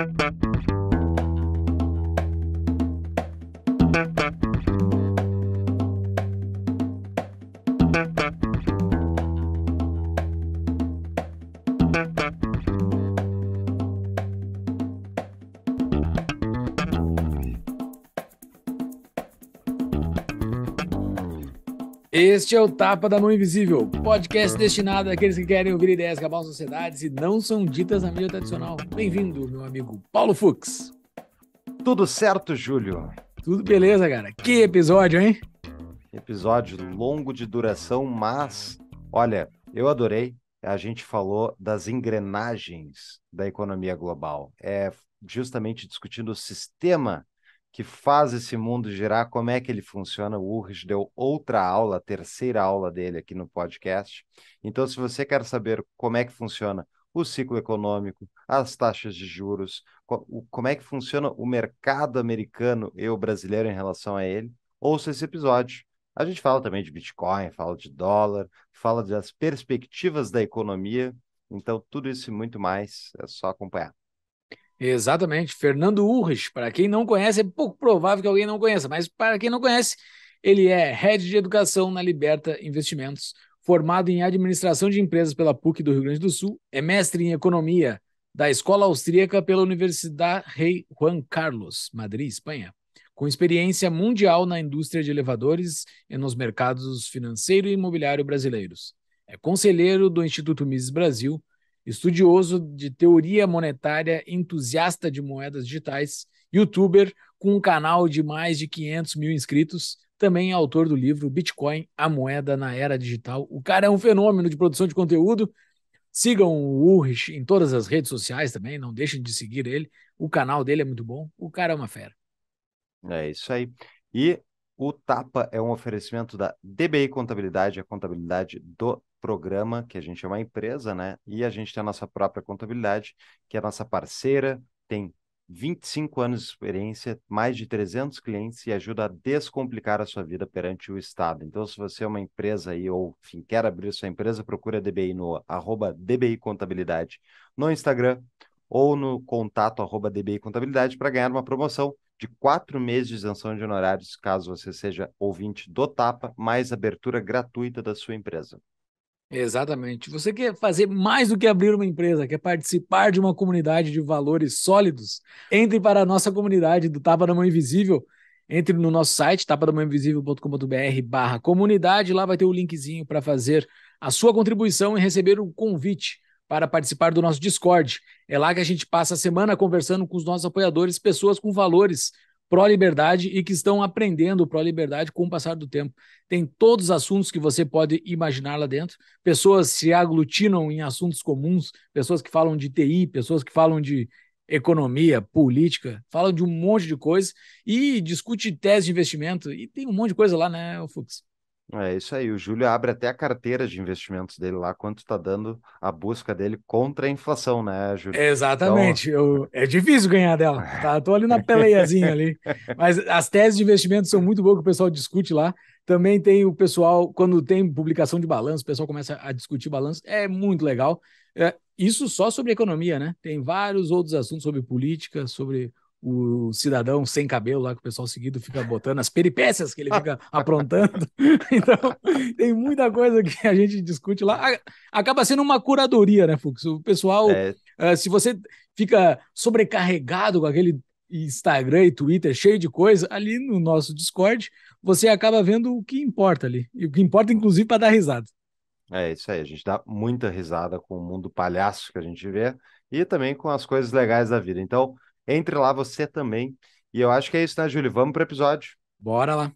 Música Este é o Tapa da Mão Invisível, podcast destinado àqueles que querem ouvir ideias que abalam sociedades e não são ditas na mídia tradicional. Bem-vindo, meu amigo Paulo Fux. Tudo certo, Júlio? Tudo beleza, cara. Que episódio, hein? Episódio longo de duração, mas olha, eu adorei. A gente falou das engrenagens da economia global. É justamente discutindo o sistema que faz esse mundo girar, como é que ele funciona. O Urris deu outra aula, a terceira aula dele aqui no podcast. Então, se você quer saber como é que funciona o ciclo econômico, as taxas de juros, como é que funciona o mercado americano e o brasileiro em relação a ele, ouça esse episódio. A gente fala também de Bitcoin, fala de dólar, fala das perspectivas da economia. Então, tudo isso e muito mais é só acompanhar. Exatamente. Fernando Urrich, para quem não conhece, é pouco provável que alguém não conheça, mas para quem não conhece, ele é Head de Educação na Liberta Investimentos, formado em Administração de Empresas pela PUC do Rio Grande do Sul, é mestre em Economia da Escola Austríaca pela Universidade Rei Juan Carlos, Madrid, Espanha, com experiência mundial na indústria de elevadores e nos mercados financeiro e imobiliário brasileiros. É conselheiro do Instituto Mises Brasil, estudioso de teoria monetária, entusiasta de moedas digitais, youtuber com um canal de mais de 500 mil inscritos, também é autor do livro Bitcoin, a moeda na era digital. O cara é um fenômeno de produção de conteúdo. Sigam o Urrich em todas as redes sociais também, não deixem de seguir ele. O canal dele é muito bom. O cara é uma fera. É isso aí. E o Tapa é um oferecimento da DBI Contabilidade, a contabilidade do programa, que a gente é uma empresa, né? E a gente tem a nossa própria contabilidade, que é a nossa parceira, tem 25 anos de experiência, mais de 300 clientes e ajuda a descomplicar a sua vida perante o Estado. Então, se você é uma empresa aí ou enfim, quer abrir sua empresa, procure a DBI no arroba DBI Contabilidade no Instagram ou no contato arroba DBI Contabilidade para ganhar uma promoção de quatro meses de isenção de honorários, caso você seja ouvinte do Tapa, mais abertura gratuita da sua empresa. Exatamente. Você quer fazer mais do que abrir uma empresa, quer participar de uma comunidade de valores sólidos? Entre para a nossa comunidade do Tapa da Mão Invisível. Entre no nosso site, tapadamãoinvisível.com.br barra comunidade. Lá vai ter o linkzinho para fazer a sua contribuição e receber o um convite para participar do nosso Discord. É lá que a gente passa a semana conversando com os nossos apoiadores, pessoas com valores pró-liberdade e que estão aprendendo pró-liberdade com o passar do tempo. Tem todos os assuntos que você pode imaginar lá dentro. Pessoas se aglutinam em assuntos comuns, pessoas que falam de TI, pessoas que falam de economia, política, falam de um monte de coisa e discute tese de investimento. E tem um monte de coisa lá, né, Fux? É isso aí. O Júlio abre até a carteira de investimentos dele lá, quanto está dando a busca dele contra a inflação, né, Júlio? Exatamente. Então... Eu, é difícil ganhar dela. Tá? Tô ali na peleiazinha ali. Mas as teses de investimento são muito boas que o pessoal discute lá. Também tem o pessoal, quando tem publicação de balanço, o pessoal começa a discutir balanço. É muito legal. É, isso só sobre economia, né? Tem vários outros assuntos sobre política, sobre o cidadão sem cabelo lá que o pessoal seguido fica botando as peripécias que ele fica aprontando. Então, tem muita coisa que a gente discute lá. Acaba sendo uma curadoria, né, Fux? O pessoal, é... uh, se você fica sobrecarregado com aquele Instagram e Twitter cheio de coisa, ali no nosso Discord, você acaba vendo o que importa ali. E o que importa, inclusive, para dar risada. É isso aí, a gente dá muita risada com o mundo palhaço que a gente vê e também com as coisas legais da vida. Então, entre lá você também. E eu acho que é isso, né, Júlio? Vamos para o episódio. Bora lá.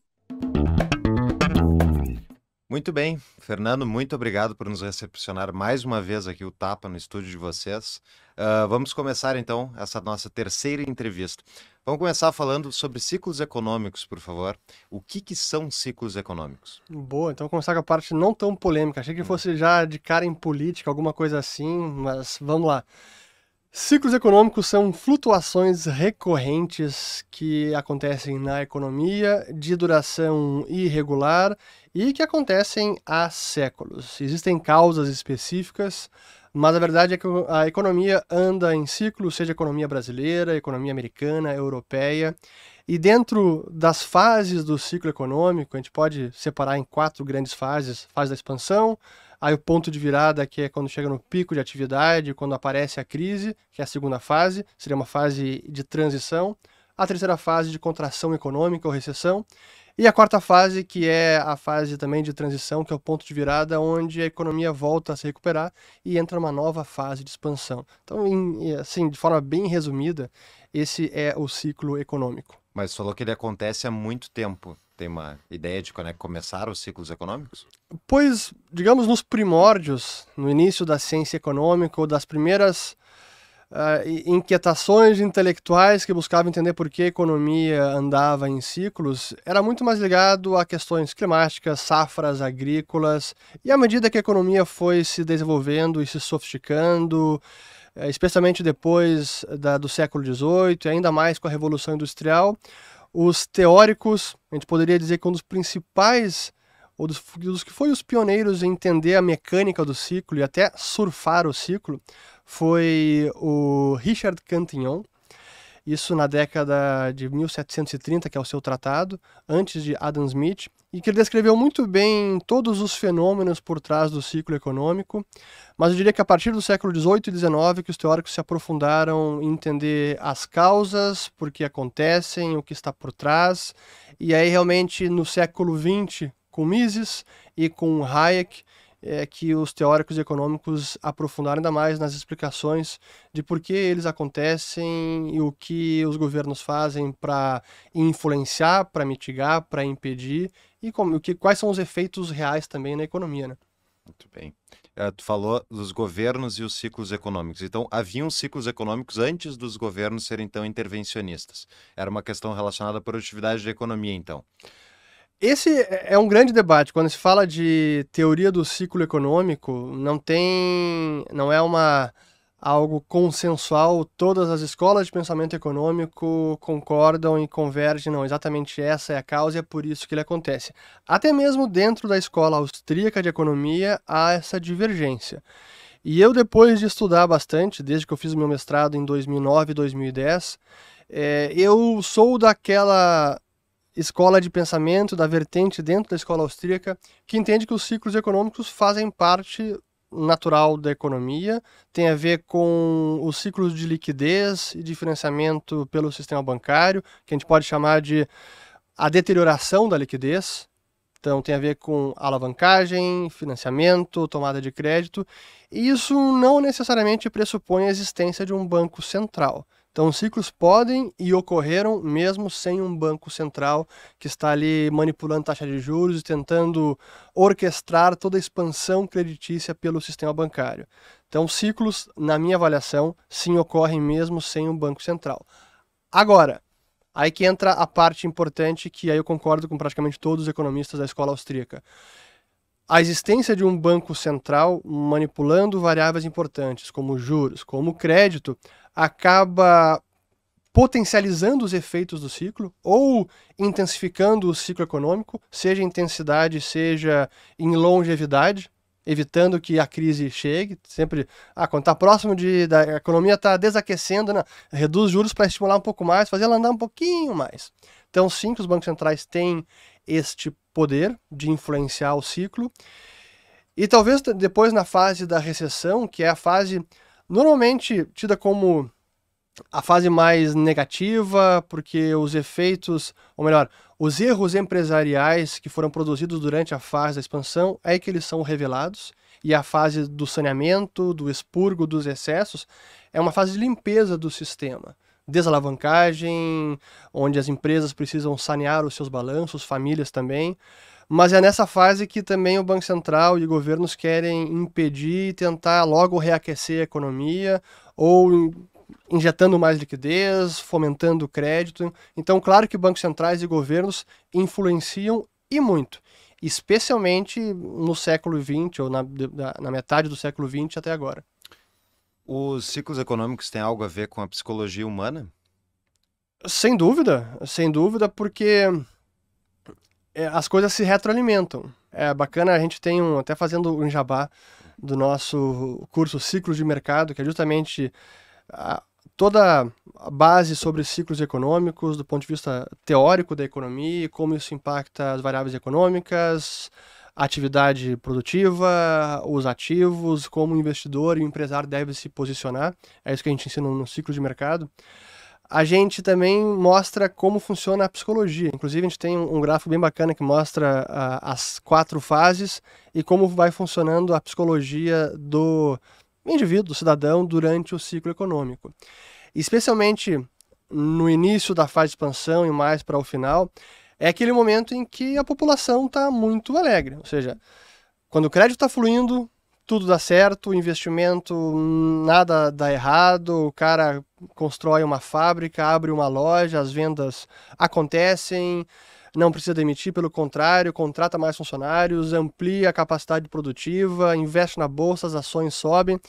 Muito bem, Fernando, muito obrigado por nos recepcionar mais uma vez aqui o Tapa no estúdio de vocês. Uh, vamos começar então essa nossa terceira entrevista. Vamos começar falando sobre ciclos econômicos, por favor. O que, que são ciclos econômicos? Boa, então começar com a parte não tão polêmica. Achei que hum. fosse já de cara em política, alguma coisa assim, mas vamos lá. Ciclos econômicos são flutuações recorrentes que acontecem na economia, de duração irregular e que acontecem há séculos. Existem causas específicas, Mas a verdade é que a economia anda em ciclos, seja economia brasileira, economia americana, europeia. E dentro das fases do ciclo econômico, a gente pode separar em quatro grandes fases: fase da expansão, aí o ponto de virada, que é quando chega no pico de atividade, quando aparece a crise, que é a segunda fase, seria uma fase de transição, a terceira fase de contração econômica ou recessão, e a quarta fase, que é a fase também de transição, que é o ponto de virada, onde a economia volta a se recuperar e entra numa nova fase de expansão. Então, em, assim, de forma bem resumida, esse é o ciclo econômico. Mas falou que ele acontece há muito tempo. Tem uma ideia de quando é que começaram os ciclos econômicos? Pois, digamos, nos primórdios, no início da ciência econômica, ou das primeiras uh, inquietações intelectuais que buscavam entender por que a economia andava em ciclos, era muito mais ligado a questões climáticas, safras agrícolas, e à medida que a economia foi se desenvolvendo e se sofisticando, eh, especialmente depois da, do século XVIII ainda mais com a Revolução Industrial, os teóricos, a gente poderia dizer que um dos principais ou dos, dos que foi os pioneiros em entender a mecânica do ciclo e até surfar o ciclo, foi o Richard Cantillon, isso na década de 1730, que é o seu tratado, antes de Adam Smith, e que ele descreveu muito bem todos os fenômenos por trás do ciclo econômico, mas eu diria que a partir do século XVIII e XIX que os teóricos se aprofundaram em entender as causas, por que acontecem, o que está por trás, e aí realmente no século XX, com Mises e com Hayek, é que os teóricos econômicos aprofundaram ainda mais nas explicações de por que eles acontecem e o que os governos fazem para influenciar, para mitigar, para impedir e como, o que, quais são os efeitos reais também na economia. Né? Muito bem. Uh, tu falou dos governos e os ciclos econômicos. Então, haviam ciclos econômicos antes dos governos serem tão intervencionistas. Era uma questão relacionada à produtividade da economia, então. Esse é, é um grande debate. Quando se fala de teoria do ciclo econômico, não tem. não é uma algo consensual, todas as escolas de pensamento econômico concordam e convergem, não, exatamente essa é a causa e é por isso que ele acontece. Até mesmo dentro da escola austríaca de economia há essa divergência. E eu, depois de estudar bastante, desde que eu fiz o meu mestrado em 2009 e 2010, é, eu sou daquela escola de pensamento, da vertente dentro da escola austríaca, que entende que os ciclos econômicos fazem parte natural da economia, tem a ver com os ciclos de liquidez e de financiamento pelo sistema bancário, que a gente pode chamar de a deterioração da liquidez. Então, tem a ver com alavancagem, financiamento, tomada de crédito. E isso não necessariamente pressupõe a existência de um banco central. Então, os ciclos podem e ocorreram mesmo sem um banco central que está ali manipulando taxa de juros e tentando orquestrar toda a expansão creditícia pelo sistema bancário. Então, ciclos, na minha avaliação, sim ocorrem mesmo sem um banco central. Agora, aí que entra a parte importante que aí eu concordo com praticamente todos os economistas da escola austríaca a existência de um banco central manipulando variáveis importantes, como juros, como crédito, acaba potencializando os efeitos do ciclo ou intensificando o ciclo econômico, seja em intensidade, seja em longevidade, evitando que a crise chegue. Sempre, ah, quando está próximo de da economia está desaquecendo, né? reduz juros para estimular um pouco mais, fazer ela andar um pouquinho mais. Então, sim, que os bancos centrais têm este poder de influenciar o ciclo. E talvez depois na fase da recessão, que é a fase normalmente tida como a fase mais negativa, porque os efeitos, ou melhor, os erros empresariais que foram produzidos durante a fase da expansão é que eles são revelados, e a fase do saneamento, do expurgo dos excessos, é uma fase de limpeza do sistema desalavancagem, onde as empresas precisam sanear os seus balanços, famílias também. Mas é nessa fase que também o Banco Central e governos querem impedir e tentar logo reaquecer a economia ou injetando mais liquidez, fomentando o crédito. Então, claro que bancos centrais e governos influenciam e muito, especialmente no século XX ou na, na metade do século XX até agora. Os ciclos econômicos têm algo a ver com a psicologia humana? Sem dúvida, sem dúvida, porque é, as coisas se retroalimentam. É bacana, a gente tem um, até fazendo um jabá, do nosso curso Ciclos de Mercado, que é justamente a, toda a base sobre ciclos econômicos do ponto de vista teórico da economia, como isso impacta as variáveis econômicas, a atividade produtiva, os ativos, como o investidor e o empresário deve se posicionar. É isso que a gente ensina no ciclo de mercado. A gente também mostra como funciona a psicologia. Inclusive, a gente tem um gráfico bem bacana que mostra as quatro fases e como vai funcionando a psicologia do indivíduo, do cidadão, durante o ciclo econômico. Especialmente no início da fase de expansão e mais para o final, é aquele momento em que a população está muito alegre. Ou seja, quando o crédito está fluindo, tudo dá certo, o investimento, nada dá errado, o cara constrói uma fábrica, abre uma loja, as vendas acontecem, não precisa demitir, pelo contrário, contrata mais funcionários, amplia a capacidade produtiva, investe na bolsa, as ações sobem.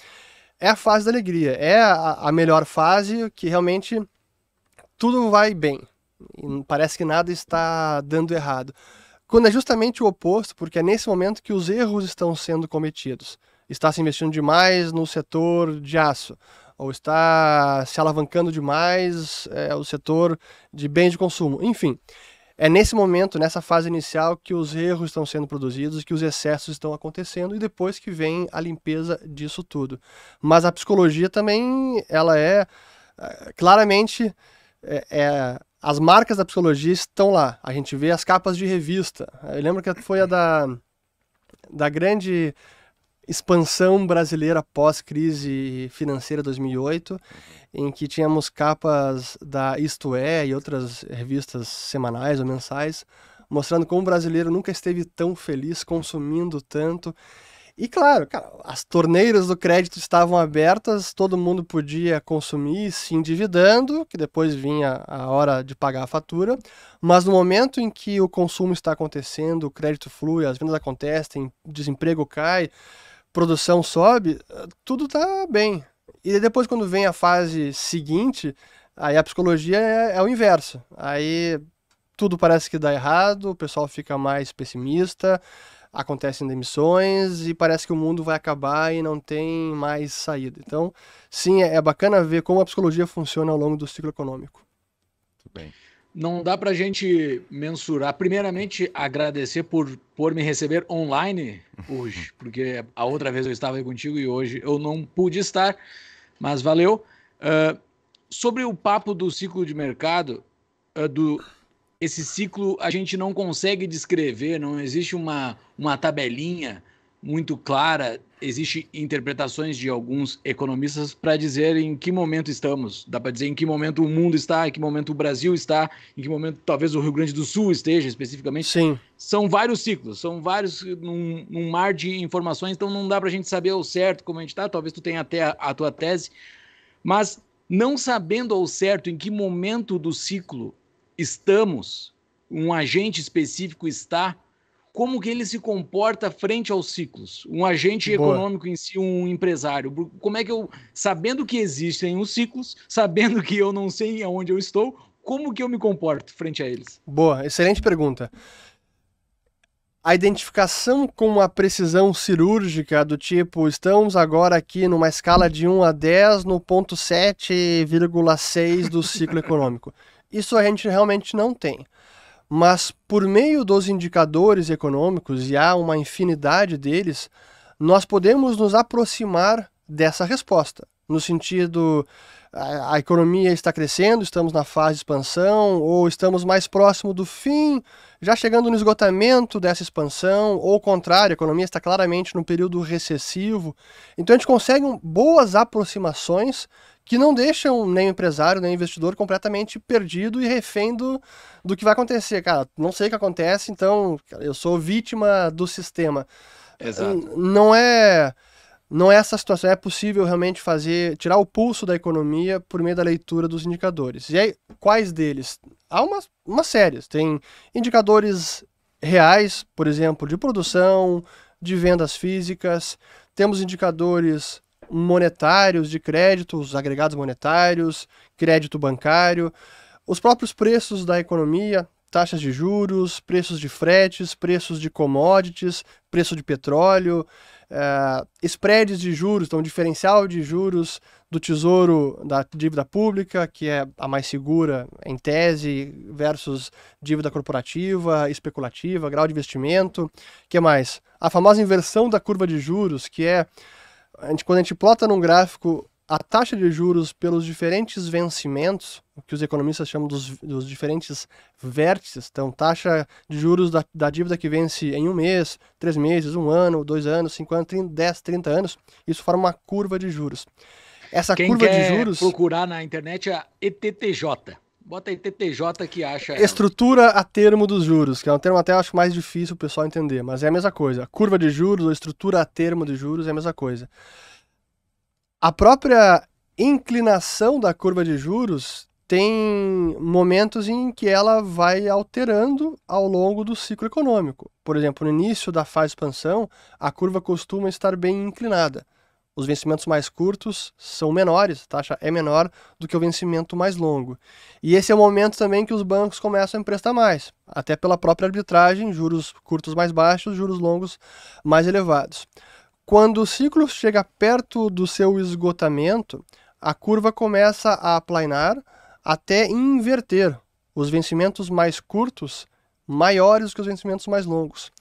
É a fase da alegria, é a, melhor fase que realmente tudo vai bem. Parece que nada está dando errado. Quando é justamente o oposto, porque é nesse momento que os erros estão sendo cometidos. Está se investindo demais no setor de aço, ou está se alavancando demais é, o setor de bens de consumo. Enfim, é nesse momento, nessa fase inicial, que os erros estão sendo produzidos, que os excessos estão acontecendo e depois que vem a limpeza disso tudo. Mas a psicologia também, ela é, é claramente é, é as marcas da psicologia estão lá. A gente vê as capas de revista. Eu lembro que foi a da, da grande expansão brasileira pós-crise financeira 2008, em que tínhamos capas da Isto É e outras revistas semanais ou mensais, mostrando como o brasileiro nunca esteve tão feliz, consumindo tanto. E claro, cara, as torneiras do crédito estavam abertas, todo mundo podia consumir se endividando, que depois vinha a hora de pagar a fatura, mas no momento em que o consumo está acontecendo, o crédito flui, as vendas acontecem, desemprego cai, produção sobe, tudo está bem. E depois quando vem a fase seguinte, aí a psicologia é, é o inverso. Aí tudo parece que dá errado, o pessoal fica mais pessimista, acontecem demissões e parece que o mundo vai acabar e não tem mais saída. Então, sim, é, é bacana ver como a psicologia funciona ao longo do ciclo econômico. Muito bem. Não dá para a gente mensurar. Primeiramente, agradecer por, por me receber online hoje, porque a outra vez eu estava aí contigo e hoje eu não pude estar, mas valeu. Uh, sobre o papo do ciclo de mercado, uh, do, esse ciclo a gente não consegue descrever, não existe uma, uma tabelinha muito clara, existe interpretações de alguns economistas para dizer em que momento estamos. Dá para dizer em que momento o mundo está, em que momento o Brasil está, em que momento talvez o Rio Grande do Sul esteja especificamente. Sim. São vários ciclos, são vários num, num mar de informações, então não dá para a gente saber ao certo como a gente está. Talvez tu tenha até a, a tua tese, mas não sabendo ao certo em que momento do ciclo estamos, um agente específico está, como que ele se comporta frente aos ciclos? Um agente Boa. econômico em si, um empresário. Como é que eu, sabendo que existem os ciclos, sabendo que eu não sei aonde eu estou, como que eu me comporto frente a eles? Boa, excelente pergunta. A identificação com uma precisão cirúrgica do tipo, estamos agora aqui numa escala de 1 a 10 no ponto 7,6 do ciclo econômico. Isso a gente realmente não tem. Mas por meio dos indicadores econômicos, e há uma infinidade deles, nós podemos nos aproximar dessa resposta. No sentido, a, a economia está crescendo, estamos na fase de expansão, ou estamos mais próximo do fim, já chegando no esgotamento dessa expansão, ou contrário, a economia está claramente no período recessivo. Então a gente consegue boas aproximações que não deixam nem o empresário, nem o investidor completamente perdido e refém do, do que vai acontecer. Cara, não sei o que acontece, então eu sou vítima do sistema. Exato. Não é não é essa situação, é possível realmente fazer, tirar o pulso da economia por meio da leitura dos indicadores. E aí, quais deles? Há uma, uma série. Tem indicadores reais, por exemplo, de produção, de vendas físicas, temos indicadores monetários de crédito, os agregados monetários, crédito bancário, os próprios preços da economia, taxas de juros, preços de fretes, preços de commodities, preço de petróleo, uh, spreads de juros, então diferencial de juros do tesouro da dívida pública, que é a mais segura em tese, versus dívida corporativa, especulativa, grau de investimento. que mais? A famosa inversão da curva de juros, que é a gente, quando a gente plota num gráfico a taxa de juros pelos diferentes vencimentos, o que os economistas chamam dos, dos diferentes vértices, então taxa de juros da, da, dívida que vence em um mês, três meses, um ano, dois anos, cinco anos, 30, 10, 30 anos, isso forma uma curva de juros. Essa Quem curva de juros. procurar na internet é a ETTJ. Bota ETTJ que acha. Estrutura a termo dos juros, que é um termo até acho mais difícil o pessoal entender, mas é a mesma coisa. Curva de juros ou estrutura a termo de juros é a mesma coisa. A própria inclinação da curva de juros tem momentos em que ela vai alterando ao longo do ciclo econômico. Por exemplo, no início da fase de expansão, a curva costuma estar bem inclinada. Os vencimentos mais curtos são menores, a taxa é menor do que o vencimento mais longo. E esse é o momento também que os bancos começam a emprestar mais, até pela própria arbitragem, juros curtos mais baixos, juros longos mais elevados. Quando o ciclo chega perto do seu esgotamento, a curva começa a planar até inverter os vencimentos mais curtos maiores que os vencimentos mais longos.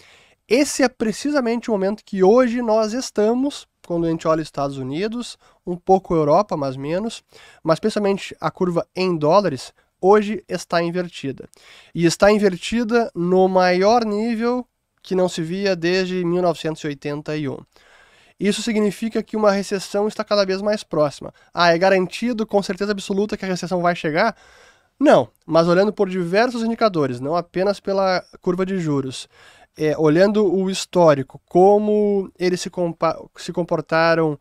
Esse é precisamente o momento que hoje nós estamos, quando a gente olha Estados Unidos, um pouco Europa, mas menos, mas especialmente a curva em dólares, hoje está invertida. E está invertida no maior nível que não se via desde 1981. Isso significa que uma recessão está cada vez mais próxima. Ah, é garantido com certeza absoluta que a recessão vai chegar? Não, mas olhando por diversos indicadores, não apenas pela curva de juros, é, olhando o histórico, como eles se, se comportaram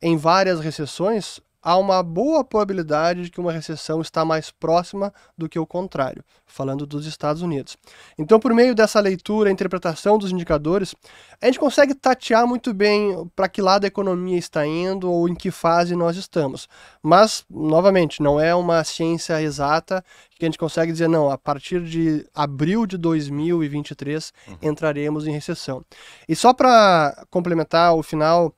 em várias recessões, há uma boa probabilidade de que uma recessão está mais próxima do que o contrário, falando dos Estados Unidos. Então, por meio dessa leitura, interpretação dos indicadores, a gente consegue tatear muito bem para que lado a economia está indo ou em que fase nós estamos. Mas, novamente, não é uma ciência exata que a gente consegue dizer, não, a partir de abril de 2023 uhum. entraremos em recessão. E só para complementar o final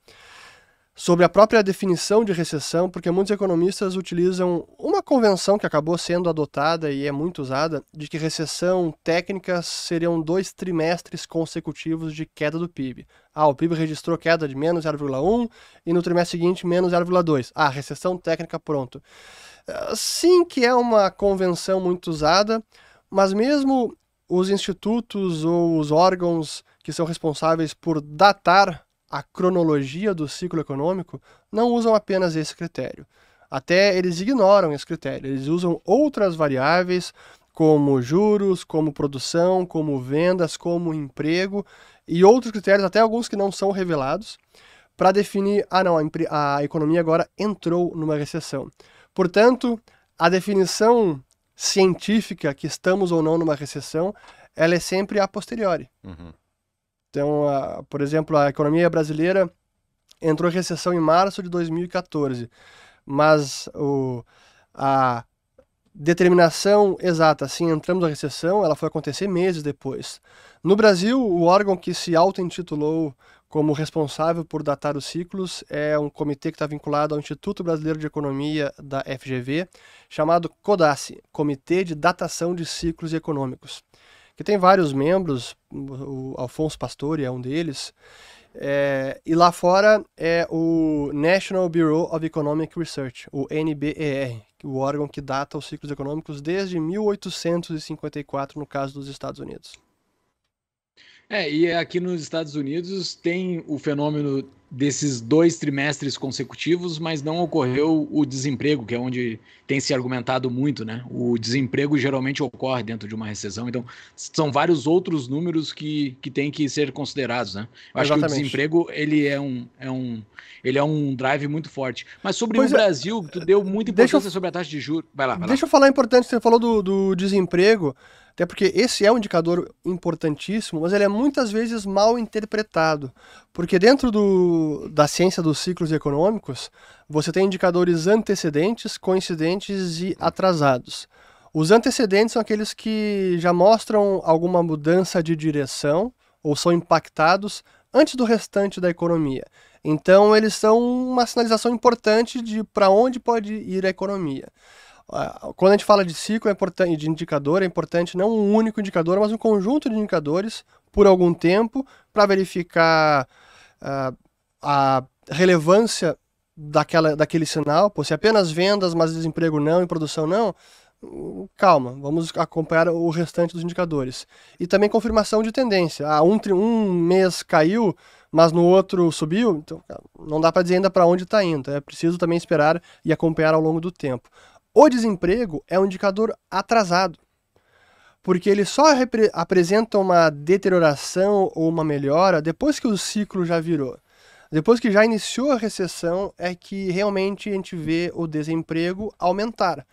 sobre a própria definição de recessão, porque muitos economistas utilizam uma convenção que acabou sendo adotada e é muito usada, de que recessão técnica seriam dois trimestres consecutivos de queda do PIB. Ah, o PIB registrou queda de menos 0,1 e no trimestre seguinte menos 0,2. Ah, recessão técnica, pronto. Ah, sim que é uma convenção muito usada, mas mesmo os institutos ou os órgãos que são responsáveis por datar a cronologia do ciclo econômico, não usam apenas esse critério. Até eles ignoram esse critério, eles usam outras variáveis, como juros, como produção, como vendas, como emprego e outros critérios, até alguns que não são revelados, para definir, ah não, a, a economia agora entrou numa recessão. Portanto, a definição científica que estamos ou não numa recessão, ela é sempre a posteriori. Uhum. Então, a, por exemplo, a economia brasileira entrou em recessão em março de 2014, mas o, a determinação exata, assim, entramos na recessão, ela foi acontecer meses depois. No Brasil, o órgão que se auto-intitulou como responsável por datar os ciclos é um comitê que está vinculado ao Instituto Brasileiro de Economia da FGV, chamado CODACE, Comitê de Datação de Ciclos Econômicos que tem vários membros, o Alfonso Pastore é um deles, é, e lá fora é o National Bureau of Economic Research, o NBER, o órgão que data os ciclos econômicos desde 1854, no caso dos Estados Unidos. É, e aqui nos Estados Unidos tem o fenômeno desses dois trimestres consecutivos, mas não ocorreu o desemprego, que é onde tem se argumentado muito, né? O desemprego geralmente ocorre dentro de uma recessão, então são vários outros números que, que têm que ser considerados, né? Eu acho Exatamente. que o desemprego ele é um, é um ele é um drive muito forte. Mas sobre pois o é. Brasil, tu deu muita importância eu, sobre a taxa de juros. Vai lá, vai Deixa lá. eu falar importante, você falou do, do desemprego. Até porque esse é um indicador importantíssimo, mas ele é muitas vezes mal interpretado. Porque dentro do, da ciência dos ciclos econômicos, você tem indicadores antecedentes, coincidentes e atrasados. Os antecedentes são aqueles que já mostram alguma mudança de direção ou são impactados antes do restante da economia. Então, eles são uma sinalização importante de para onde pode ir a economia. Ah, quando a gente fala de ciclo é importante, de indicador, é importante não um único indicador, mas um conjunto de indicadores por algum tempo para verificar uh, a relevância daquela, daquele sinal. Pô, se apenas vendas, mas desemprego não e produção não, calma, vamos acompanhar o restante dos indicadores. E também confirmação de tendência. Ah, um, um mês caiu, mas no outro subiu, então não dá para dizer ainda para onde está indo. É preciso também esperar e acompanhar ao longo do tempo. O desemprego é um indicador atrasado, porque ele só apresenta uma deterioração ou uma melhora depois que o ciclo já virou. Depois que já iniciou a recessão, é que realmente a gente vê o desemprego aumentar.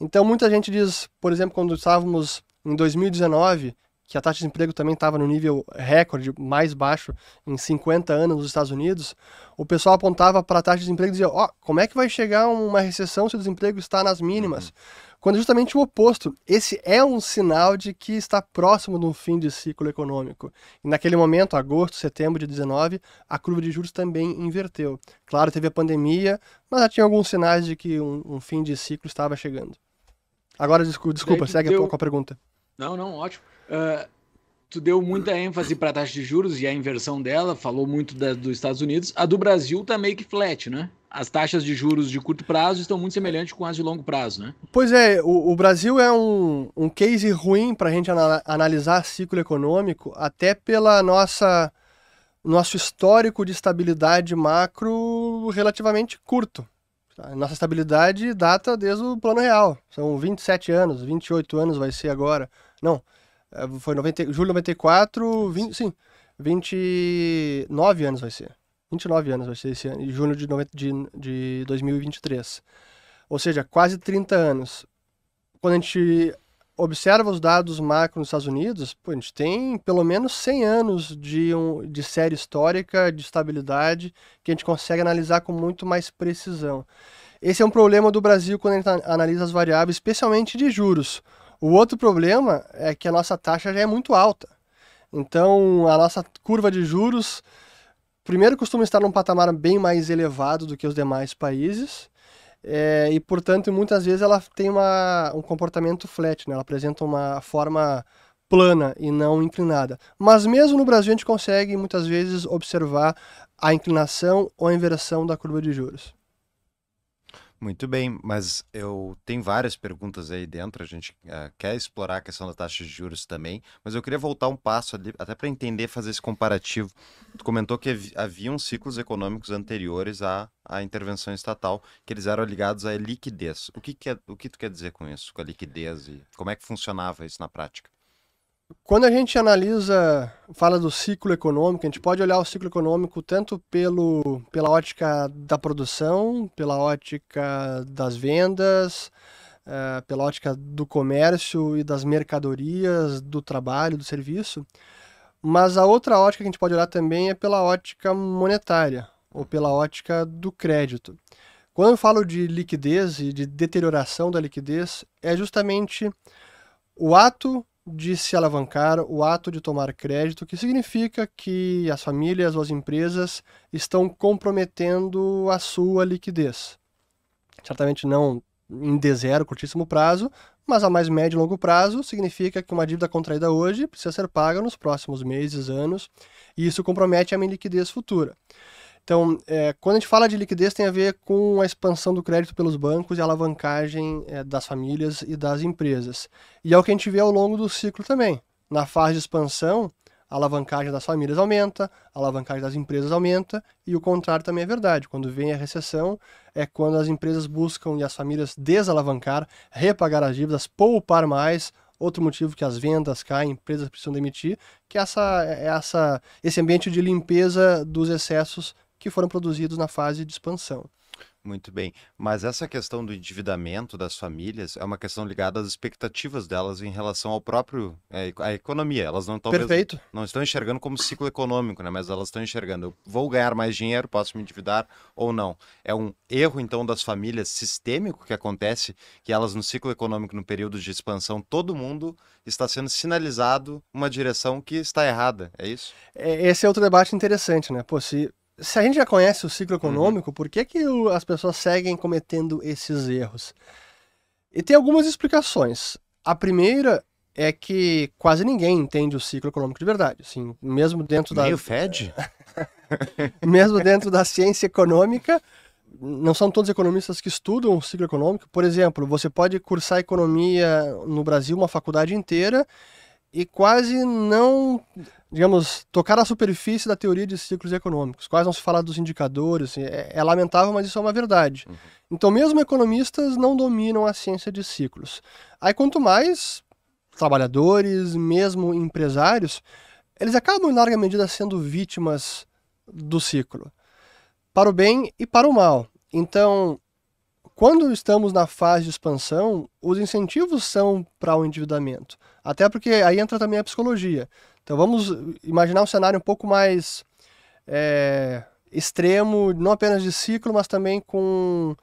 Então, muita gente diz, por exemplo, quando estávamos em 2019, que a taxa de desemprego também estava no nível recorde, mais baixo em 50 anos nos Estados Unidos, o pessoal apontava para a taxa de desemprego e dizia: Ó, oh, como é que vai chegar uma recessão se o desemprego está nas mínimas? Uhum. Quando é justamente o oposto. Esse é um sinal de que está próximo de um fim de ciclo econômico. E naquele momento, agosto, setembro de 19, a curva de juros também inverteu. Claro, teve a pandemia, mas já tinha alguns sinais de que um, um fim de ciclo estava chegando. Agora, desculpa, desculpa segue deu... com a pergunta. Não, não, ótimo. Uh, tu deu muita ênfase para a taxa de juros e a inversão dela, falou muito da, dos Estados Unidos. A do Brasil tá meio que flat, né? As taxas de juros de curto prazo estão muito semelhantes com as de longo prazo, né? Pois é, o, o Brasil é um, um case ruim para a gente ana analisar ciclo econômico, até pela nossa nosso histórico de estabilidade macro relativamente curto. Nossa estabilidade data desde o plano real. São 27 anos, 28 anos vai ser agora. Não, foi 90, julho de 94, 20, sim, 29 anos vai ser. 29 anos vai ser esse ano, em junho de, 90, de, de 2023. Ou seja, quase 30 anos. Quando a gente observa os dados macro nos Estados Unidos, pô, a gente tem pelo menos 100 anos de, um, de série histórica, de estabilidade, que a gente consegue analisar com muito mais precisão. Esse é um problema do Brasil quando a gente analisa as variáveis, especialmente de juros. O outro problema é que a nossa taxa já é muito alta. Então, a nossa curva de juros, primeiro, costuma estar num patamar bem mais elevado do que os demais países. É, e, portanto, muitas vezes ela tem uma, um comportamento flat, né? ela apresenta uma forma plana e não inclinada. Mas mesmo no Brasil a gente consegue muitas vezes observar a inclinação ou a inversão da curva de juros. Muito bem, mas eu tenho várias perguntas aí dentro, a gente uh, quer explorar a questão da taxa de juros também, mas eu queria voltar um passo ali, até para entender, fazer esse comparativo. Tu comentou que haviam ciclos econômicos anteriores à, à intervenção estatal, que eles eram ligados à liquidez. O que, que, é, o que tu quer dizer com isso, com a liquidez e como é que funcionava isso na prática? Quando a gente analisa, fala do ciclo econômico, a gente pode olhar o ciclo econômico tanto pelo, pela ótica da produção, pela ótica das vendas, uh, pela ótica do comércio e das mercadorias, do trabalho, do serviço. Mas a outra ótica que a gente pode olhar também é pela ótica monetária, ou pela ótica do crédito. Quando eu falo de liquidez e de deterioração da liquidez, é justamente o ato de se alavancar, o ato de tomar crédito, que significa que as famílias ou as empresas estão comprometendo a sua liquidez. Certamente não em D zero, curtíssimo prazo, mas a mais médio e longo prazo significa que uma dívida contraída hoje precisa ser paga nos próximos meses, anos, e isso compromete a minha liquidez futura. Então, é, quando a gente fala de liquidez, tem a ver com a expansão do crédito pelos bancos e a alavancagem é, das famílias e das empresas. E é o que a gente vê ao longo do ciclo também. Na fase de expansão, a alavancagem das famílias aumenta, a alavancagem das empresas aumenta, e o contrário também é verdade. Quando vem a recessão, é quando as empresas buscam e as famílias desalavancar, repagar as dívidas, poupar mais, outro motivo que as vendas caem, empresas precisam demitir, que é essa, essa, esse ambiente de limpeza dos excessos que foram produzidos na fase de expansão. Muito bem. Mas essa questão do endividamento das famílias é uma questão ligada às expectativas delas em relação ao próprio é, à economia. Elas não estão Perfeito. não estão enxergando como ciclo econômico, né? Mas elas estão enxergando, eu vou ganhar mais dinheiro, posso me endividar ou não. É um erro então das famílias sistêmico que acontece que elas no ciclo econômico no período de expansão, todo mundo está sendo sinalizado uma direção que está errada, é isso? É, esse é outro debate interessante, né? Pô, se se a gente já conhece o ciclo econômico, uhum. por que, que as pessoas seguem cometendo esses erros? E tem algumas explicações. A primeira é que quase ninguém entende o ciclo econômico de verdade. Assim, mesmo dentro da. Meio Fed? mesmo dentro da ciência econômica, não são todos economistas que estudam o ciclo econômico. Por exemplo, você pode cursar economia no Brasil uma faculdade inteira e quase não, digamos, tocar a superfície da teoria de ciclos econômicos. Quase não se fala dos indicadores. Assim, é, é, lamentável, mas isso é uma verdade. Uhum. Então, mesmo economistas não dominam a ciência de ciclos. Aí, quanto mais trabalhadores, mesmo empresários, eles acabam, em larga medida, sendo vítimas do ciclo, para o bem e para o mal. Então, quando estamos na fase de expansão, os incentivos são para o endividamento. Até porque aí entra também a psicologia. Então vamos imaginar um cenário um pouco mais é, extremo, não apenas de ciclo, mas também com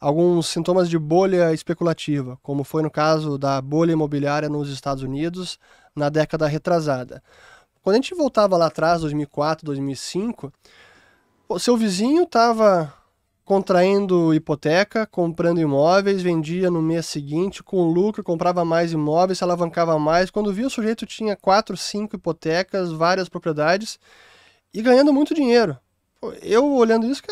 alguns sintomas de bolha especulativa, como foi no caso da bolha imobiliária nos Estados Unidos na década retrasada. Quando a gente voltava lá atrás, 2004, 2005, o seu vizinho estava contraindo hipoteca, comprando imóveis, vendia no mês seguinte com lucro, comprava mais imóveis, se alavancava mais. Quando viu, o sujeito tinha quatro, cinco hipotecas, várias propriedades e ganhando muito dinheiro. Eu olhando isso,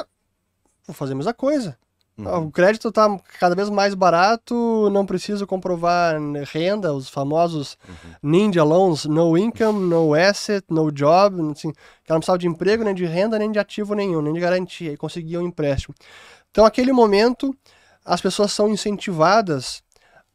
vou fazer a mesma coisa. Uhum. O crédito está cada vez mais barato, não preciso comprovar renda, os famosos uhum. ninja loans, no income, no asset, no job, assim, que não precisava de emprego, nem de renda, nem de ativo nenhum, nem de garantia, e conseguia um empréstimo. Então, naquele momento, as pessoas são incentivadas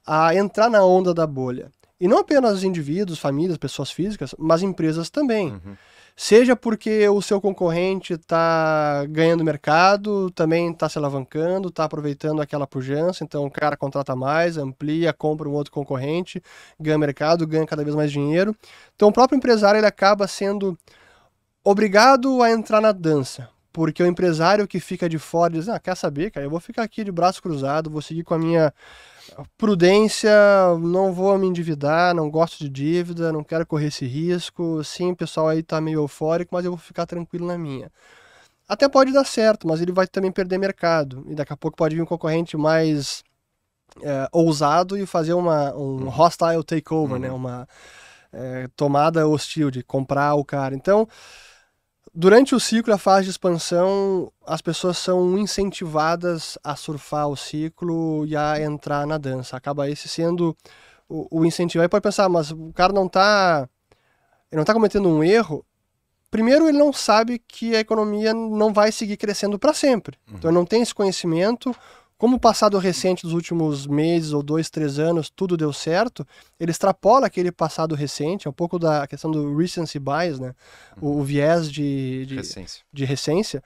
a entrar na onda da bolha. E não apenas os indivíduos, famílias, pessoas físicas, mas empresas também. Uhum. Seja porque o seu concorrente está ganhando mercado, também está se alavancando, está aproveitando aquela pujança, então o cara contrata mais, amplia, compra um outro concorrente, ganha mercado, ganha cada vez mais dinheiro. Então o próprio empresário ele acaba sendo obrigado a entrar na dança, porque o empresário que fica de fora diz: Ah, quer saber, cara? Eu vou ficar aqui de braço cruzado, vou seguir com a minha prudência, não vou me endividar, não gosto de dívida, não quero correr esse risco. Sim, o pessoal aí tá meio eufórico, mas eu vou ficar tranquilo na minha. Até pode dar certo, mas ele vai também perder mercado. E daqui a pouco pode vir um concorrente mais é, ousado e fazer uma, um uhum. hostile takeover, né? uhum. né? Uma é, tomada hostil de comprar o cara. Então, Durante o ciclo, a fase de expansão, as pessoas são incentivadas a surfar o ciclo e a entrar na dança. Acaba esse sendo o, o incentivo. Aí pode pensar, mas o cara não está ele não está cometendo um erro. Primeiro, ele não sabe que a economia não vai seguir crescendo para sempre. Uhum. Então, ele não tem esse conhecimento. Como o passado recente dos últimos meses ou dois, três anos, tudo deu certo, ele extrapola aquele passado recente, é um pouco da questão do recency bias, né? Uhum. O, o, viés de, de, recência. de recência,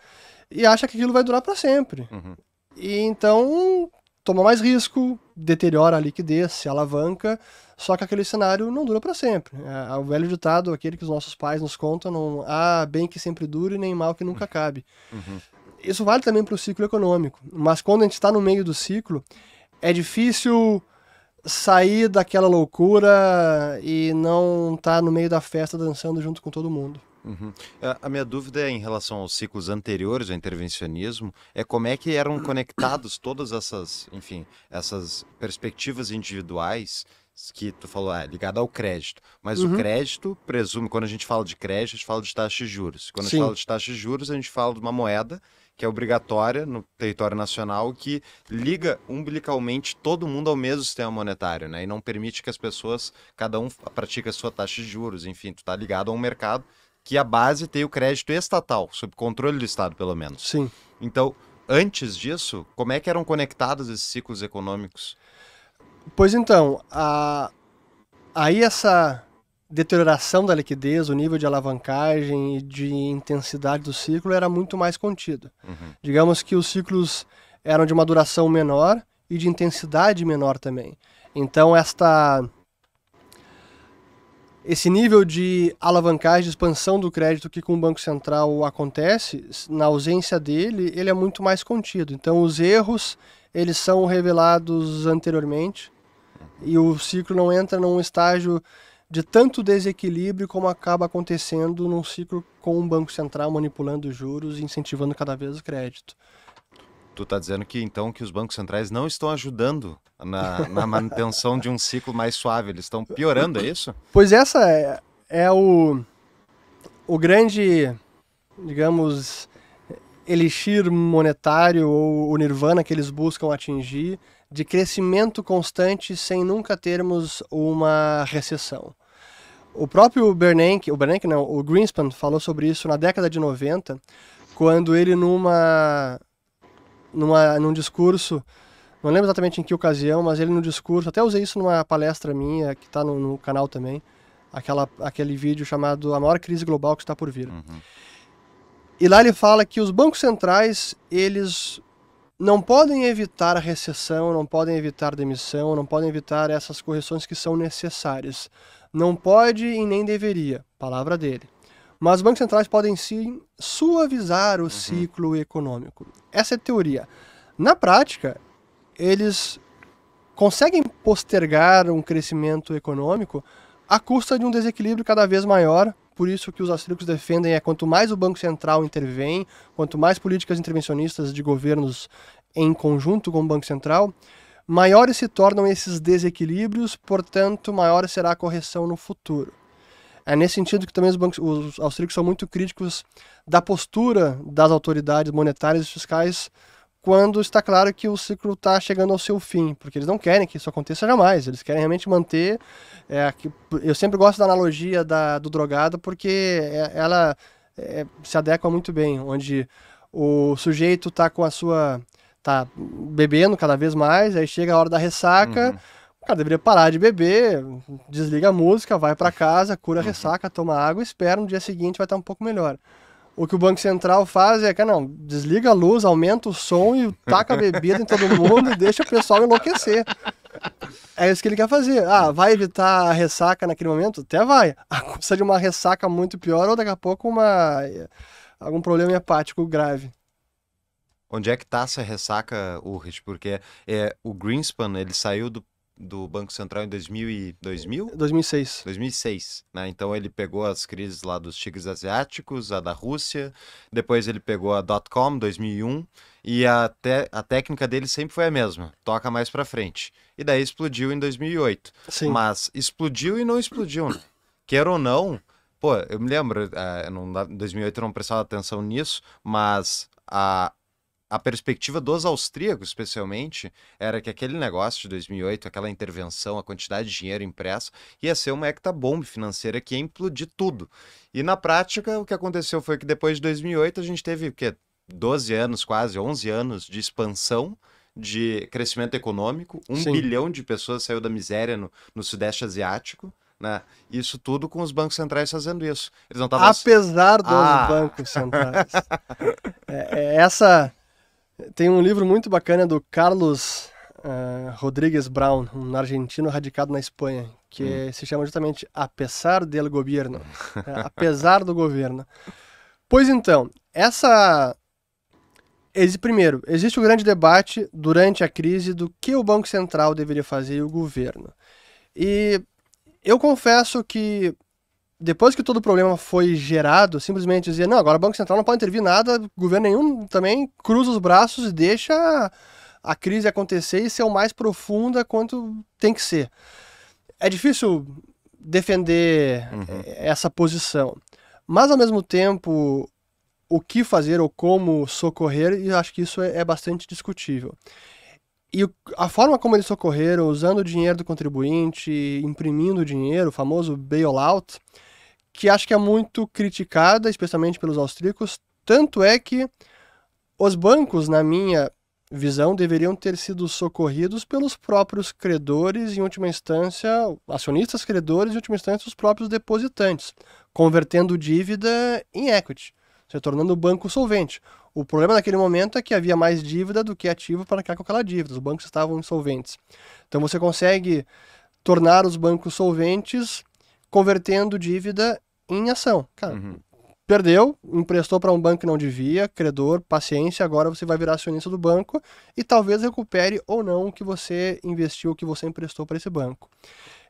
e acha que aquilo vai durar para sempre. Uhum. E então toma mais risco, deteriora a liquidez, se alavanca, só que aquele cenário não dura para sempre. É, o velho ditado, aquele que os nossos pais nos contam, não há bem que sempre dure, nem mal que nunca acabe. Uhum. Isso vale também para o ciclo econômico. Mas quando a gente está no meio do ciclo, é difícil sair daquela loucura e não estar tá no meio da festa dançando junto com todo mundo. Uhum. A minha dúvida é em relação aos ciclos anteriores ao intervencionismo, é como é que eram conectados todas essas, enfim, essas perspectivas individuais que tu falou, ah, ligado ao crédito. Mas uhum. o crédito presume, quando a gente fala de crédito, a gente fala de taxa de juros. Quando Sim. a gente fala de taxa de juros, a gente fala de uma moeda que é obrigatória no território nacional, que liga umbilicalmente todo mundo ao mesmo sistema monetário, né? E não permite que as pessoas, cada um pratique a sua taxa de juros, enfim, tu tá ligado a um mercado que a base tem o crédito estatal, sob controle do Estado, pelo menos. Sim. Então, antes disso, como é que eram conectados esses ciclos econômicos? Pois então, a... aí essa deterioração da liquidez, o nível de alavancagem e de intensidade do ciclo era muito mais contido. Uhum. Digamos que os ciclos eram de uma duração menor e de intensidade menor também. Então esta esse nível de alavancagem, de expansão do crédito que com o Banco Central acontece, na ausência dele, ele é muito mais contido. Então os erros, eles são revelados anteriormente e o ciclo não entra num estágio de tanto desequilíbrio como acaba acontecendo num ciclo com o Banco Central manipulando os juros e incentivando cada vez o crédito. Tu está dizendo que então que os bancos centrais não estão ajudando na, na manutenção de um ciclo mais suave, eles estão piorando, é isso? Pois essa é, é o, o grande, digamos, elixir monetário ou o nirvana que eles buscam atingir de crescimento constante sem nunca termos uma recessão. O próprio Bernanke, o Bernanke não, o Greenspan falou sobre isso na década de 90, quando ele numa, numa num discurso, não lembro exatamente em que ocasião, mas ele no discurso, até usei isso numa palestra minha, que está no, no, canal também, aquela, aquele vídeo chamado A Maior Crise Global que está por vir. Uhum. E lá ele fala que os bancos centrais, eles não podem evitar a recessão, não podem evitar demissão, não podem evitar essas correções que são necessárias. Não pode e nem deveria, palavra dele. Mas os bancos centrais podem sim suavizar o uhum. ciclo econômico. Essa é a teoria. Na prática, eles conseguem postergar um crescimento econômico à custa de um desequilíbrio cada vez maior. Por isso que os austríacos defendem é quanto mais o Banco Central intervém, quanto mais políticas intervencionistas de governos em conjunto com o Banco Central, maiores se tornam esses desequilíbrios, portanto, maior será a correção no futuro. É nesse sentido que também os, bancos, os austríacos são muito críticos da postura das autoridades monetárias e fiscais quando está claro que o ciclo está chegando ao seu fim, porque eles não querem que isso aconteça jamais, eles querem realmente manter. É, eu sempre gosto da analogia da, do drogado, porque é, ela é, se adequa muito bem, onde o sujeito está com a sua tá bebendo cada vez mais, aí chega a hora da ressaca, uhum. o cara deveria parar de beber, desliga a música, vai para casa, cura a uhum. ressaca, toma água, espera, no dia seguinte vai estar um pouco melhor. O que o Banco Central faz é que, não, desliga a luz, aumenta o som e taca a bebida em todo mundo e deixa o pessoal enlouquecer. É isso que ele quer fazer. Ah, vai evitar a ressaca naquele momento? Até vai. A custa de uma ressaca muito pior ou daqui a pouco uma algum problema hepático grave. Onde é que tá essa ressaca, Urrich? Porque é, o Greenspan, ele saiu do, do Banco Central em 2000 e, 2000? 2006. 2006, né? Então ele pegou as crises lá dos tigres asiáticos, a da Rússia, depois ele pegou a dot-com, 2001, e a, te, a técnica dele sempre foi a mesma, toca mais para frente. E daí explodiu em 2008. Sim. Mas explodiu e não explodiu, né? Quer ou não, pô, eu me lembro, em 2008 eu não prestava atenção nisso, mas a, a perspectiva dos austríacos, especialmente, era que aquele negócio de 2008, aquela intervenção, a quantidade de dinheiro impresso, ia ser uma hectabomba financeira que ia implodir tudo. E na prática, o que aconteceu foi que depois de 2008 a gente teve o quê? 12 anos, quase 11 anos de expansão de crescimento econômico, um Sim. bilhão de pessoas saiu da miséria no, no Sudeste Asiático. Né? Isso tudo com os bancos centrais fazendo isso. Eles não tavam... Apesar dos ah. bancos centrais. é, é essa tem um livro muito bacana do Carlos uh, Rodrigues Brown, um argentino radicado na Espanha, que hum. se chama justamente A Pesar del Gobierno. é, apesar do governo. Pois então, essa. Primeiro, existe o um grande debate durante a crise do que o Banco Central deveria fazer e o governo. E eu confesso que depois que todo o problema foi gerado, simplesmente dizia, não, agora o Banco Central não pode intervir nada, governo nenhum também cruza os braços e deixa a crise acontecer e ser o mais profunda quanto tem que ser. É difícil defender uhum. essa posição, mas ao mesmo tempo o que fazer ou como socorrer, e acho que isso é, é bastante discutível. E a forma como eles socorreram, usando o dinheiro do contribuinte, imprimindo dinheiro, o famoso bailout, que acho que é muito criticada, especialmente pelos austríacos. Tanto é que os bancos, na minha visão, deveriam ter sido socorridos pelos próprios credores, em última instância, acionistas credores, em última instância, os próprios depositantes, convertendo dívida em equity, se tornando o banco solvente. O problema naquele momento é que havia mais dívida do que ativo para arcar com aquela dívida. Os bancos estavam insolventes. Então você consegue tornar os bancos solventes convertendo dívida em ação. Cara, uhum. perdeu, emprestou para um banco que não devia, credor, paciência, agora você vai virar acionista do banco e talvez recupere ou não o que você investiu, o que você emprestou para esse banco.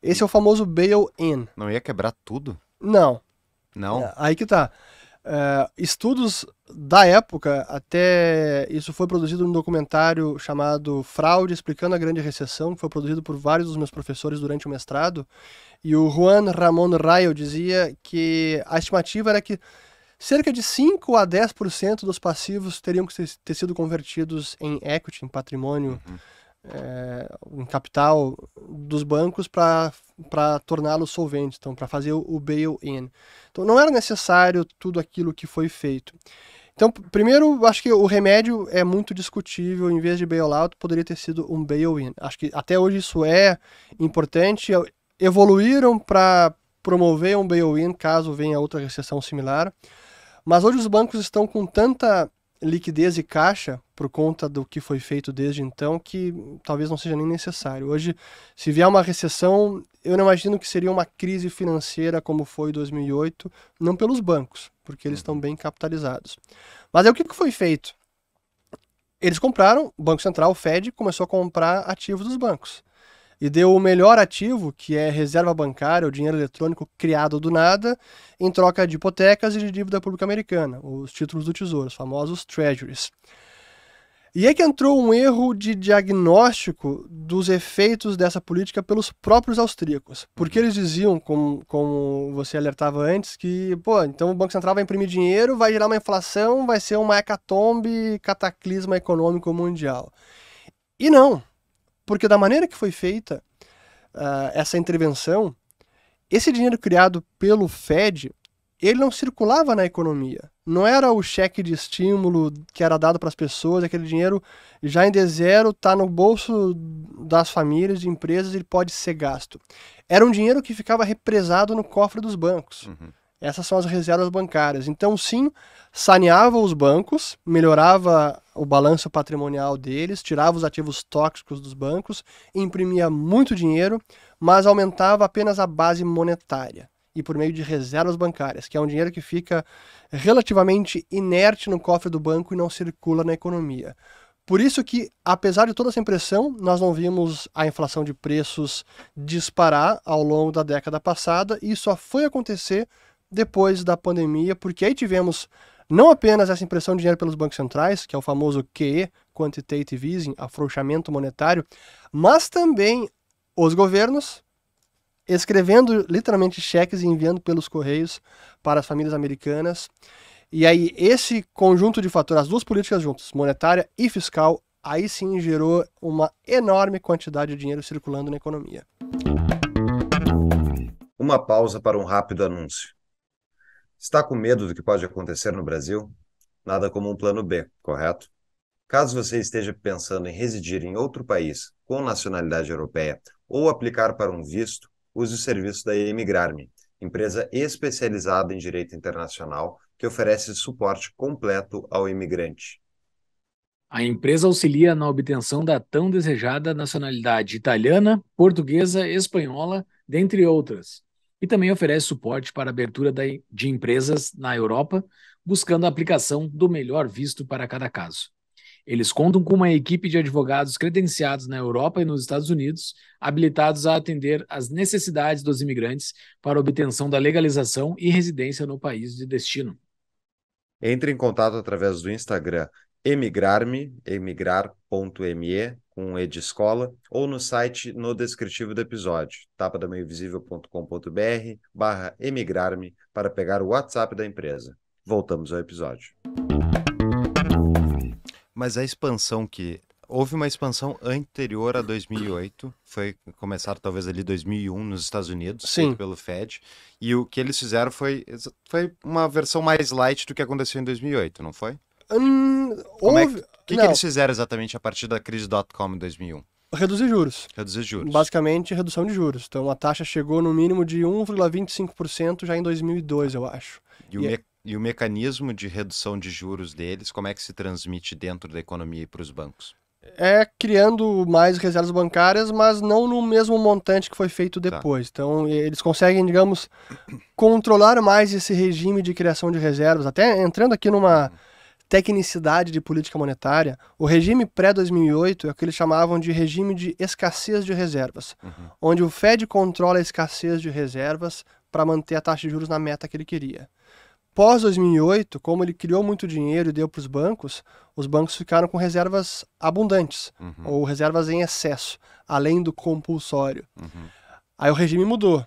Esse é o famoso bail-in. Não ia quebrar tudo? Não. Não? É, aí que tá. Uh, estudos da época, até isso foi produzido num documentário chamado Fraude Explicando a Grande Recessão, que foi produzido por vários dos meus professores durante o mestrado. E o Juan Ramon Rayo dizia que a estimativa era que cerca de 5 a 10% dos passivos teriam que ter sido convertidos em equity, em patrimônio. Uhum é, um capital dos bancos para torná-los solventes, então para fazer o, o bail-in. Então não era necessário tudo aquilo que foi feito. Então, primeiro, acho que o remédio é muito discutível. Em vez de bail-out, poderia ter sido um bail-in. Acho que até hoje isso é importante. Evoluíram para promover um bail-in caso venha outra recessão similar. Mas hoje os bancos estão com tanta liquidez e caixa por conta do que foi feito desde então que talvez não seja nem necessário. Hoje, se vier uma recessão, eu não imagino que seria uma crise financeira como foi 2008, não pelos bancos, porque eles estão uhum. bem capitalizados. Mas é o que foi feito? Eles compraram, o Banco Central, o Fed, começou a comprar ativos dos bancos e deu o melhor ativo, que é reserva bancária, o dinheiro eletrônico criado do nada, em troca de hipotecas e de dívida pública americana, os títulos do Tesouro, os famosos treasuries. E é que entrou um erro de diagnóstico dos efeitos dessa política pelos próprios austríacos. Porque eles diziam, como, como você alertava antes, que, pô, então o Banco Central vai imprimir dinheiro, vai gerar uma inflação, vai ser uma hecatombe, cataclisma econômico mundial. E não. Porque da maneira que foi feita uh, essa intervenção, esse dinheiro criado pelo Fed, ele não circulava na economia. Não era o cheque de estímulo que era dado para as pessoas, aquele dinheiro já em D0 está no bolso das famílias, de empresas, ele pode ser gasto. Era um dinheiro que ficava represado no cofre dos bancos. Uhum. Essas são as reservas bancárias. Então, sim, saneava os bancos, melhorava o balanço patrimonial deles, tirava os ativos tóxicos dos bancos, imprimia muito dinheiro, mas aumentava apenas a base monetária e por meio de reservas bancárias, que é um dinheiro que fica relativamente inerte no cofre do banco e não circula na economia. Por isso que, apesar de toda essa impressão, nós não vimos a inflação de preços disparar ao longo da década passada, e só foi acontecer depois da pandemia, porque aí tivemos não apenas essa impressão de dinheiro pelos bancos centrais, que é o famoso QE, Quantitative Easing, afrouxamento monetário, mas também os governos escrevendo literalmente cheques e enviando pelos correios para as famílias americanas. E aí esse conjunto de fatores, as duas políticas juntas, monetária e fiscal, aí sim gerou uma enorme quantidade de dinheiro circulando na economia. Uma pausa para um rápido anúncio. Está com medo do que pode acontecer no Brasil? Nada como um plano B, correto? Caso você esteja pensando em residir em outro país com nacionalidade europeia ou aplicar para um visto, use o serviço da Emigrarme, empresa especializada em direito internacional que oferece suporte completo ao imigrante. A empresa auxilia na obtenção da tão desejada nacionalidade italiana, portuguesa, espanhola, dentre outras e também oferece suporte para abertura de empresas na Europa, buscando a aplicação do melhor visto para cada caso. Eles contam com uma equipe de advogados credenciados na Europa e nos Estados Unidos, habilitados a atender às necessidades dos imigrantes para obtenção da legalização e residência no país de destino. Entre em contato através do Instagram emigrarme, emigrar.me, com E de escola, ou no site no descritivo do episódio, tapadamaiovisível.com.br barra emigrar-me para pegar o WhatsApp da empresa. Voltamos ao episódio. Mas a expansão que... Houve uma expansão anterior a 2008, foi começar talvez ali 2001 nos Estados Unidos, Sim. pelo Fed, e o que eles fizeram foi, foi uma versão mais light do que aconteceu em 2008, não foi? Hum, é houve... É o que, que, eles fizeram exatamente a partir da crise dot-com em 2001? Reduzir juros. Reduzir juros. Basicamente, redução de juros. Então, a taxa chegou no mínimo de 1,25% já em 2002, eu acho. E, e o, me E o mecanismo de redução de juros deles, como é que se transmite dentro da economia e para os bancos? É criando mais reservas bancárias, mas não no mesmo montante que foi feito Tá. depois. Então, eles conseguem, digamos, controlar mais esse regime de criação de reservas. Até entrando aqui numa tecnicidade de política monetária, o regime pré-2008 é o que eles chamavam de regime de escassez de reservas, Uhum. onde o Fed controla a escassez de reservas para manter a taxa de juros na meta que ele queria. Pós 2008, como ele criou muito dinheiro e deu para os bancos, os bancos ficaram com reservas abundantes Uhum. ou reservas em excesso, além do compulsório. Uhum. Aí o regime mudou.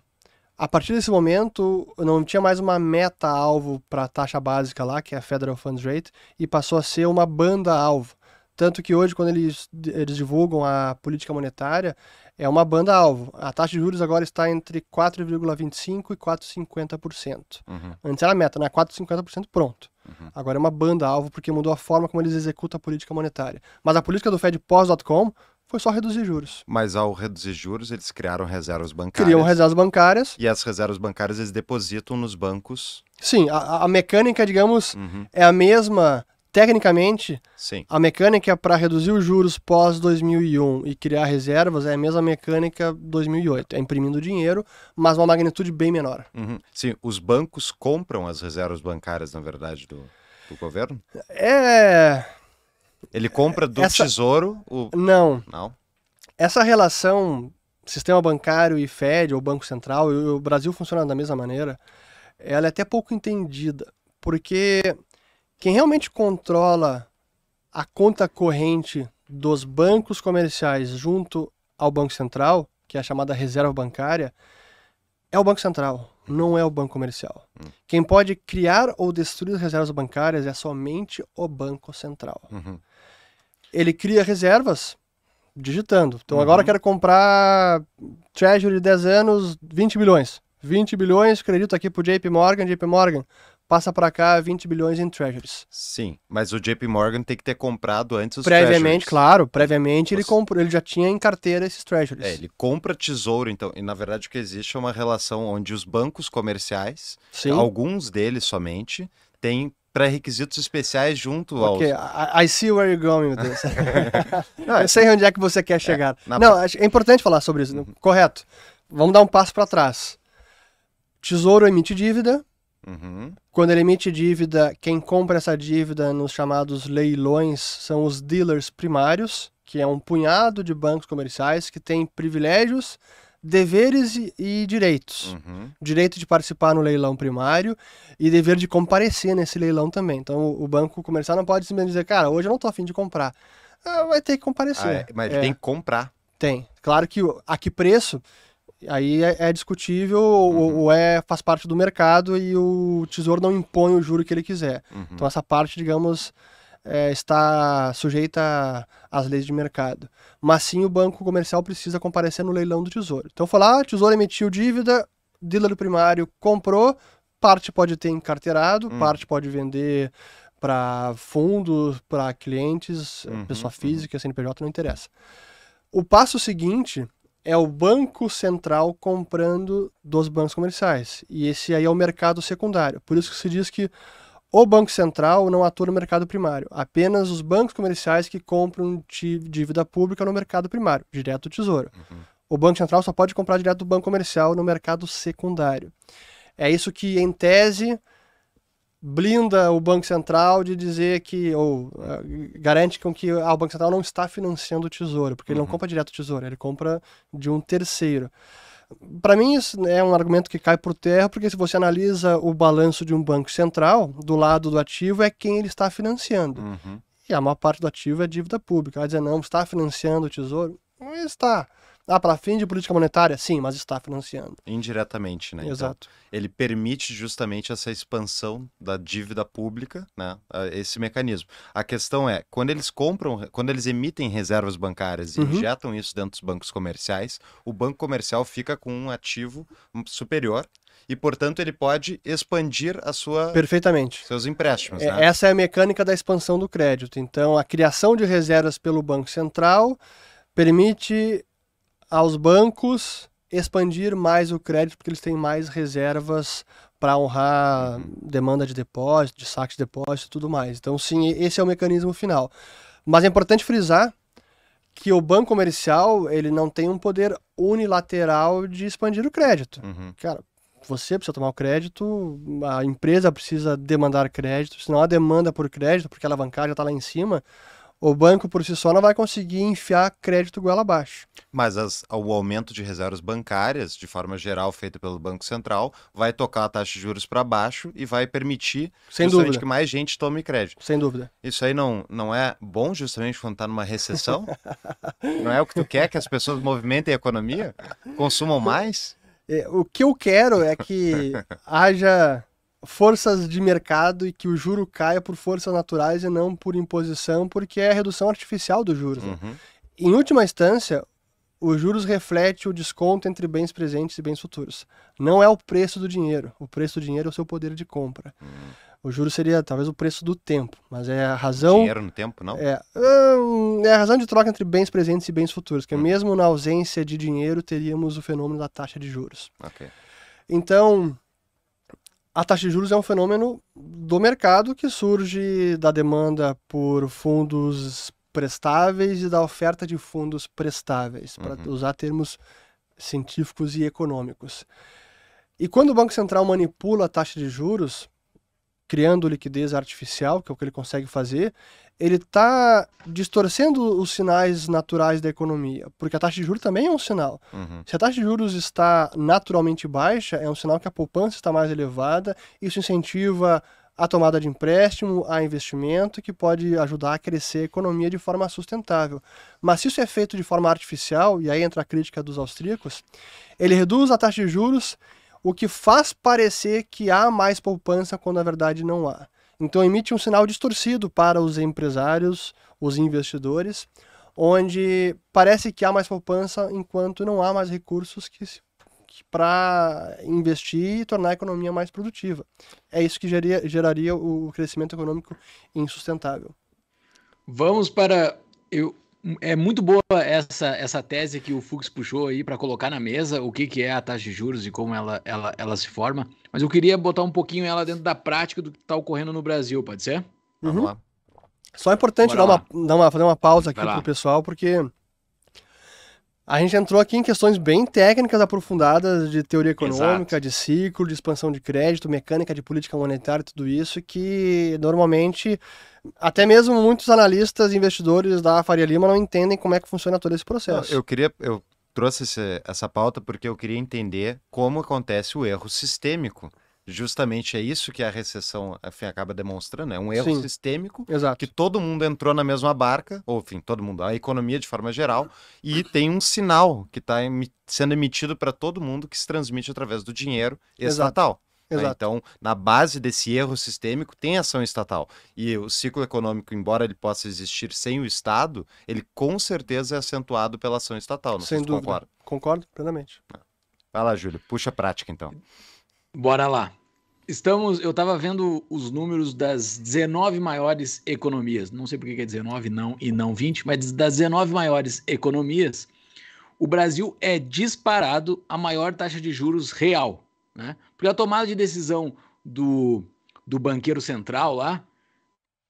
A partir desse momento, não tinha mais uma meta-alvo para a taxa básica lá, que é a Federal Funds Rate, e passou a ser uma banda-alvo. Tanto que hoje, quando eles, eles divulgam a política monetária, é uma banda-alvo. A taxa de juros agora está entre 4,25% e 4,50%. Uhum. Antes era a meta, né? 4,50% pronto. Uhum. Agora é uma banda-alvo porque mudou a forma como eles executam a política monetária. Mas a política do Fed pós.com foi só reduzir juros. Mas ao reduzir juros, eles criaram reservas bancárias. Criam reservas bancárias. E as reservas bancárias eles depositam nos bancos. Sim, a, a mecânica, digamos, Uhum. é a mesma. Tecnicamente, Sim. a mecânica para reduzir os juros pós 2001 e criar reservas é a mesma mecânica 2008. É imprimindo dinheiro, mas uma magnitude bem menor. Uhum. Sim, os bancos compram as reservas bancárias, na verdade, do, do governo? É. Ele compra do Essa- tesouro o. Não. Não. Essa relação sistema bancário e Fed, ou Banco Central, e o Brasil funciona da mesma maneira, ela é até pouco entendida, porque quem realmente controla a conta corrente dos bancos comerciais junto ao Banco Central, que é a chamada reserva bancária, é o Banco Central, não é o Banco Comercial. Quem pode criar ou destruir as reservas bancárias é somente o Banco Central Uhum. ele cria reservas digitando. Então Uhum. agora eu quero comprar Treasury de 10 anos, 20 bilhões. 20 bilhões, acredito aqui pro JP Morgan, JP Morgan, passa para cá 20 bilhões em Treasuries. Sim, mas o JP Morgan tem que ter comprado antes os previamente, treasuries. claro, previamente ele Você- comprou, ele já tinha em carteira esses Treasuries. É, ele compra tesouro, então, e na verdade o que existe é uma relação onde os bancos comerciais, Sim. alguns deles somente, têm pré-requisitos especiais junto aos. Ok, I, I see where you're going with this. eu sei onde é que você quer chegar. na- Não, é importante falar sobre isso. Correto. Vamos dar um passo para trás. Tesouro emite dívida, Uhum, Quando ele emite dívida, quem compra essa dívida nos chamados leilões são os dealers primários, que é um punhado de bancos comerciais que tem privilégios, deveres e, e direitos. uhum, Direito de participar no leilão primário e dever de comparecer nesse leilão também. Então o, o banco comercial não pode simplesmente dizer, cara, hoje eu não estou afim de comprar. Ah, vai ter que comparecer. Ah, é, mas É. tem que comprar. Tem. Claro que a que preço, aí é, é discutível ou, Uhum. ou é, faz parte do mercado e o tesouro não impõe o juro que ele quiser. Uhum. Então essa parte, digamos, é, está sujeita às leis de mercado. Mas sim o banco comercial precisa comparecer no leilão do tesouro. Então lá, o tesouro emitiu dívida, dealer primário comprou, parte pode ter encarteirado, Hum. parte pode vender para fundos, para clientes, Uhum, pessoa uhum. física, CNPJ, não interessa. O passo seguinte é o Banco Central comprando dos bancos comerciais. E esse aí é o mercado secundário. Por isso que se diz que o Banco Central não atua no mercado primário. Apenas os bancos comerciais que compram dívida pública no mercado primário, direto do Tesouro. Uhum. O Banco Central só pode comprar direto do Banco Comercial no mercado secundário. É isso que, em tese, blinda o Banco Central de dizer que, ou eh, garante com que ah, o Banco Central não está financiando o Tesouro, porque ele não Uhum. compra direto do Tesouro, ele compra de um terceiro. Para mim, isso é um argumento que cai por terra, porque se você analisa o balanço de um banco central, do lado do ativo é quem ele está financiando. Uhum. E a maior parte do ativo é dívida pública. Vai dizer, não, está financiando o tesouro? Não está. Ah, para fim de política monetária? Sim, mas está financiando. Indiretamente, né? Então, Exato. ele permite justamente essa expansão da dívida pública, né? a- Esse mecanismo. A questão é, quando eles compram, quando eles emitem reservas bancárias e Uhum. injetam isso dentro dos bancos comerciais, o banco comercial fica com um ativo superior e, portanto, ele pode expandir a sua, Perfeitamente. seus empréstimos, É, né? Essa é a mecânica da expansão do crédito. Então, a criação de reservas pelo Banco Central permite aos bancos expandir mais o crédito, porque eles têm mais reservas para honrar demanda de depósito, de saque de depósito e tudo mais. Então, sim, esse é o mecanismo final. Mas é importante frisar que o banco comercial ele não tem um poder unilateral de expandir o crédito. Uhum. Cara, você precisa tomar o crédito, a empresa precisa demandar crédito, se não há demanda por crédito, porque a alavancagem está lá em cima, o banco por si só não vai conseguir enfiar crédito goela abaixo. Mas as, o aumento de reservas bancárias, de forma geral, feito pelo Banco Central, vai tocar a taxa de juros para baixo e vai permitir Sem justamente dúvida. que mais gente tome crédito. Sem dúvida. Isso aí não, não é bom justamente quando está numa recessão? não é o que tu quer que as pessoas movimentem a economia? Consumam mais? É, o que eu quero é que haja forças de mercado e que o juro caia por forças naturais e não por imposição, porque é a redução artificial dos juros. né? Uhum. Em última instância, os juros reflete o desconto entre bens presentes e bens futuros. Não é o preço do dinheiro. O preço do dinheiro é o seu poder de compra. O juro seria talvez o preço do tempo, mas é a razão Dinheiro no tempo, não? é, hum, é a razão de troca entre bens presentes e bens futuros, que Hum. mesmo na ausência de dinheiro teríamos o fenômeno da taxa de juros. Então, a taxa de juros é um fenômeno do mercado que surge da demanda por fundos prestáveis e da oferta de fundos prestáveis, para Uhum. usar termos científicos e econômicos. E quando o Banco Central manipula a taxa de juros, criando liquidez artificial, que é o que ele consegue fazer, ele está distorcendo os sinais naturais da economia, porque a taxa de juros também é um sinal. Uhum. Se a taxa de juros está naturalmente baixa, é um sinal que a poupança está mais elevada, isso incentiva a tomada de empréstimo, a investimento, que pode ajudar a crescer a economia de forma sustentável. Mas se isso é feito de forma artificial, e aí entra a crítica dos austríacos, ele reduz a taxa de juros, o que faz parecer que há mais poupança quando na verdade não há. Então emite um sinal distorcido para os empresários, os investidores, onde parece que há mais poupança enquanto não há mais recursos que, que para investir e tornar a economia mais produtiva. É isso que geraria, geraria o crescimento econômico insustentável. Vamos para. Eu, é muito boa essa, essa tese que o Fux puxou aí para colocar na mesa o que, que é a taxa de juros e como ela, ela, ela se forma. Mas eu queria botar um pouquinho ela dentro da prática do que está ocorrendo no Brasil, pode ser? Vamos Uhum. lá. Só é importante Bora dar uma, dar uma, fazer uma pausa aqui para o pessoal, porque a gente entrou aqui em questões bem técnicas aprofundadas de teoria econômica, Exato. de ciclo, de expansão de crédito, mecânica de política monetária, tudo isso que normalmente até mesmo muitos analistas e investidores da Faria Lima não entendem como é que funciona todo esse processo. eu queria, eu trouxe esse- essa pauta porque eu queria entender como acontece o erro sistêmico. Justamente é isso que a recessão, enfim, acaba demonstrando, é um erro Sim. sistêmico Exato. que todo mundo entrou na mesma barca, ou enfim, todo mundo, a economia de forma geral, e tem um sinal que está sendo emitido para todo mundo que se transmite através do dinheiro Exato. Né? Exato. Então, na base desse erro sistêmico tem ação estatal. E o ciclo econômico, embora ele possa existir sem o Estado, ele com certeza é acentuado pela ação estatal. Não sei Sem se tu dúvida. concorda. Concordo plenamente. Vai lá, Júlio, puxa a prática então. Bora lá. Estamos, eu estava vendo os números das 19 maiores economias. Não sei por que é 19 não, e não 20, mas das 19 maiores economias, o Brasil é disparado a maior taxa de juros real. Né? Porque a tomada de decisão do, do banqueiro central lá,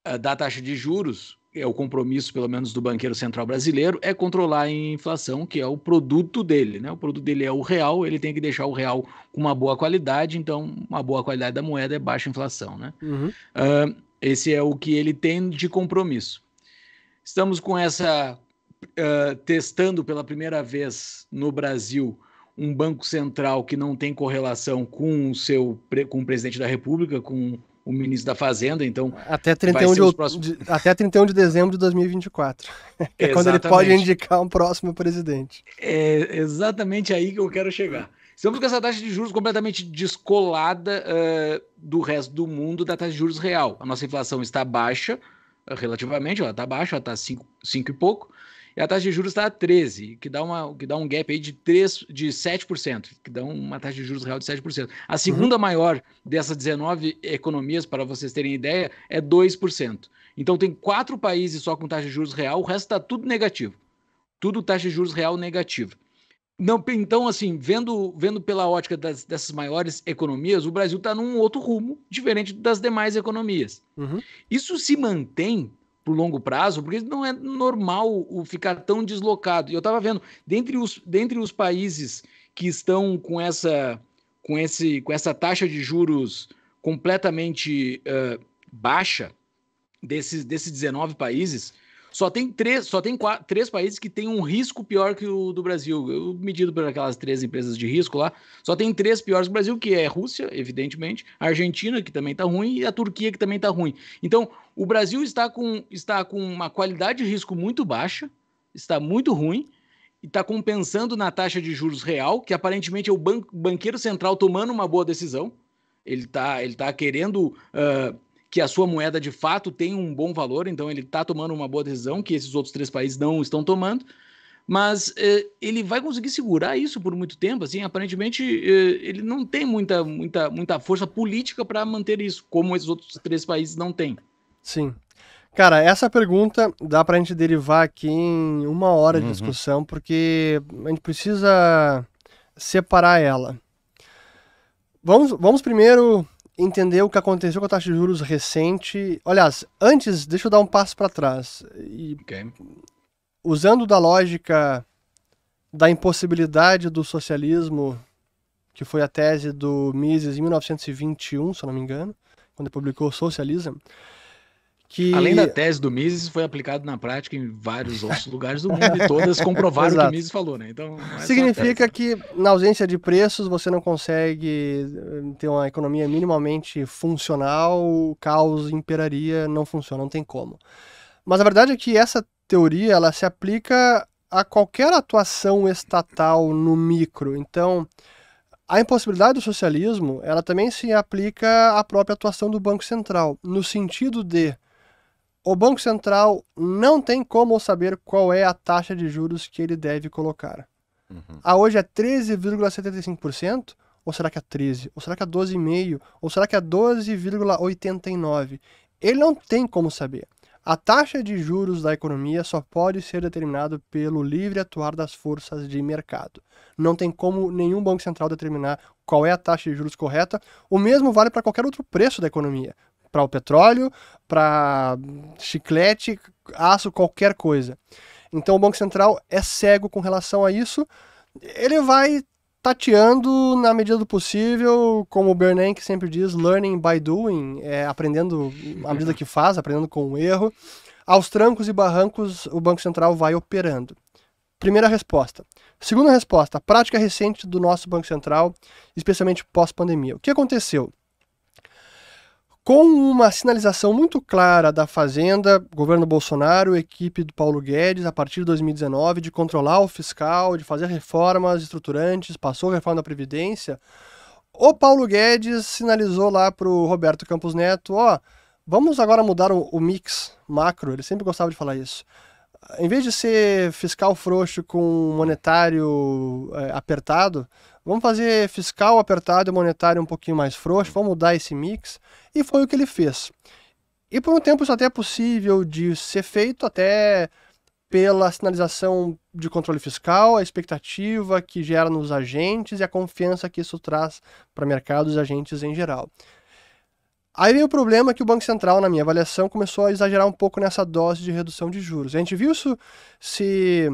eh, da taxa de juros, é o compromisso, pelo menos, do banqueiro central brasileiro, é controlar a inflação, que é o produto dele. Né? O produto dele é o real, ele tem que deixar o real com uma boa qualidade, então uma boa qualidade da moeda é baixa inflação. Né? Uhum. Ah, esse é o que ele tem de compromisso. Estamos com essa ah, testando pela primeira vez no Brasil um banco central que não tem correlação com o seu com o presidente da República, com o ministro da Fazenda, então Até Vai 31 ser de, próximos- de- até 31 de dezembro de 2024. que é quando ele pode indicar um próximo presidente. É exatamente aí que eu quero chegar. Estamos com essa taxa de juros completamente descolada ah, do resto do mundo da taxa de juros real. A nossa inflação está baixa, relativamente, ela está baixa, ela está 5 e pouco, e a taxa de juros está a 13, que dá, uma, que dá um gap aí de, 3, de 7%, que dá uma taxa de juros real de 7%. A segunda maior dessas 19 economias, para vocês terem ideia, é 2%. Então tem quatro países só com taxa de juros real, o resto está tudo negativo. Tudo taxa de juros real negativa. Não, então, assim, vendo, vendo pela ótica das, dessas maiores economias, o Brasil está num outro rumo, diferente das demais economias. Uhum. Isso se mantém por longo prazo, porque não é normal o ficar tão deslocado. E eu estava vendo, dentre os, dentre os países que estão com essa, com esse, com essa taxa de juros completamente uh, baixa, desses, desses 19 países, só tem três, só tem quatro, três países que têm um risco pior que o do Brasil. Medido por aquelas três empresas de risco lá, só tem três piores que o Brasil, que é a Rússia, evidentemente, a Argentina, que também está ruim, e a Turquia, que também está ruim. Então, o Brasil está com, está com uma qualidade de risco muito baixa, está muito ruim, e está compensando na taxa de juros real, que aparentemente é o ban banqueiro central tomando uma boa decisão. Ele está ele tá querendo uh, que a sua moeda de fato tem um bom valor, então ele está tomando uma boa decisão que esses outros três países não estão tomando, mas eh, ele vai conseguir segurar isso por muito tempo. Assim, aparentemente eh, ele não tem muita, muita, muita força política para manter isso, como esses outros três países não têm. Sim. Cara, essa pergunta dá para a gente derivar aqui em uma hora de uhum. discussão, porque a gente precisa separar ela. Vamos, vamos primeiro entender o que aconteceu com a taxa de juros recente. Aliás, antes, deixa eu dar um passo para trás. E, okay. Usando da lógica da impossibilidade do socialismo, que foi a tese do Mises em 1921, se eu não me engano, quando ele publicou Socialism, que... Além da tese do Mises, foi aplicado na prática em vários outros lugares do mundo e todas comprovaram o que o Mises falou, né? Então, é Significa que na ausência de preços você não consegue eh, ter uma economia minimamente funcional, o caos imperaria, não funciona, não tem como. Mas a verdade é que essa teoria ela se aplica a qualquer atuação estatal no micro. Então, a impossibilidade do socialismo, ela também se aplica à própria atuação do Banco Central, no sentido de o Banco Central não tem como saber qual é a taxa de juros que ele deve colocar. Uhum. A hoje é 13,75%? Ou será que é 13? Ou será que é 12,5? Ou será que é 12,89? Ele não tem como saber. A taxa de juros da economia só pode ser determinada pelo livre atuar das forças de mercado. Não tem como nenhum banco central determinar qual é a taxa de juros correta. O mesmo vale para qualquer outro preço da economia para o petróleo, para chiclete, aço, qualquer coisa. Então o Banco Central é cego com relação a isso. Ele vai tateando na medida do possível, como o Bernanke sempre diz, learning by doing, é, aprendendo à medida que faz, aprendendo com o erro. Aos trancos e barrancos, o Banco Central vai operando. Primeira resposta. Segunda resposta, prática recente do nosso Banco Central, especialmente pós-pandemia. O que aconteceu? Com uma sinalização muito clara da Fazenda, governo Bolsonaro, equipe do Paulo Guedes, a partir de 2019, de controlar o fiscal, de fazer reformas estruturantes, passou a reforma da Previdência, o Paulo Guedes sinalizou lá para o Roberto Campos Neto, ó, vamos agora mudar o, o mix macro, ele sempre gostava de falar isso. Em vez de ser fiscal frouxo com monetário é, apertado, Vamos fazer fiscal apertado e monetário um pouquinho mais frouxo, vamos mudar esse mix. E foi o que ele fez. E por um tempo isso até é possível de ser feito, até pela sinalização de controle fiscal, a expectativa que gera nos agentes e a confiança que isso traz para mercados e agentes em geral. Aí veio o problema que o Banco Central, na minha avaliação, começou a exagerar um pouco nessa dose de redução de juros. A gente viu isso se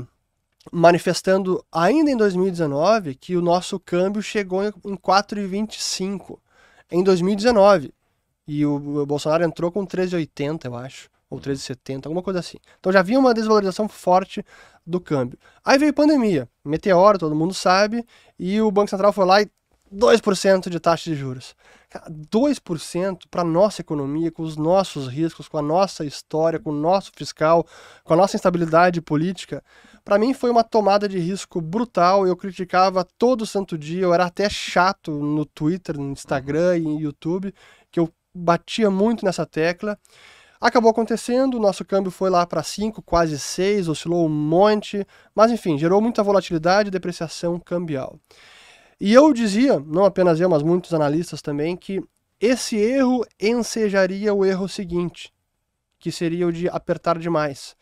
manifestando ainda em 2019 que o nosso câmbio chegou em 4,25 em 2019. E o, Bolsonaro entrou com 13,80, eu acho, ou 13,70, alguma coisa assim. Então já havia uma desvalorização forte do câmbio. Aí veio pandemia, meteoro, todo mundo sabe, e o Banco Central foi lá e 2% de taxa de juros. 2% para a nossa economia, com os nossos riscos, com a nossa história, com o nosso fiscal, com a nossa instabilidade política, para mim foi uma tomada de risco brutal. Eu criticava todo santo dia, eu era até chato no Twitter, no Instagram e no YouTube, que eu batia muito nessa tecla. Acabou acontecendo, o nosso câmbio foi lá para 5, quase 6, oscilou um monte, mas enfim, gerou muita volatilidade e depreciação cambial. E eu dizia, não apenas eu, mas muitos analistas também, que esse erro ensejaria o erro seguinte, que seria o de apertar demais.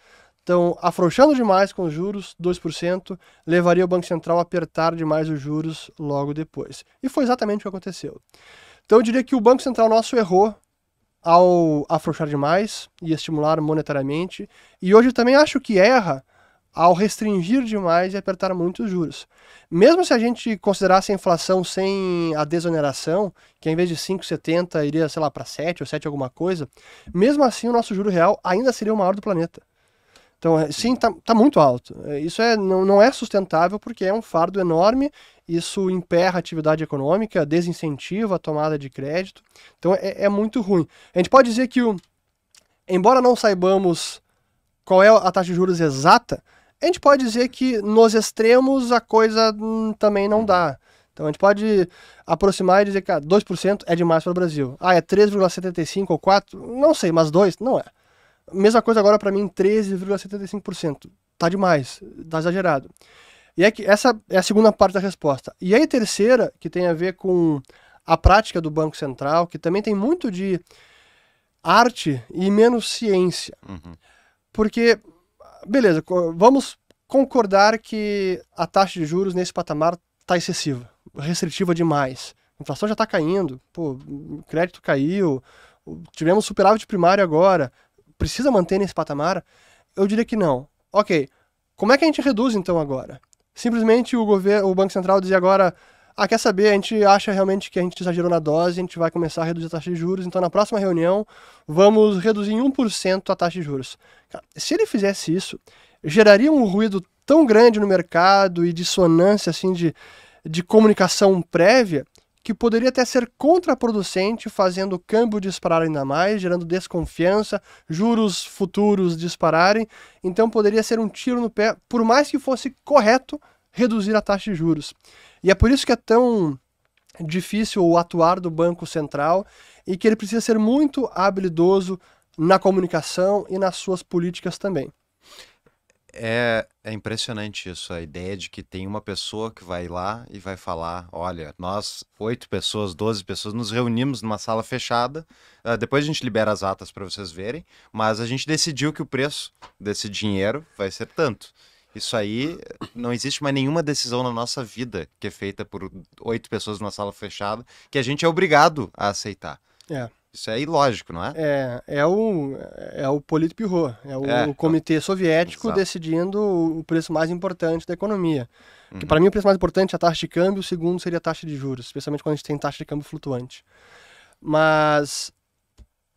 Então, afrouxando demais com os juros, 2%, levaria o Banco Central a apertar demais os juros logo depois. E foi exatamente o que aconteceu. Então, eu diria que o Banco Central nosso errou ao afrouxar demais e estimular monetariamente, e hoje também acho que erra ao restringir demais e apertar muito os juros. Mesmo se a gente considerasse a inflação sem a desoneração, que em vez de 5,70 iria, sei lá, para 7 ou 7 alguma coisa, mesmo assim o nosso juro real ainda seria o maior do planeta. Então, é, sim, está tá muito alto. É, isso é, não, não é sustentável porque é um fardo enorme, isso emperra a atividade econômica, desincentiva a tomada de crédito. Então, é, é muito ruim. A gente pode dizer que, o, embora não saibamos qual é a taxa de juros exata, a gente pode dizer que nos extremos a coisa hum, também não dá. Então a gente pode aproximar e dizer que ah, 2% é demais para o Brasil. Ah, é 3,75 ou 4? Não sei, mas 2 não é. Mesma coisa agora para mim, 13,75%. Tá demais, tá exagerado. E é que essa é a segunda parte da resposta. E aí a terceira, que tem a ver com a prática do Banco Central, que também tem muito de arte e menos ciência. Uhum. Porque, beleza, vamos concordar que a taxa de juros nesse patamar está excessiva, restritiva demais. A inflação já está caindo, pô, o crédito caiu, tivemos superávit primário agora, precisa manter nesse patamar? Eu diria que não. Ok, como é que a gente reduz então agora? Simplesmente o governo, o Banco Central dizia agora, ah, quer saber, a gente acha realmente que a gente exagerou na dose, a gente vai começar a reduzir a taxa de juros, então na próxima reunião vamos reduzir em 1% a taxa de juros. Se ele fizesse isso, geraria um ruído tão grande no mercado e dissonância assim de, de comunicação prévia que poderia até ser contraproducente, fazendo o câmbio disparar ainda mais, gerando desconfiança, juros futuros dispararem. Então poderia ser um tiro no pé, por mais que fosse correto reduzir a taxa de juros. E é por isso que é tão difícil o atuar do Banco Central e que ele precisa ser muito habilidoso na comunicação e nas suas políticas também. É, é impressionante isso, a ideia de que tem uma pessoa que vai lá e vai falar: olha, nós, oito pessoas, doze pessoas, nos reunimos numa sala fechada. Uh, depois a gente libera as atas para vocês verem, mas a gente decidiu que o preço desse dinheiro vai ser tanto. Isso aí, não existe mais nenhuma decisão na nossa vida que é feita por oito pessoas numa sala fechada que a gente é obrigado a aceitar. É. Isso é ilógico, não é? É, é o, é o Politburo, é o, é, o comitê soviético exato. decidindo o preço mais importante da economia. Uhum. Que para mim o preço mais importante é a taxa de câmbio, o segundo seria a taxa de juros, especialmente quando a gente tem taxa de câmbio flutuante. Mas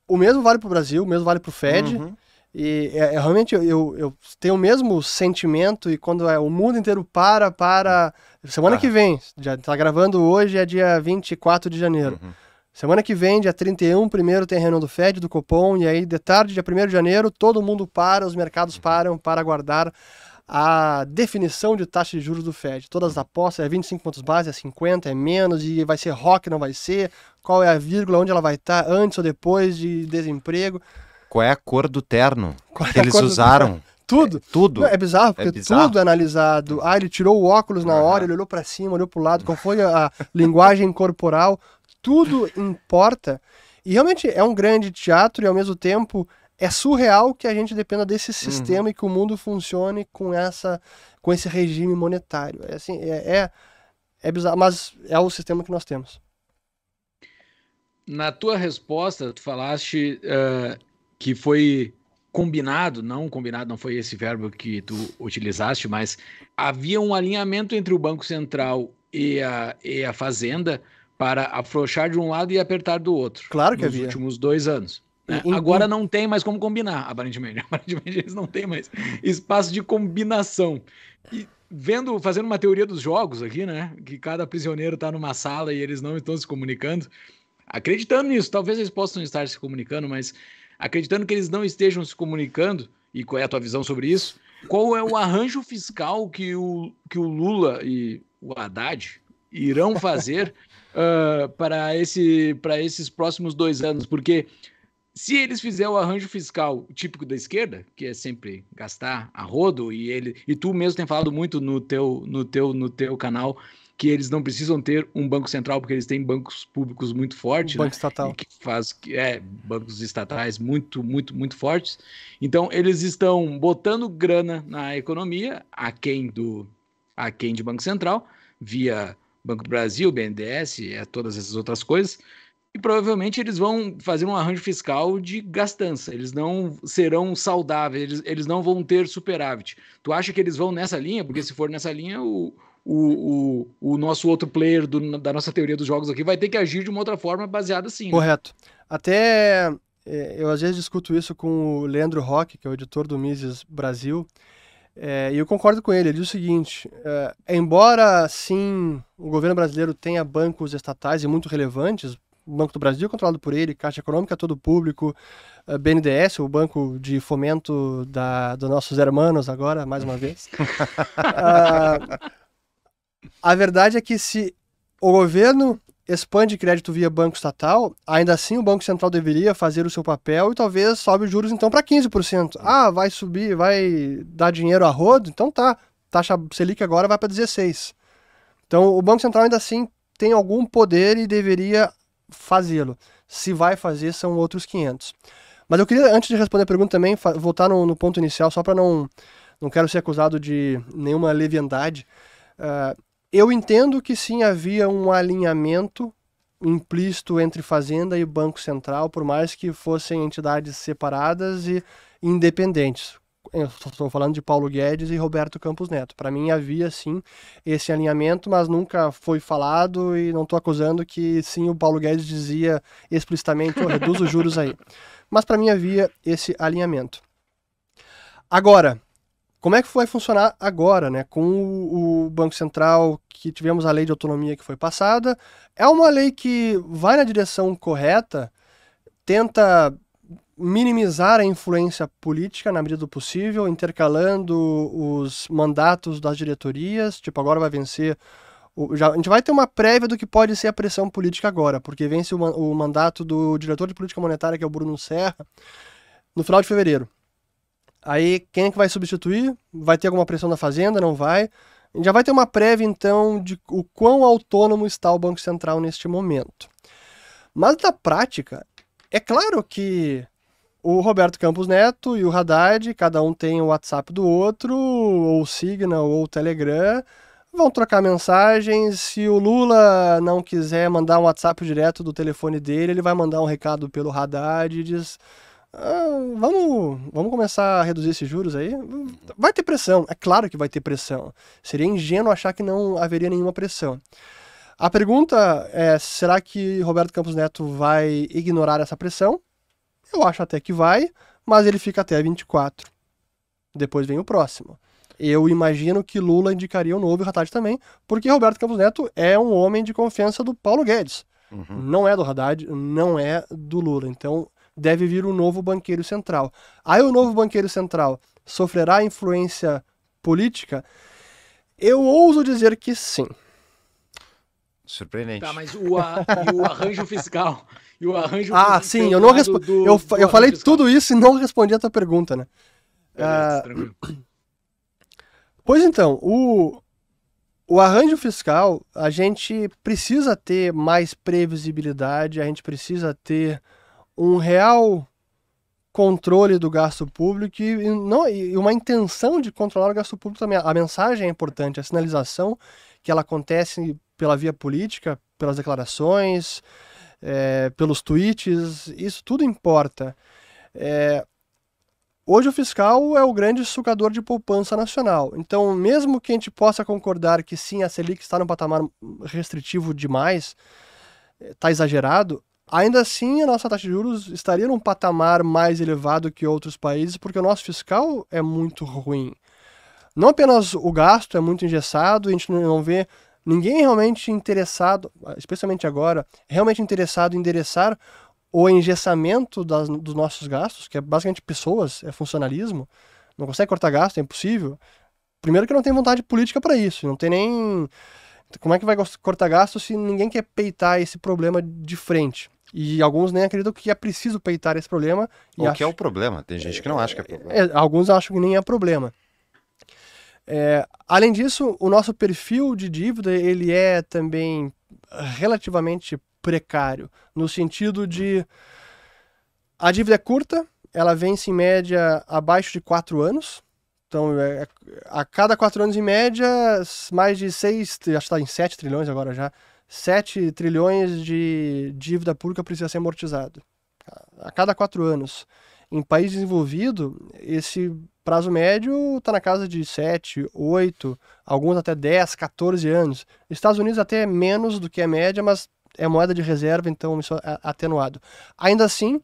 o mesmo vale para o Brasil, o mesmo vale para o Fed. Uhum. E é, é, realmente eu, eu, eu, tenho o mesmo sentimento e quando é, o mundo inteiro para, para. Semana ah. que vem, já está gravando hoje, é dia 24 de janeiro. Uhum. Semana que vem, dia 31, primeiro tem a reunião do FED, do Copom, e aí de tarde, dia 1 de janeiro, todo mundo para, os mercados param para aguardar a definição de taxa de juros do Fed. Todas as apostas, é 25 pontos base, é 50, é menos, e vai ser rock, não vai ser, qual é a vírgula, onde ela vai estar, antes ou depois de desemprego. Qual é a cor do terno qual que é eles usaram? Tudo. É, tudo. Não, é bizarro, porque é bizarro. tudo é analisado. Ah, ele tirou o óculos na hora, ele olhou para cima, olhou para o lado, qual foi a linguagem corporal tudo importa. E realmente é um grande teatro e ao mesmo tempo é surreal que a gente dependa desse uhum. sistema uhum. e que o mundo funcione com essa com esse regime monetário. É assim, é, é, é bizarro, mas é o sistema que nós temos. Na tua resposta, tu falaste uh, que foi combinado, não combinado, não foi esse verbo que tu utilizaste, mas havia um alinhamento entre o Banco Central e a, e a Fazenda para afrouxar de um lado e apertar do outro. Claro que nos havia. últimos dois anos. Né? Em, Agora em... não tem mais como combinar, aparentemente. Aparentemente eles não têm mais espaço de combinação. E vendo, fazendo uma teoria dos jogos aqui, né? Que cada prisioneiro está numa sala e eles não estão se comunicando. Acreditando nisso, talvez eles possam estar se comunicando, mas acreditando que eles não estejam se comunicando, e qual é a tua visão sobre isso? Qual é o arranjo fiscal que o, que o Lula e o Haddad irão fazer uh, para, esse, esses próximos dois anos, porque se eles fizerem o arranjo fiscal típico da esquerda, que é sempre gastar a rodo, e ele e tu mesmo tem falado muito no teu, no teu, no teu canal que eles não precisam ter um banco central porque eles têm bancos públicos muito fortes, banco né? estatal, que faz é bancos estatais muito muito muito fortes. Então eles estão botando grana na economia, aquém do aquém de banco central, via Banco do Brasil, BNDES, é, todas essas outras coisas. E provavelmente eles vão fazer um arranjo fiscal de gastança. Eles não serão saudáveis, eles, eles não vão ter superávit. Tu acha que eles vão nessa linha? Porque se for nessa linha, o, o, o, o nosso outro player do, da nossa teoria dos jogos aqui vai ter que agir de uma outra forma baseada assim. Né? Correto. Até é, eu às vezes discuto isso com o Leandro Roque, que é o editor do Mises Brasil, é, e eu concordo com ele. Ele diz o seguinte: é, embora sim o governo brasileiro tenha bancos estatais e muito relevantes, o Banco do Brasil controlado por ele, Caixa Econômica todo público, BNDES, o banco de fomento da, dos nossos hermanos agora, mais uma vez. uh, a verdade é que se o governo expande crédito via banco estatal, ainda assim o Banco Central deveria fazer o seu papel e talvez sobe os juros então para 15%. Ah, vai subir, vai dar dinheiro a rodo? Então tá, taxa Selic agora vai para 16%. Então o Banco Central ainda assim tem algum poder e deveria fazê-lo. Se vai fazer, são outros 500. Mas eu queria, antes de responder a pergunta também, voltar no, no ponto inicial, só para não. Não quero ser acusado de nenhuma leviandade. Uh, eu entendo que sim havia um alinhamento implícito entre Fazenda e Banco Central, por mais que fossem entidades separadas e independentes estou falando de Paulo Guedes e Roberto Campos Neto. Para mim havia sim esse alinhamento, mas nunca foi falado e não estou acusando que sim o Paulo Guedes dizia explicitamente oh, reduz os juros aí. Mas para mim havia esse alinhamento. Agora, como é que vai funcionar agora, né? Com o, o Banco Central, que tivemos a lei de autonomia que foi passada, é uma lei que vai na direção correta, tenta minimizar a influência política na medida do possível, intercalando os mandatos das diretorias. Tipo, agora vai vencer. Já, a gente vai ter uma prévia do que pode ser a pressão política agora, porque vence o, o mandato do diretor de política monetária, que é o Bruno Serra, no final de fevereiro. Aí, quem é que vai substituir? Vai ter alguma pressão na Fazenda? Não vai? Já vai ter uma prévia, então, de o quão autônomo está o Banco Central neste momento. Mas, na prática, é claro que o Roberto Campos Neto e o Haddad, cada um tem o WhatsApp do outro, ou o Signal, ou o Telegram, vão trocar mensagens. Se o Lula não quiser mandar um WhatsApp direto do telefone dele, ele vai mandar um recado pelo Haddad e diz: ah, vamos, vamos começar a reduzir esses juros aí? Vai ter pressão, é claro que vai ter pressão. Seria ingênuo achar que não haveria nenhuma pressão. A pergunta é: será que Roberto Campos Neto vai ignorar essa pressão? Eu acho até que vai, mas ele fica até 24. Depois vem o próximo. Eu imagino que Lula indicaria o novo e Haddad também, porque Roberto Campos Neto é um homem de confiança do Paulo Guedes. Uhum. Não é do Haddad, não é do Lula. Então deve vir um novo banqueiro central. Aí o novo banqueiro central sofrerá influência política? Eu ouso dizer que sim. Surpreendente. Tá, mas o, a, o arranjo fiscal e o arranjo. Ah, sim, eu não respondi. Eu, do eu falei fiscal. tudo isso e não respondi a tua pergunta, né? Beleza, ah, pois então, o, o arranjo fiscal, a gente precisa ter mais previsibilidade, a gente precisa ter um real controle do gasto público e, não, e uma intenção de controlar o gasto público também. A mensagem é importante, a sinalização que ela acontece pela via política, pelas declarações, é, pelos tweets, isso tudo importa. É, hoje o fiscal é o grande sucador de poupança nacional. Então, mesmo que a gente possa concordar que sim, a Selic está num patamar restritivo demais, está exagerado, ainda assim a nossa taxa de juros estaria num patamar mais elevado que outros países, porque o nosso fiscal é muito ruim. Não apenas o gasto é muito engessado, a gente não vê Ninguém realmente interessado, especialmente agora, realmente interessado em endereçar o engessamento das, dos nossos gastos, que é basicamente pessoas, é funcionalismo. Não consegue cortar gasto, é impossível. Primeiro que não tem vontade política para isso, não tem nem. Como é que vai cortar gasto se ninguém quer peitar esse problema de frente? E alguns nem acreditam que é preciso peitar esse problema. Ou que é o problema, tem gente que não acha que é problema. É, alguns acham que nem é problema. É, além disso, o nosso perfil de dívida ele é também relativamente precário, no sentido de a dívida é curta, ela vence em média abaixo de quatro anos. Então, é, a cada quatro anos, em média, mais de seis, acho que está em 7 trilhões agora já, 7 trilhões de dívida pública precisa ser amortizado. A cada quatro anos. Em país desenvolvido, esse prazo médio está na casa de 7, 8, alguns até 10, 14 anos. Estados Unidos até menos do que a média, mas é moeda de reserva, então isso é atenuado. Ainda assim,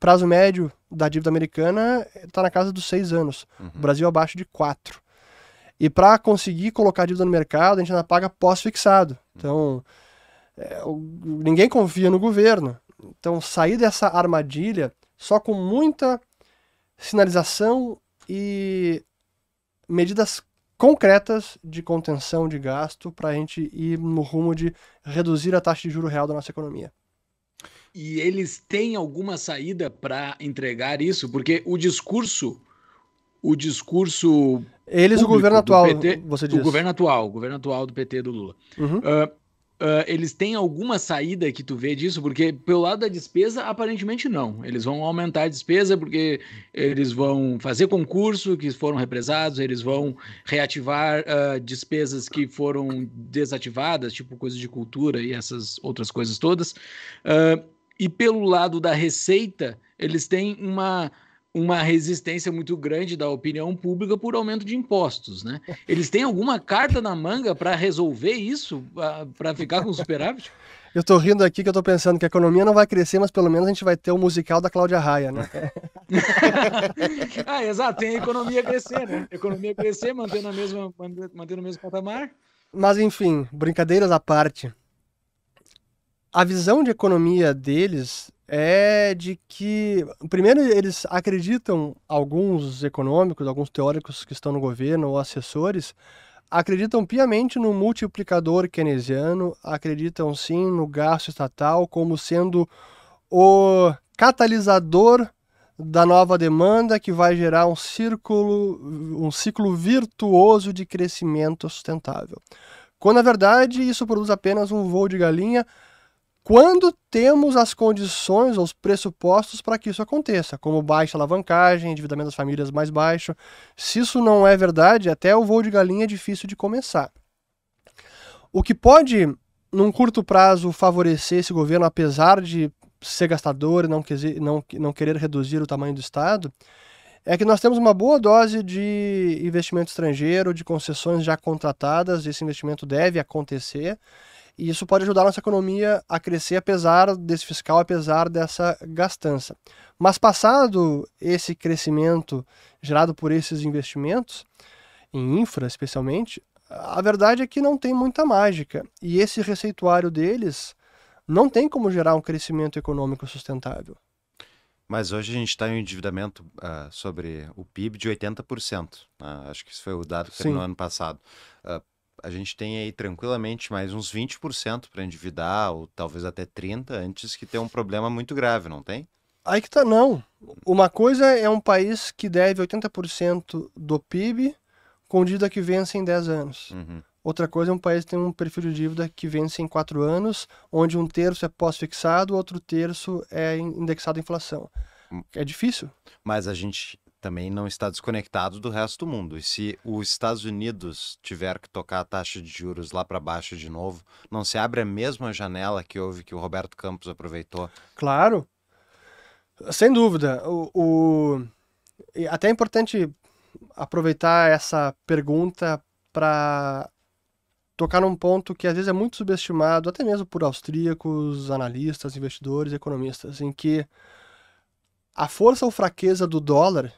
prazo médio da dívida americana está na casa dos seis anos. Uhum. O Brasil abaixo de quatro. E para conseguir colocar dívida no mercado, a gente ainda paga pós-fixado. Então, é, ninguém confia no governo. Então, sair dessa armadilha só com muita sinalização e medidas concretas de contenção de gasto para a gente ir no rumo de reduzir a taxa de juro real da nossa economia. E eles têm alguma saída para entregar isso? Porque o discurso, o discurso. Eles, o governo atual, PT, você diz. O governo atual, o governo atual do PT do Lula. Uhum. Uh, Uh, eles têm alguma saída que tu vê disso? Porque pelo lado da despesa, aparentemente não. Eles vão aumentar a despesa porque eles vão fazer concurso que foram represados, eles vão reativar uh, despesas que foram desativadas, tipo coisas de cultura e essas outras coisas todas. Uh, e pelo lado da receita, eles têm uma, uma resistência muito grande da opinião pública por aumento de impostos, né? Eles têm alguma carta na manga para resolver isso, para ficar com superávit? Eu tô rindo aqui que eu tô pensando que a economia não vai crescer, mas pelo menos a gente vai ter o musical da Cláudia Raia, né? ah, exato, tem a economia crescer, né? Economia crescer, mantendo, a mesma, mantendo o mesmo patamar. Mas enfim, brincadeiras à parte a visão de economia deles é de que, primeiro, eles acreditam, alguns econômicos, alguns teóricos que estão no governo ou assessores, acreditam piamente no multiplicador keynesiano, acreditam sim no gasto estatal como sendo o catalisador da nova demanda que vai gerar um círculo, um ciclo virtuoso de crescimento sustentável. Quando na verdade isso produz apenas um voo de galinha quando temos as condições ou os pressupostos para que isso aconteça, como baixa alavancagem, endividamento das famílias mais baixo. Se isso não é verdade, até o voo de galinha é difícil de começar. O que pode, num curto prazo, favorecer esse governo, apesar de ser gastador e não, não, não querer reduzir o tamanho do Estado, é que nós temos uma boa dose de investimento estrangeiro, de concessões já contratadas, esse investimento deve acontecer e isso pode ajudar a nossa economia a crescer apesar desse fiscal, apesar dessa gastança. Mas passado esse crescimento gerado por esses investimentos, em infra especialmente, a verdade é que não tem muita mágica. E esse receituário deles não tem como gerar um crescimento econômico sustentável. Mas hoje a gente está em um endividamento uh, sobre o PIB de 80%. Uh, né? acho que isso foi o dado que no ano passado. Uh, a gente tem aí tranquilamente mais uns 20% para endividar, ou talvez até 30%, antes que tenha um problema muito grave, não tem? Aí que tá, não. Uma coisa é um país que deve 80% do PIB com dívida que vence em 10 anos. Uhum. Outra coisa é um país que tem um perfil de dívida que vence em 4 anos, onde um terço é pós-fixado, outro terço é indexado à inflação. Hum. É difícil. Mas a gente também não está desconectado do resto do mundo. E se os Estados Unidos tiver que tocar a taxa de juros lá para baixo de novo, não se abre a mesma janela que houve que o Roberto Campos aproveitou? Claro, sem dúvida. O, o... Até é importante aproveitar essa pergunta para tocar num ponto que às vezes é muito subestimado, até mesmo por austríacos, analistas, investidores, economistas, em que a força ou fraqueza do dólar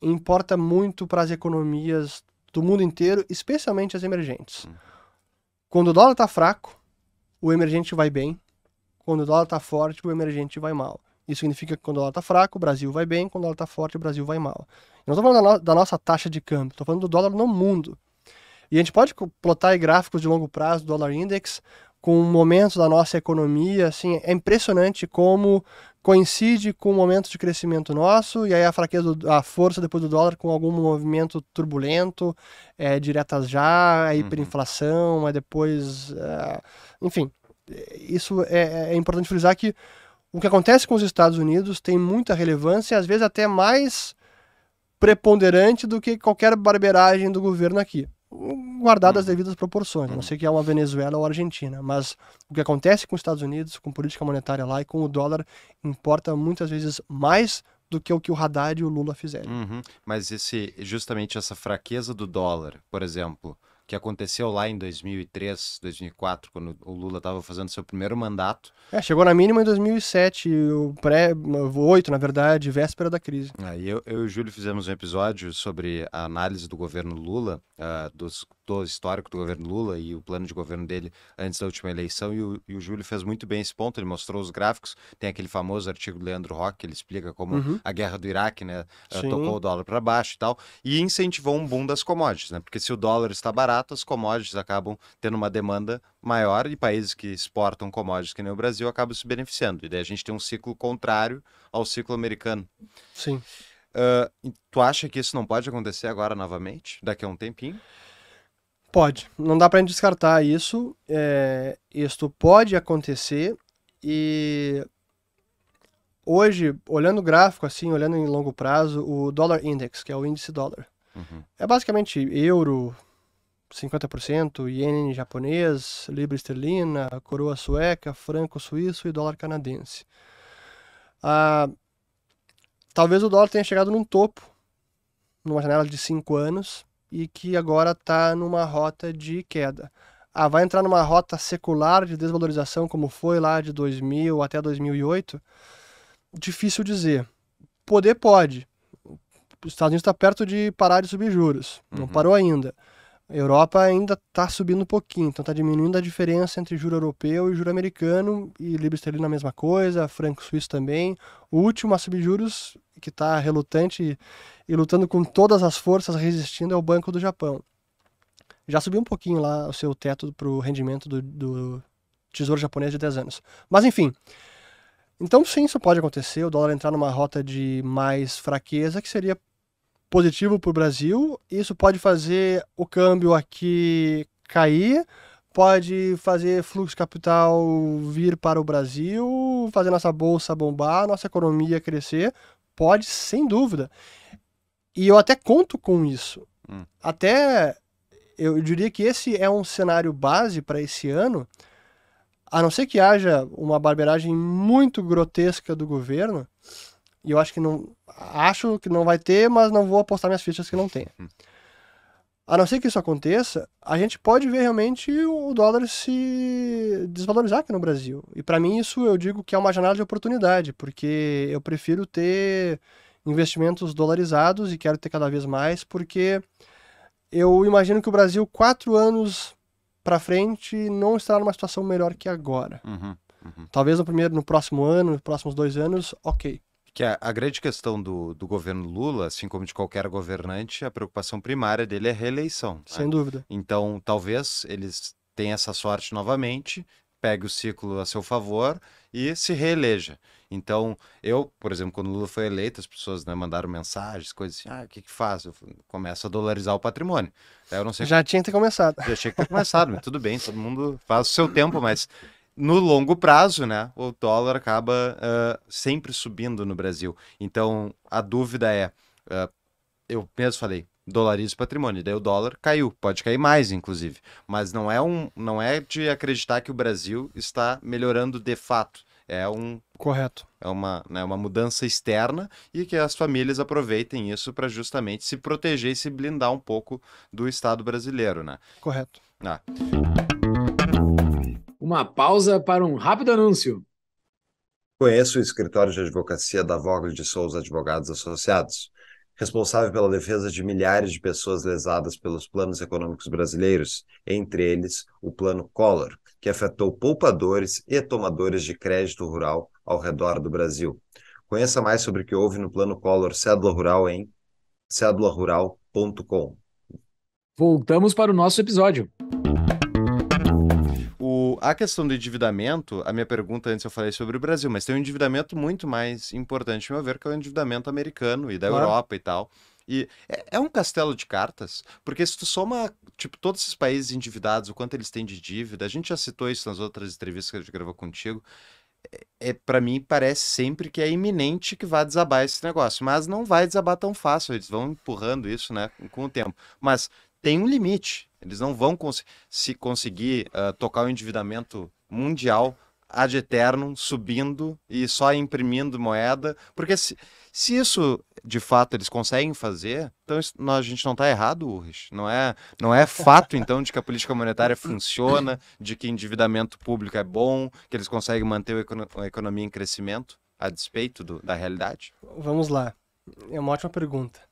importa muito para as economias do mundo inteiro, especialmente as emergentes. Hum. Quando o dólar está fraco, o emergente vai bem. Quando o dólar está forte, o emergente vai mal. Isso significa que quando o dólar está fraco, o Brasil vai bem. Quando o dólar está forte, o Brasil vai mal. Eu não estou falando da, no da, nossa taxa de câmbio, estou falando do dólar no mundo. E a gente pode plotar gráficos de longo prazo do dólar index, com momentos da nossa economia, assim, é impressionante como coincide com o momento de crescimento nosso e aí a fraqueza, a força depois do dólar com algum movimento turbulento, é, diretas já, a uhum. hiperinflação, aí depois, é, enfim, isso é, é importante frisar que o que acontece com os Estados Unidos tem muita relevância, às vezes até mais preponderante do que qualquer barberagem do governo aqui guardadas as uhum. devidas proporções. A não uhum. sei que é uma Venezuela ou Argentina, mas o que acontece com os Estados Unidos, com política monetária lá e com o dólar, importa muitas vezes mais do que o que o Haddad e o Lula fizeram. Uhum. Mas esse, justamente essa fraqueza do dólar, por exemplo, que aconteceu lá em 2003, 2004, quando o Lula estava fazendo seu primeiro mandato. É, chegou na mínima em 2007, o pré, 8, na verdade, véspera da crise. Aí eu, eu e o Júlio fizemos um episódio sobre a análise do governo Lula, uh, dos do histórico do governo Lula e o plano de governo dele antes da última eleição, e o, e o Júlio fez muito bem esse ponto, ele mostrou os gráficos, tem aquele famoso artigo do Leandro Roque, ele explica como uhum. a guerra do Iraque, né, uh, tocou o dólar para baixo e tal, e incentivou um boom das commodities, né, porque se o dólar está barato, as commodities acabam tendo uma demanda maior e países que exportam commodities que nem o Brasil acabam se beneficiando, e daí a gente tem um ciclo contrário ao ciclo americano. Sim. Uh, tu acha que isso não pode acontecer agora novamente, daqui a um tempinho? Pode. Não dá para gente descartar isso. É, isto pode acontecer e hoje, olhando o gráfico assim, olhando em longo prazo, o Dollar Index, que é o índice dólar, uhum. é basicamente euro 50%, iene japonês, libra esterlina, coroa sueca, franco suíço e dólar canadense. Ah, talvez o dólar tenha chegado num topo, numa janela de 5 anos, e que agora está numa rota de queda. Ah, vai entrar numa rota secular de desvalorização como foi lá de 2000 até 2008? Difícil dizer. Poder pode. Os Estados Unidos está perto de parar de subir juros. Não uhum. parou ainda. A Europa ainda está subindo um pouquinho, então está diminuindo a diferença entre juro europeu e juro americano, e libra esterlina a mesma coisa, franco suíço também. O último a subir juros, que está relutante e lutando com todas as forças, resistindo, é o Banco do Japão. Já subiu um pouquinho lá o seu teto para o rendimento do, do Tesouro Japonês de 10 anos. Mas enfim, então sim, isso pode acontecer, o dólar entrar numa rota de mais fraqueza, que seria positivo para o Brasil. Isso pode fazer o câmbio aqui cair, pode fazer fluxo de capital vir para o Brasil, fazer nossa bolsa bombar, nossa economia crescer. Pode, sem dúvida. E eu até conto com isso. Hum. Até eu diria que esse é um cenário base para esse ano, a não ser que haja uma barberagem muito grotesca do governo e eu acho que não. Acho que não vai ter, mas não vou apostar minhas fichas que não tenha. Hum. A não ser que isso aconteça, a gente pode ver realmente o dólar se desvalorizar aqui no Brasil. E para mim isso eu digo que é uma janela de oportunidade, porque eu prefiro ter investimentos dolarizados e quero ter cada vez mais, porque eu imagino que o Brasil, quatro anos para frente, não estará numa situação melhor que agora. Uhum, uhum. Talvez no primeiro, no próximo ano, nos próximos dois anos, ok. Que a, a grande questão do, do governo Lula, assim como de qualquer governante, a preocupação primária dele é reeleição. Sem né? dúvida. Então, talvez eles tenham essa sorte novamente, pegue o ciclo a seu favor e se reeleja. Então, eu, por exemplo, quando Lula foi eleito, as pessoas né, mandaram mensagens, coisas assim, ah, o que que faz? Eu começo a dolarizar o patrimônio. Eu não sei... Já tinha que ter começado. Já tinha que ter começado, mas tudo bem, todo mundo faz o seu tempo, mas no longo prazo, né, o dólar acaba uh, sempre subindo no Brasil. Então, a dúvida é, uh, eu mesmo falei, dolarize o patrimônio, daí o dólar caiu, pode cair mais, inclusive. Mas não é, um, não é de acreditar que o Brasil está melhorando de fato. É um correto. É uma, né, uma mudança externa e que as famílias aproveitem isso para justamente se proteger e se blindar um pouco do Estado brasileiro, né? Correto. Ah. Uma pausa para um rápido anúncio. Conheço o escritório de advocacia da Vogel de Souza Advogados Associados, responsável pela defesa de milhares de pessoas lesadas pelos planos econômicos brasileiros, entre eles o Plano Collor, que afetou poupadores e tomadores de crédito rural ao redor do Brasil. Conheça mais sobre o que houve no Plano Collor Cédula Rural em cédularural.com. Voltamos para o nosso episódio a questão do endividamento, a minha pergunta antes eu falei sobre o Brasil, mas tem um endividamento muito mais importante, meu ver, que é o endividamento americano e da claro. Europa e tal. E é, é, um castelo de cartas, porque se tu soma, tipo, todos esses países endividados, o quanto eles têm de dívida, a gente já citou isso nas outras entrevistas que a gente gravou contigo, é, é para mim parece sempre que é iminente que vai desabar esse negócio, mas não vai desabar tão fácil, eles vão empurrando isso, né, com o tempo. Mas tem um limite, eles não vão cons se conseguir uh, tocar o endividamento mundial ad eternum, subindo e só imprimindo moeda, porque se, se isso de fato eles conseguem fazer, então isso, a gente não está errado, Urris. Não é, não é fato então de que a política monetária funciona, de que endividamento público é bom, que eles conseguem manter a economia em crescimento a despeito do, da realidade? Vamos lá. É uma ótima pergunta.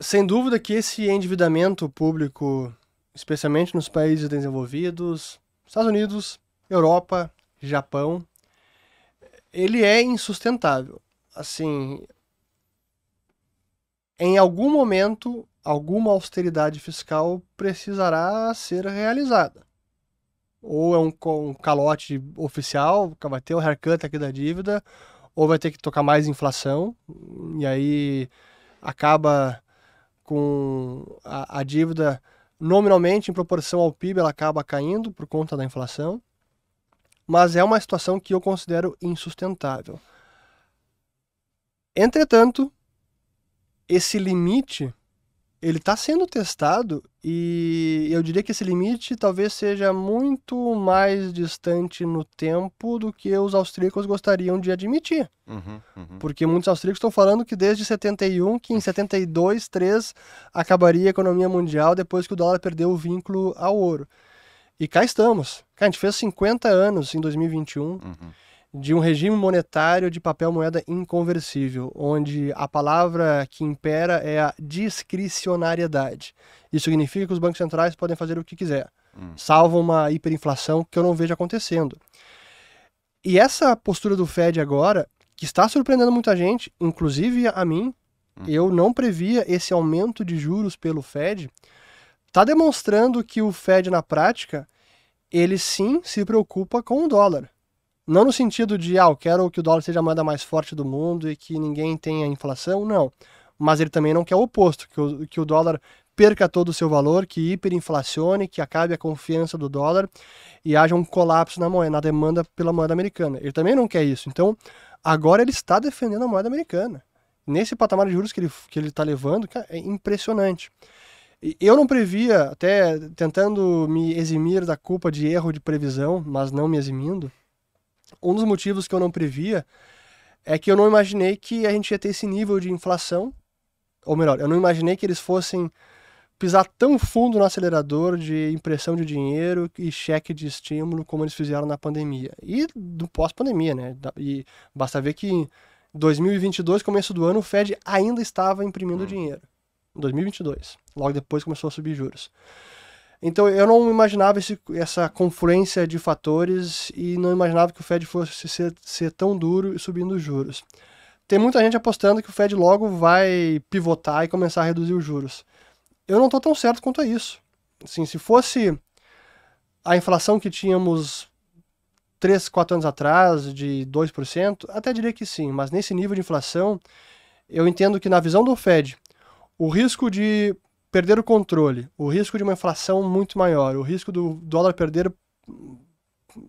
Sem dúvida que esse endividamento público especialmente nos países desenvolvidos, Estados Unidos, Europa, Japão, ele é insustentável. Assim, em algum momento, alguma austeridade fiscal precisará ser realizada. Ou é um, um calote oficial, vai ter o haircut aqui da dívida, ou vai ter que tocar mais inflação, e aí acaba com a, a dívida Nominalmente, em proporção ao PIB, ela acaba caindo por conta da inflação, mas é uma situação que eu considero insustentável. Entretanto, esse limite ele está sendo testado e eu diria que esse limite talvez seja muito mais distante no tempo do que os austríacos gostariam de admitir. Uhum, uhum. Porque muitos austríacos estão falando que desde 71, que em 72, 3 acabaria a economia mundial depois que o dólar perdeu o vínculo ao ouro. E cá estamos. Cá, a gente fez 50 anos em 2021. Uhum de um regime monetário de papel moeda inconversível, onde a palavra que impera é a discricionariedade. Isso significa que os bancos centrais podem fazer o que quiser, hum. salvo uma hiperinflação que eu não vejo acontecendo. E essa postura do Fed agora, que está surpreendendo muita gente, inclusive a mim, hum. eu não previa esse aumento de juros pelo Fed, está demonstrando que o Fed na prática ele sim se preocupa com o dólar. Não no sentido de, ah, eu quero que o dólar seja a moeda mais forte do mundo e que ninguém tenha inflação, não. Mas ele também não quer o oposto, que o, que o dólar perca todo o seu valor, que hiperinflacione, que acabe a confiança do dólar e haja um colapso na moeda, na demanda pela moeda americana. Ele também não quer isso. Então, agora ele está defendendo a moeda americana. Nesse patamar de juros que ele que ele está levando, é impressionante. Eu não previa, até tentando me eximir da culpa de erro de previsão, mas não me eximindo, um dos motivos que eu não previa é que eu não imaginei que a gente ia ter esse nível de inflação, ou melhor, eu não imaginei que eles fossem pisar tão fundo no acelerador de impressão de dinheiro e cheque de estímulo como eles fizeram na pandemia. E do pós-pandemia, né? E basta ver que em 2022, começo do ano, o Fed ainda estava imprimindo hum. dinheiro. 2022. Logo depois começou a subir juros. Então eu não imaginava esse, essa confluência de fatores e não imaginava que o Fed fosse ser, ser tão duro e subindo os juros. Tem muita gente apostando que o Fed logo vai pivotar e começar a reduzir os juros. Eu não estou tão certo quanto a isso. Assim, se fosse a inflação que tínhamos 3, 4 anos atrás, de 2%, até diria que sim, mas nesse nível de inflação, eu entendo que na visão do Fed, o risco de perder o controle, o risco de uma inflação muito maior, o risco do dólar perder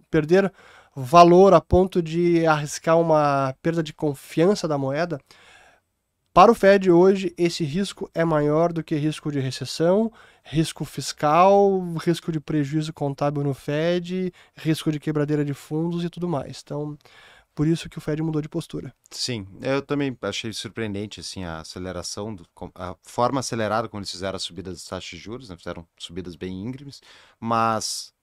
perder valor a ponto de arriscar uma perda de confiança da moeda, para o Fed hoje esse risco é maior do que risco de recessão, risco fiscal, risco de prejuízo contábil no Fed, risco de quebradeira de fundos e tudo mais. Então, por isso que o Fed mudou de postura. Sim, eu também achei surpreendente assim a aceleração, do, a forma acelerada como eles fizeram a subida das taxas de juros, né? fizeram subidas bem íngremes, mas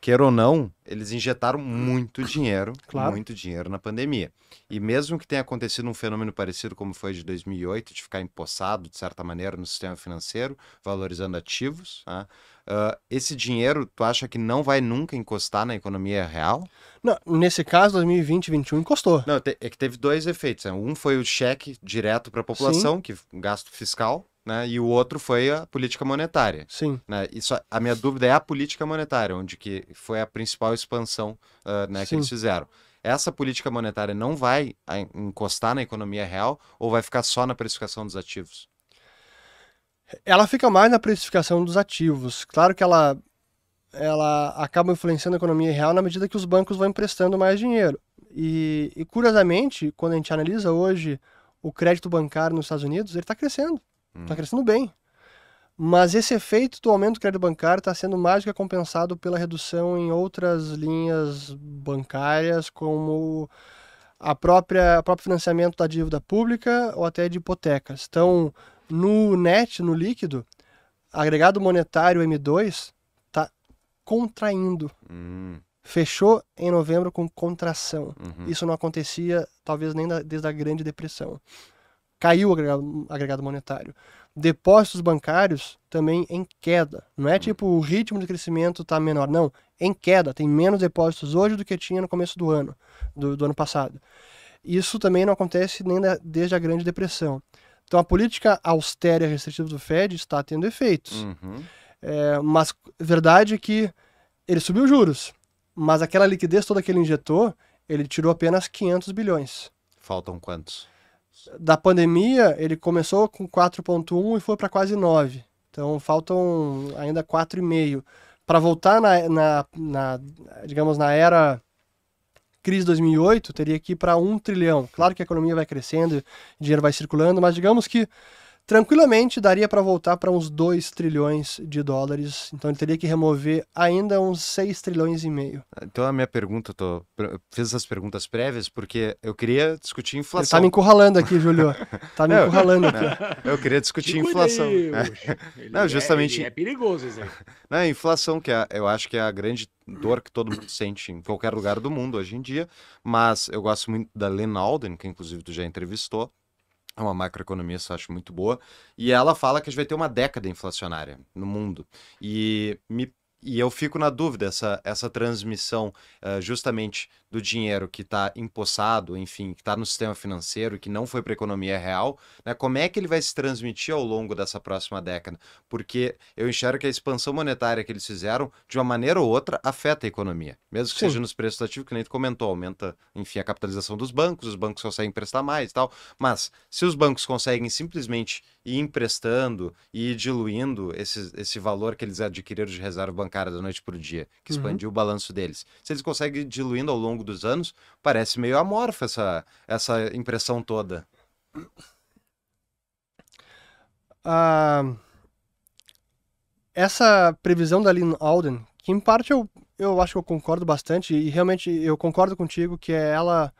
queira ou não, eles injetaram muito dinheiro, claro. muito dinheiro na pandemia. E mesmo que tenha acontecido um fenômeno parecido como foi de 2008, de ficar empossado, de certa maneira, no sistema financeiro, valorizando ativos, uh, esse dinheiro, tu acha que não vai nunca encostar na economia real? Não, nesse caso, 2020 e 2021 encostou. Não, é que teve dois efeitos. Né? Um foi o cheque direto para a população, Sim. que gasto fiscal, né? E o outro foi a política monetária. Sim. Né? Isso, a minha dúvida é a política monetária, onde que foi a principal expansão uh, né, que eles fizeram. Essa política monetária não vai encostar na economia real ou vai ficar só na precificação dos ativos? Ela fica mais na precificação dos ativos. Claro que ela, ela acaba influenciando a economia real na medida que os bancos vão emprestando mais dinheiro. E, e curiosamente, quando a gente analisa hoje o crédito bancário nos Estados Unidos, ele está crescendo. Está hum. crescendo bem. Mas esse efeito do aumento do crédito bancário está sendo mais do que compensado pela redução em outras linhas bancárias, como a própria próprio financiamento da dívida pública ou até de hipotecas. Então, no net, no líquido, agregado monetário M2 está contraindo. Hum. Fechou em novembro com contração. Uhum. Isso não acontecia, talvez, nem da, desde a Grande Depressão. Caiu o agregado, agregado monetário. Depósitos bancários também em queda. Não é uhum. tipo o ritmo de crescimento está menor, não. Em queda. Tem menos depósitos hoje do que tinha no começo do ano, do, do ano passado. Isso também não acontece nem da, desde a Grande Depressão. Então a política austera e restritiva do Fed está tendo efeitos. Uhum. É, mas verdade é que ele subiu juros, mas aquela liquidez toda que ele injetou, ele tirou apenas 500 bilhões. Faltam quantos? Da pandemia, ele começou com 4,1 e foi para quase 9. Então faltam ainda 4,5. Para voltar na, na, na, digamos, na era crise de 2008 teria que ir para um trilhão. Claro que a economia vai crescendo, dinheiro vai circulando, mas digamos que tranquilamente daria para voltar para uns 2 trilhões de dólares. Então ele teria que remover ainda uns 6 trilhões e meio. Então a minha pergunta, tô, fiz essas perguntas prévias porque eu queria discutir inflação. Ele tá me encurralando aqui, Júlio. Tá me encurralando aqui. Eu queria discutir inflação. não, justamente. É, é perigoso isso aí. Não, a inflação, que é, eu acho que é a grande dor que todo mundo sente em qualquer lugar do mundo hoje em dia, mas eu gosto muito da Lynn Alden, que inclusive tu já entrevistou, é uma macroeconomista, acho muito boa, e ela fala que a gente vai ter uma década inflacionária no mundo. E me e eu fico na dúvida, essa, essa transmissão uh, justamente do dinheiro que está empossado, enfim, que está no sistema financeiro, que não foi para a economia real, né, como é que ele vai se transmitir ao longo dessa próxima década? Porque eu enxergo que a expansão monetária que eles fizeram, de uma maneira ou outra, afeta a economia. Mesmo que Sim. seja nos preços ativos, que nem tu comentou, aumenta, enfim, a capitalização dos bancos, os bancos conseguem emprestar mais e tal. Mas se os bancos conseguem simplesmente ir emprestando e diluindo esse, esse valor que eles adquiriram de reserva bancária da noite para o dia, que uhum. expandiu uhum. o balanço deles. Se eles conseguem ir diluindo ao longo dos anos, parece meio amorfa essa, essa impressão toda. Ah, essa previsão da Lynn Alden, que em parte eu, eu acho que eu concordo bastante, e realmente eu concordo contigo que ela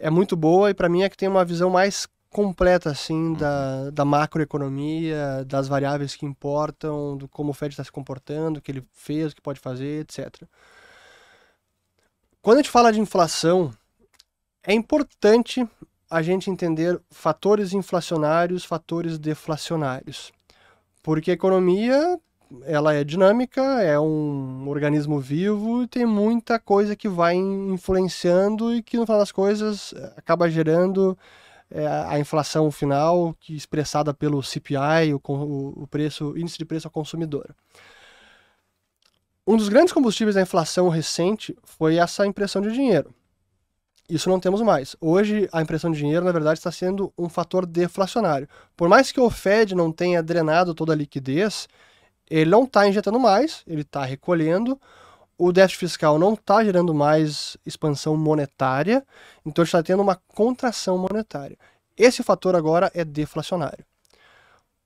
é muito boa e para mim é que tem uma visão mais completa assim uhum. da, da macroeconomia, das variáveis que importam, do como o Fed está se comportando, o que ele fez, o que pode fazer, etc. Quando a gente fala de inflação, é importante a gente entender fatores inflacionários, fatores deflacionários. Porque a economia, ela é dinâmica, é um organismo vivo e tem muita coisa que vai influenciando e que no final das coisas acaba gerando é, a inflação final, que expressada pelo CPI, o, o preço, índice de preço ao consumidor. Um dos grandes combustíveis da inflação recente foi essa impressão de dinheiro. Isso não temos mais. Hoje, a impressão de dinheiro, na verdade, está sendo um fator deflacionário. Por mais que o Fed não tenha drenado toda a liquidez, ele não está injetando mais, ele está recolhendo o déficit fiscal não está gerando mais expansão monetária, então está tendo uma contração monetária. Esse fator agora é deflacionário.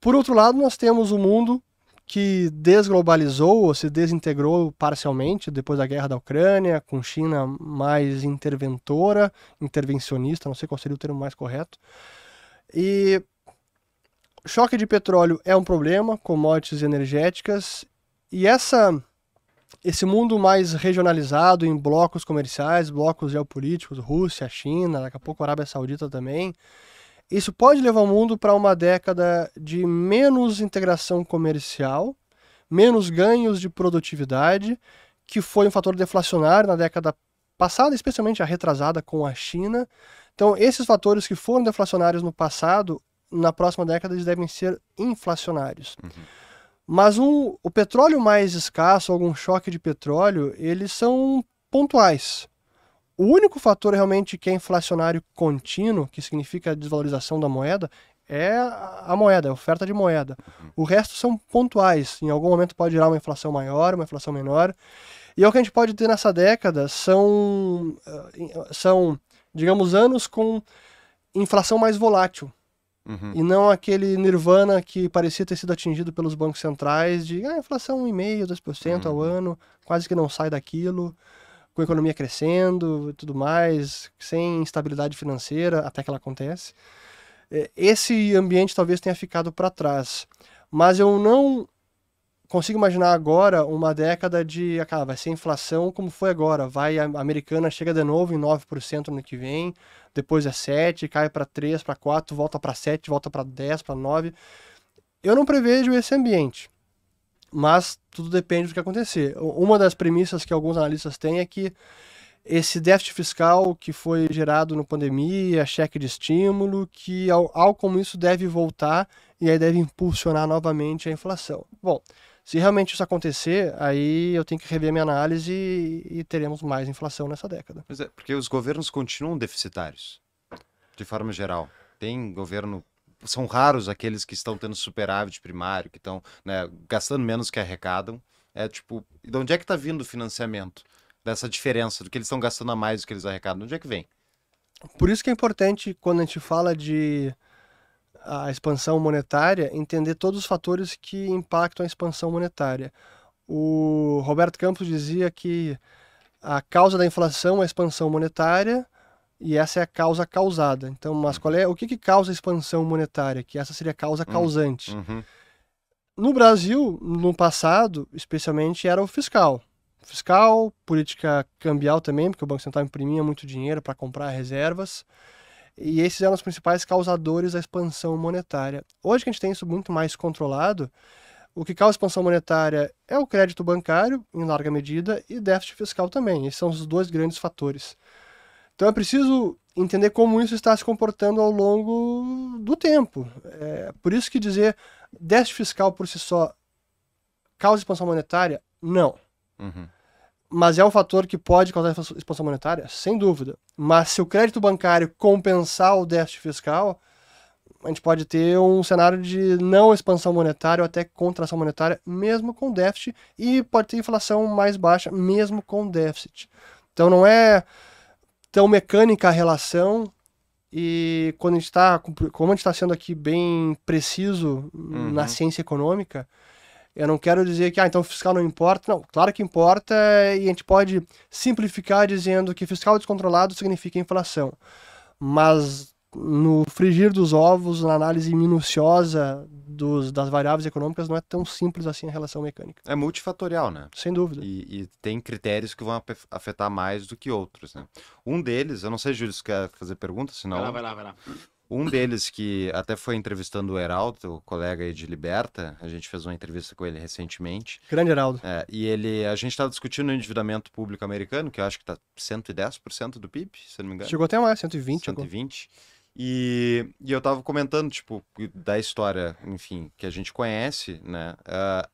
Por outro lado, nós temos o um mundo que desglobalizou ou se desintegrou parcialmente depois da guerra da Ucrânia, com China mais interventora, intervencionista, não sei qual seria o termo mais correto. E choque de petróleo é um problema, commodities energéticas, e essa esse mundo mais regionalizado em blocos comerciais, blocos geopolíticos, Rússia, China, daqui a pouco a Arábia Saudita também, isso pode levar o mundo para uma década de menos integração comercial, menos ganhos de produtividade, que foi um fator deflacionário na década passada, especialmente a retrasada com a China. Então, esses fatores que foram deflacionários no passado, na próxima década eles devem ser inflacionários. Uhum. Mas um, o petróleo mais escasso, algum choque de petróleo, eles são pontuais. O único fator realmente que é inflacionário contínuo, que significa a desvalorização da moeda, é a moeda, a oferta de moeda. O resto são pontuais. Em algum momento pode gerar uma inflação maior, uma inflação menor. E é o que a gente pode ter nessa década são, eh, são digamos, anos com inflação mais volátil. Uhum. E não aquele nirvana que parecia ter sido atingido pelos bancos centrais de ah, inflação 1,5%, 2% uhum. ao ano, quase que não sai daquilo, com a economia crescendo e tudo mais, sem instabilidade financeira, até que ela acontece. É, esse ambiente talvez tenha ficado para trás. Mas eu não consigo imaginar agora uma década de. Ah, vai ser inflação como foi agora. Vai, a americana chega de novo em 9% no ano que vem, depois é 7, cai para 3, para 4, volta para 7, volta para 10, para 9. Eu não prevejo esse ambiente. Mas tudo depende do que acontecer. Uma das premissas que alguns analistas têm é que esse déficit fiscal que foi gerado na pandemia, cheque de estímulo, que ao, como isso deve voltar e aí deve impulsionar novamente a inflação. Bom, se realmente isso acontecer, aí eu tenho que rever minha análise e, e teremos mais inflação nessa década. Pois é, porque os governos continuam deficitários, de forma geral. Tem governo são raros aqueles que estão tendo superávit primário, que estão né, gastando menos que arrecadam. É tipo, de onde é que está vindo o financiamento? dessa diferença do que eles estão gastando a mais do que eles arrecadam? Onde é que vem? Por isso que é importante, quando a gente fala de a expansão monetária, entender todos os fatores que impactam a expansão monetária. O Roberto Campos dizia que a causa da inflação é a expansão monetária e essa é a causa causada. Então, mas qual é o que, que causa a expansão monetária? Que essa seria a causa hum, causante. Uhum. No Brasil, no passado, especialmente, era o fiscal fiscal, política cambial também, porque o Banco Central imprimia muito dinheiro para comprar reservas. E esses eram os principais causadores da expansão monetária. Hoje que a gente tem isso muito mais controlado, o que causa expansão monetária é o crédito bancário, em larga medida, e déficit fiscal também. Esses são os dois grandes fatores. Então é preciso entender como isso está se comportando ao longo do tempo. É, por isso que dizer déficit fiscal por si só causa expansão monetária, não. Uhum. Mas é um fator que pode causar expansão monetária? Sem dúvida. Mas se o crédito bancário compensar o déficit fiscal, a gente pode ter um cenário de não expansão monetária ou até contração monetária, mesmo com déficit, e pode ter inflação mais baixa, mesmo com déficit. Então não é tão mecânica a relação, e quando a gente está, como a gente está sendo aqui bem preciso uhum. na ciência econômica, eu não quero dizer que, ah, então fiscal não importa. Não, claro que importa e a gente pode simplificar dizendo que fiscal descontrolado significa inflação. Mas no frigir dos ovos, na análise minuciosa dos, das variáveis econômicas, não é tão simples assim a relação mecânica. É multifatorial, né? Sem dúvida. E, e tem critérios que vão afetar mais do que outros, né? Um deles, eu não sei, Júlio, se quer fazer pergunta, senão... Vai lá, vai lá, vai lá. Um deles que até foi entrevistando o Heraldo, o colega aí de Liberta, a gente fez uma entrevista com ele recentemente. Grande Heraldo. É, e ele, a gente estava discutindo o endividamento público americano, que eu acho que está 110% do PIB, se não me engano. Chegou até mais, 120. 120. E, e eu estava comentando, tipo, da história, enfim, que a gente conhece, né? Uh,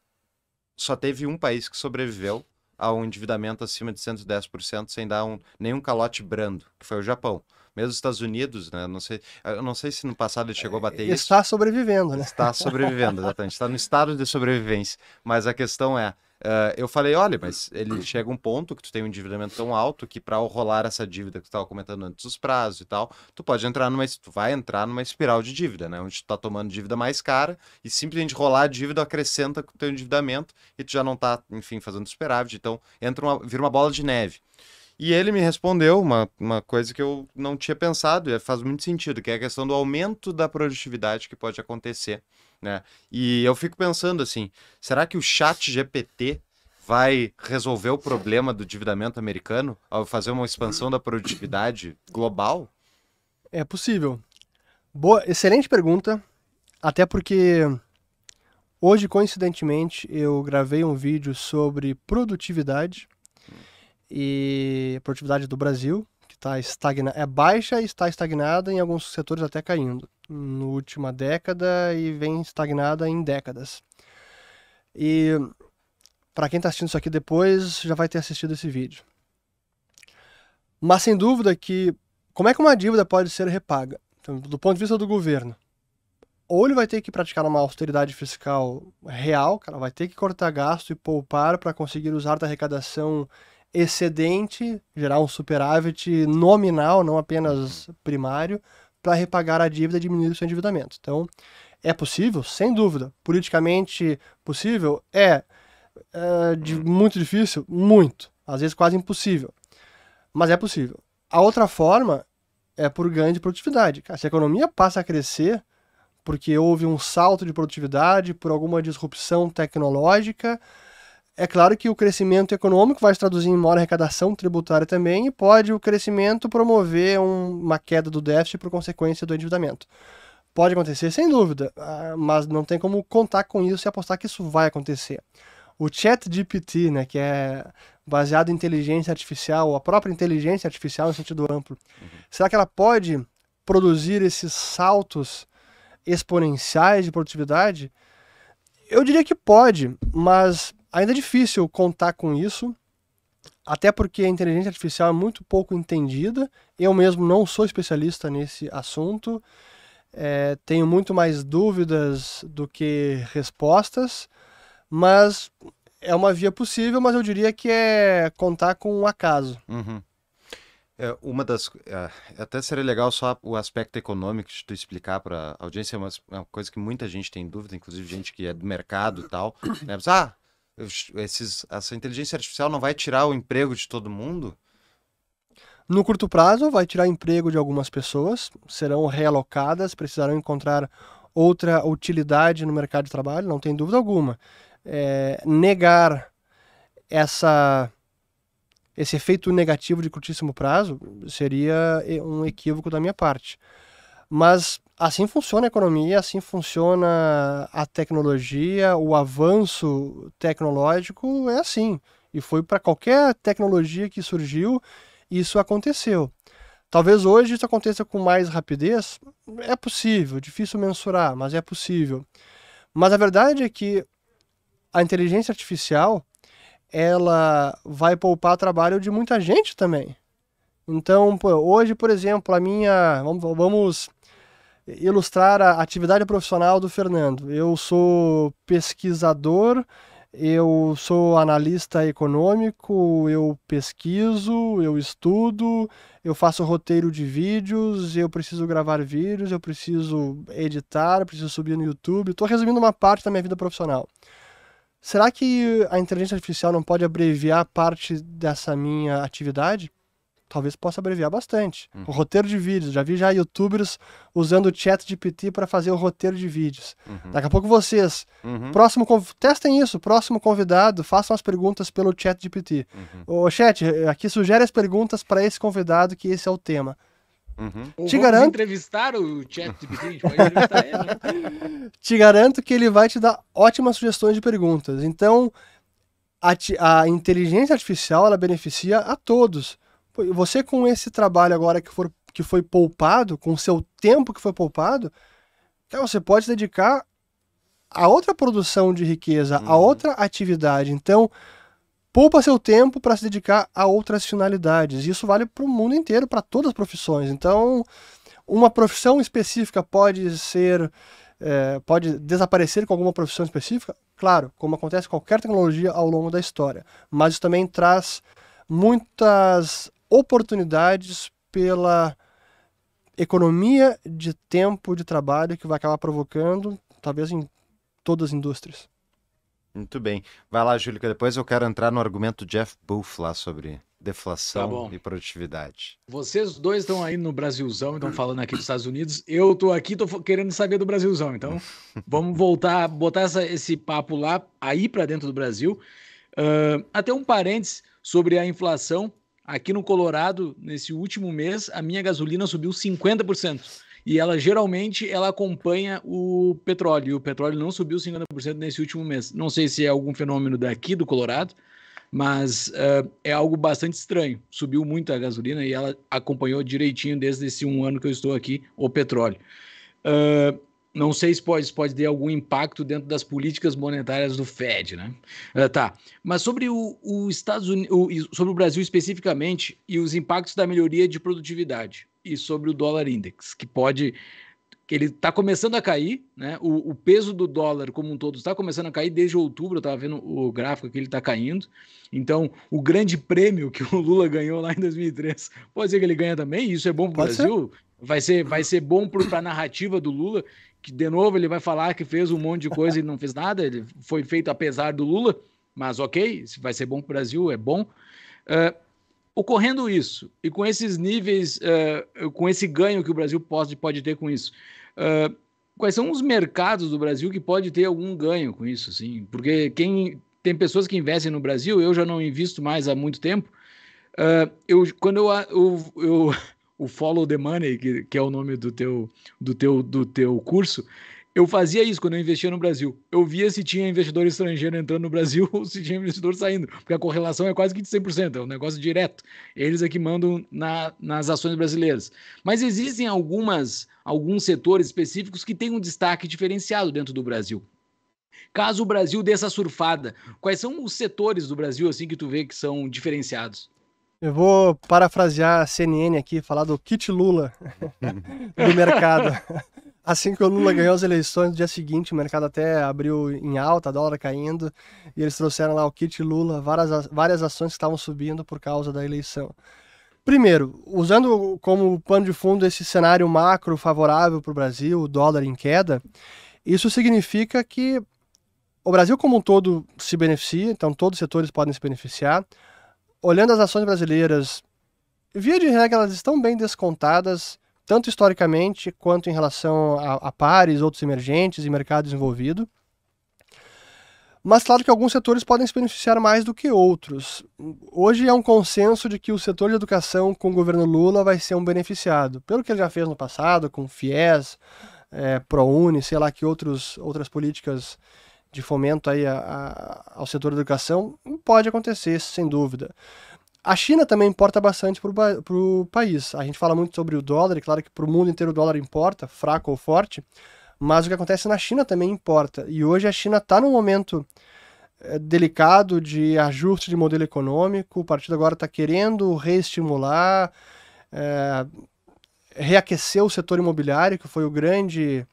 só teve um país que sobreviveu a um endividamento acima de 110% sem dar um, nenhum calote brando, que foi o Japão mesmo os Estados Unidos, né? Não sei, eu não sei se no passado ele chegou a bater está isso. Está sobrevivendo, né? Está sobrevivendo, exatamente. Está no estado de sobrevivência. Mas a questão é, Uh, eu falei, olha, mas ele chega um ponto que tu tem um endividamento tão alto que para rolar essa dívida que tu estava comentando antes dos prazos e tal, tu pode entrar numa, tu vai entrar numa espiral de dívida, né? Onde tu tá tomando dívida mais cara e simplesmente rolar a dívida acrescenta com o teu endividamento e tu já não tá, enfim, fazendo superávit, então entra uma, vira uma bola de neve. E ele me respondeu uma, uma coisa que eu não tinha pensado, e faz muito sentido, que é a questão do aumento da produtividade que pode acontecer. Né? E eu fico pensando assim, será que o chat GPT vai resolver o problema do endividamento americano ao fazer uma expansão da produtividade global? É possível. Boa, excelente pergunta. Até porque hoje, coincidentemente, eu gravei um vídeo sobre produtividade e a produtividade do Brasil, que está estagnada, é baixa e está estagnada, em alguns setores até caindo. na última década e vem estagnada em décadas. E para quem está assistindo isso aqui depois, já vai ter assistido esse vídeo. Mas sem dúvida que como é que uma dívida pode ser repaga? Então, do ponto de vista do governo, ou ele vai ter que praticar uma austeridade fiscal real, cara, vai ter que cortar gasto e poupar para conseguir usar da arrecadação excedente, gerar um superávit nominal, não apenas primário, para repagar a dívida e diminuir o seu endividamento. Então, é possível? Sem dúvida. Politicamente possível? É. é de, muito difícil? Muito. Às vezes quase impossível. Mas é possível. A outra forma é por ganho de produtividade. Se a economia passa a crescer porque houve um salto de produtividade, por alguma disrupção tecnológica, é claro que o crescimento econômico vai se traduzir em maior arrecadação tributária também e pode o crescimento promover um, uma queda do déficit por consequência do endividamento. Pode acontecer, sem dúvida, ah, mas não tem como contar com isso e apostar que isso vai acontecer. O Chat GPT, né, que é baseado em inteligência artificial, a própria inteligência artificial no sentido amplo, uhum. será que ela pode produzir esses saltos exponenciais de produtividade? Eu diria que pode, mas ainda é difícil contar com isso, até porque a inteligência artificial é muito pouco entendida. Eu mesmo não sou especialista nesse assunto, é, tenho muito mais dúvidas do que respostas, mas é uma via possível, mas eu diria que é contar com um acaso. Uhum. É, uma das. É, até seria legal só o aspecto econômico de tu explicar para a audiência, uma, é uma, coisa que muita gente tem dúvida, inclusive gente que é do mercado e tal. Né? Mas, ah, esses, essa inteligência artificial não vai tirar o emprego de todo mundo? No curto prazo, vai tirar emprego de algumas pessoas, serão realocadas, precisarão encontrar outra utilidade no mercado de trabalho, não tem dúvida alguma. É, negar essa, esse efeito negativo de curtíssimo prazo seria um equívoco da minha parte. Mas assim funciona a economia, assim funciona a tecnologia, o avanço tecnológico é assim. E foi para qualquer tecnologia que surgiu, isso aconteceu. Talvez hoje isso aconteça com mais rapidez, é possível, difícil mensurar, mas é possível. Mas a verdade é que a inteligência artificial ela vai poupar trabalho de muita gente também. Então, hoje, por exemplo, a minha. Vamos, vamos ilustrar a atividade profissional do Fernando. Eu sou pesquisador, eu sou analista econômico, eu pesquiso, eu estudo, eu faço roteiro de vídeos, eu preciso gravar vídeos, eu preciso editar, preciso subir no YouTube. Estou resumindo uma parte da minha vida profissional. Será que a inteligência artificial não pode abreviar parte dessa minha atividade? Talvez possa abreviar bastante. Uhum. O roteiro de vídeos, já vi já youtubers usando o chat GPT para fazer o roteiro de vídeos. Uhum. Daqui a pouco vocês, uhum. próximo testem isso, próximo convidado, façam as perguntas pelo chat GPT. Uhum. O chat, aqui sugere as perguntas para esse convidado que esse é o tema. Uhum. Te garanto entrevistar o chat GPT, a gente pode entrevistar ele. Né? te garanto que ele vai te dar ótimas sugestões de perguntas. Então, a, a inteligência artificial ela beneficia a todos você com esse trabalho agora que, for, que foi poupado, com o seu tempo que foi poupado, então você pode se dedicar a outra produção de riqueza, uhum. a outra atividade. Então, poupa seu tempo para se dedicar a outras finalidades. Isso vale para o mundo inteiro, para todas as profissões. Então, uma profissão específica pode ser. É, pode desaparecer com alguma profissão específica? Claro, como acontece com qualquer tecnologia ao longo da história. Mas isso também traz muitas oportunidades pela economia de tempo de trabalho que vai acabar provocando, talvez em todas as indústrias. Muito bem. Vai lá, Júlio, que depois eu quero entrar no argumento Jeff Booth lá sobre deflação tá e produtividade. Vocês dois estão aí no Brasilzão, estão falando aqui dos Estados Unidos. Eu estou aqui, estou querendo saber do Brasilzão. Então, vamos voltar, botar essa, esse papo lá, aí para dentro do Brasil. Uh, até um parênteses sobre a inflação. Aqui no Colorado, nesse último mês, a minha gasolina subiu 50%. E ela geralmente ela acompanha o petróleo. E o petróleo não subiu 50% nesse último mês. Não sei se é algum fenômeno daqui do Colorado, mas uh, é algo bastante estranho. Subiu muito a gasolina e ela acompanhou direitinho desde esse um ano que eu estou aqui o petróleo. Uh, não sei se pode, se pode ter algum impacto dentro das políticas monetárias do Fed, né? Uh, tá. Mas sobre o, o Estados Unidos, o, sobre o Brasil especificamente e os impactos da melhoria de produtividade e sobre o dólar index, que pode ele está começando a cair, né? O, o, peso do dólar como um todo está começando a cair desde outubro. Eu estava vendo o gráfico que ele está caindo. Então, o grande prêmio que o Lula ganhou lá em 2003, pode ser que ele ganha também. Isso é bom para o Brasil. Ser. Vai ser, vai ser bom para a narrativa do Lula, que de novo ele vai falar que fez um monte de coisa e não fez nada. Ele foi feito apesar do Lula, mas ok, vai ser bom para o Brasil, é bom. Uh, ocorrendo isso, e com esses níveis, uh, com esse ganho que o Brasil pode, pode ter com isso, Uh, quais são os mercados do Brasil que pode ter algum ganho com isso, assim? Porque quem tem pessoas que investem no Brasil, eu já não invisto mais há muito tempo. Eu quando eu, eu, eu o Follow the Money, que, que é o nome do teu do teu do teu curso, eu fazia isso quando eu investia no Brasil. Eu via se tinha investidor estrangeiro entrando no Brasil ou se tinha investidor saindo, porque a correlação é quase que de 100%, é um negócio direto. Eles é que mandam na, nas ações brasileiras. Mas existem algumas, alguns setores específicos que têm um destaque diferenciado dentro do Brasil. Caso o Brasil dê essa surfada, quais são os setores do Brasil assim que tu vê que são diferenciados? Eu vou parafrasear a CNN aqui, falar do kit Lula do mercado. Assim que o Lula ganhou as eleições, no dia seguinte o mercado até abriu em alta, dólar caindo, e eles trouxeram lá o kit Lula, várias, várias ações que estavam subindo por causa da eleição. Primeiro, usando como pano de fundo esse cenário macro favorável para o Brasil, o dólar em queda, isso significa que o Brasil como um todo se beneficia, então todos os setores podem se beneficiar. Olhando as ações brasileiras, via de regra, elas estão bem descontadas tanto historicamente quanto em relação a, a pares, outros emergentes e mercado desenvolvido. Mas claro que alguns setores podem se beneficiar mais do que outros. Hoje é um consenso de que o setor de educação com o governo Lula vai ser um beneficiado, pelo que ele já fez no passado, com FIES, é, ProUni, sei lá que outros, outras políticas de fomento aí a, a, ao setor da educação, pode acontecer, sem dúvida. A China também importa bastante para o país. A gente fala muito sobre o dólar, e claro que para o mundo inteiro o dólar importa, fraco ou forte, mas o que acontece na China também importa. E hoje a China está num momento é, delicado de ajuste de modelo econômico, o partido agora está querendo reestimular, é, reaquecer o setor imobiliário, que foi o grande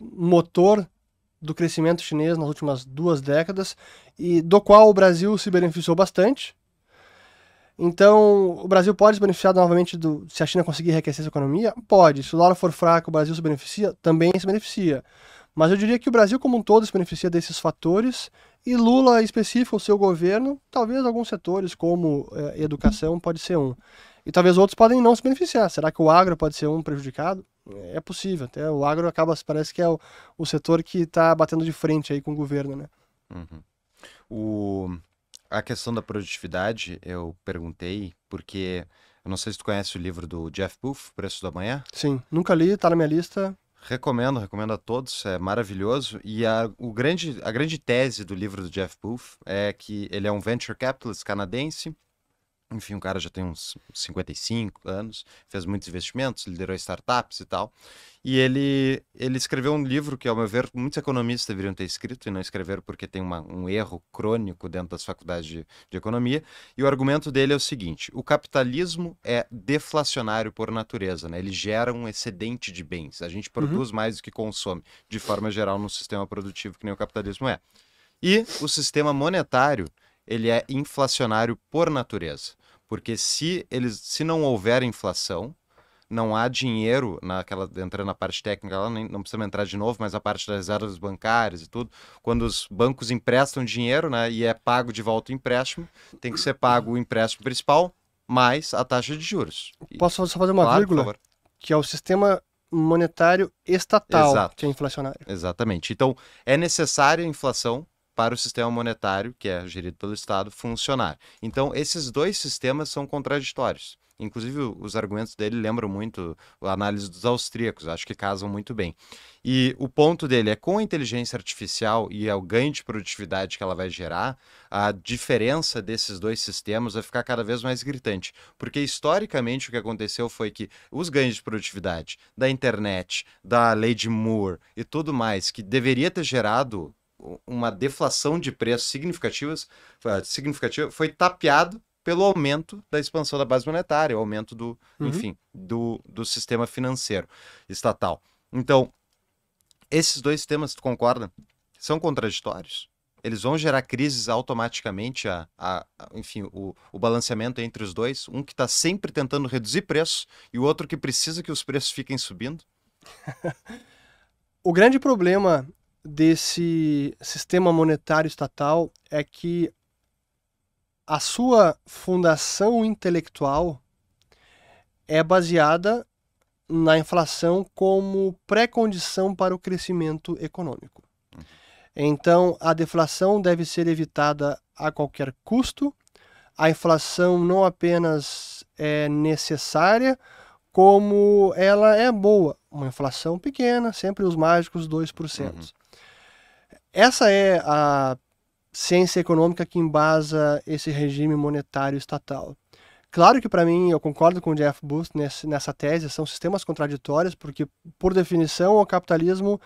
motor do crescimento chinês nas últimas duas décadas, e do qual o Brasil se beneficiou bastante então, o Brasil pode se beneficiar novamente do, se a China conseguir enriquecer sua economia? Pode. Se o dólar for fraco, o Brasil se beneficia? Também se beneficia. Mas eu diria que o Brasil como um todo se beneficia desses fatores e Lula, em específico, o seu governo, talvez alguns setores como é, educação pode ser um. E talvez outros podem não se beneficiar. Será que o agro pode ser um prejudicado? É possível. Até o agro acaba, parece que é o, o setor que está batendo de frente aí com o governo, né? Uhum. O a questão da produtividade, eu perguntei, porque eu não sei se tu conhece o livro do Jeff Booth, Preço do Amanhã. Sim, nunca li, tá na minha lista. Recomendo, recomendo a todos, é maravilhoso. E a, o grande, a grande tese do livro do Jeff Booth é que ele é um venture capitalist canadense enfim, o cara já tem uns 55 anos, fez muitos investimentos, liderou startups e tal. E ele, ele escreveu um livro que, ao meu ver, muitos economistas deveriam ter escrito e não escreveram porque tem uma, um erro crônico dentro das faculdades de, de economia. E o argumento dele é o seguinte: o capitalismo é deflacionário por natureza, né? ele gera um excedente de bens. A gente uhum. produz uhum. mais do que consome, de forma geral, no sistema produtivo, que nem o capitalismo é. E o sistema monetário ele é inflacionário por natureza. Porque se eles, se não houver inflação, não há dinheiro naquela entrando na parte técnica lá, nem, não precisa entrar de novo, mas a parte das reservas bancárias e tudo, quando os bancos emprestam dinheiro, né, e é pago de volta o empréstimo, tem que ser pago o empréstimo principal mais a taxa de juros. Posso só fazer uma claro, vírgula? Que é o sistema monetário estatal Exato. que é inflacionário. Exatamente. Então, é necessária a inflação para o sistema monetário, que é gerido pelo Estado, funcionar. Então, esses dois sistemas são contraditórios. inclusive os argumentos dele lembram muito a análise dos austríacos, acho que casam muito bem. E o ponto dele é com a inteligência artificial e o ganho de produtividade que ela vai gerar, a diferença desses dois sistemas vai ficar cada vez mais gritante. Porque historicamente o que aconteceu foi que os ganhos de produtividade da internet, da lei de Moore e tudo mais, que deveria ter gerado uma deflação de preços significativas, significativa, foi tapeado pelo aumento da expansão da base monetária, o aumento do, uhum. enfim, do, do sistema financeiro estatal. Então, esses dois temas, tu concorda? São contraditórios? Eles vão gerar crises automaticamente, a, a, a enfim, o, o, balanceamento entre os dois? Um que está sempre tentando reduzir preço e o outro que precisa que os preços fiquem subindo? o grande problema desse sistema monetário estatal é que a sua fundação intelectual é baseada na inflação como pré-condição para o crescimento econômico. Então, a deflação deve ser evitada a qualquer custo. A inflação não apenas é necessária, como ela é boa. Uma inflação pequena, sempre os mágicos 2%. Uhum. Essa é a ciência econômica que embasa esse regime monetário estatal. Claro que para mim, eu concordo com o Jeff Booth nessa tese, são sistemas contraditórios, porque por definição o capitalismo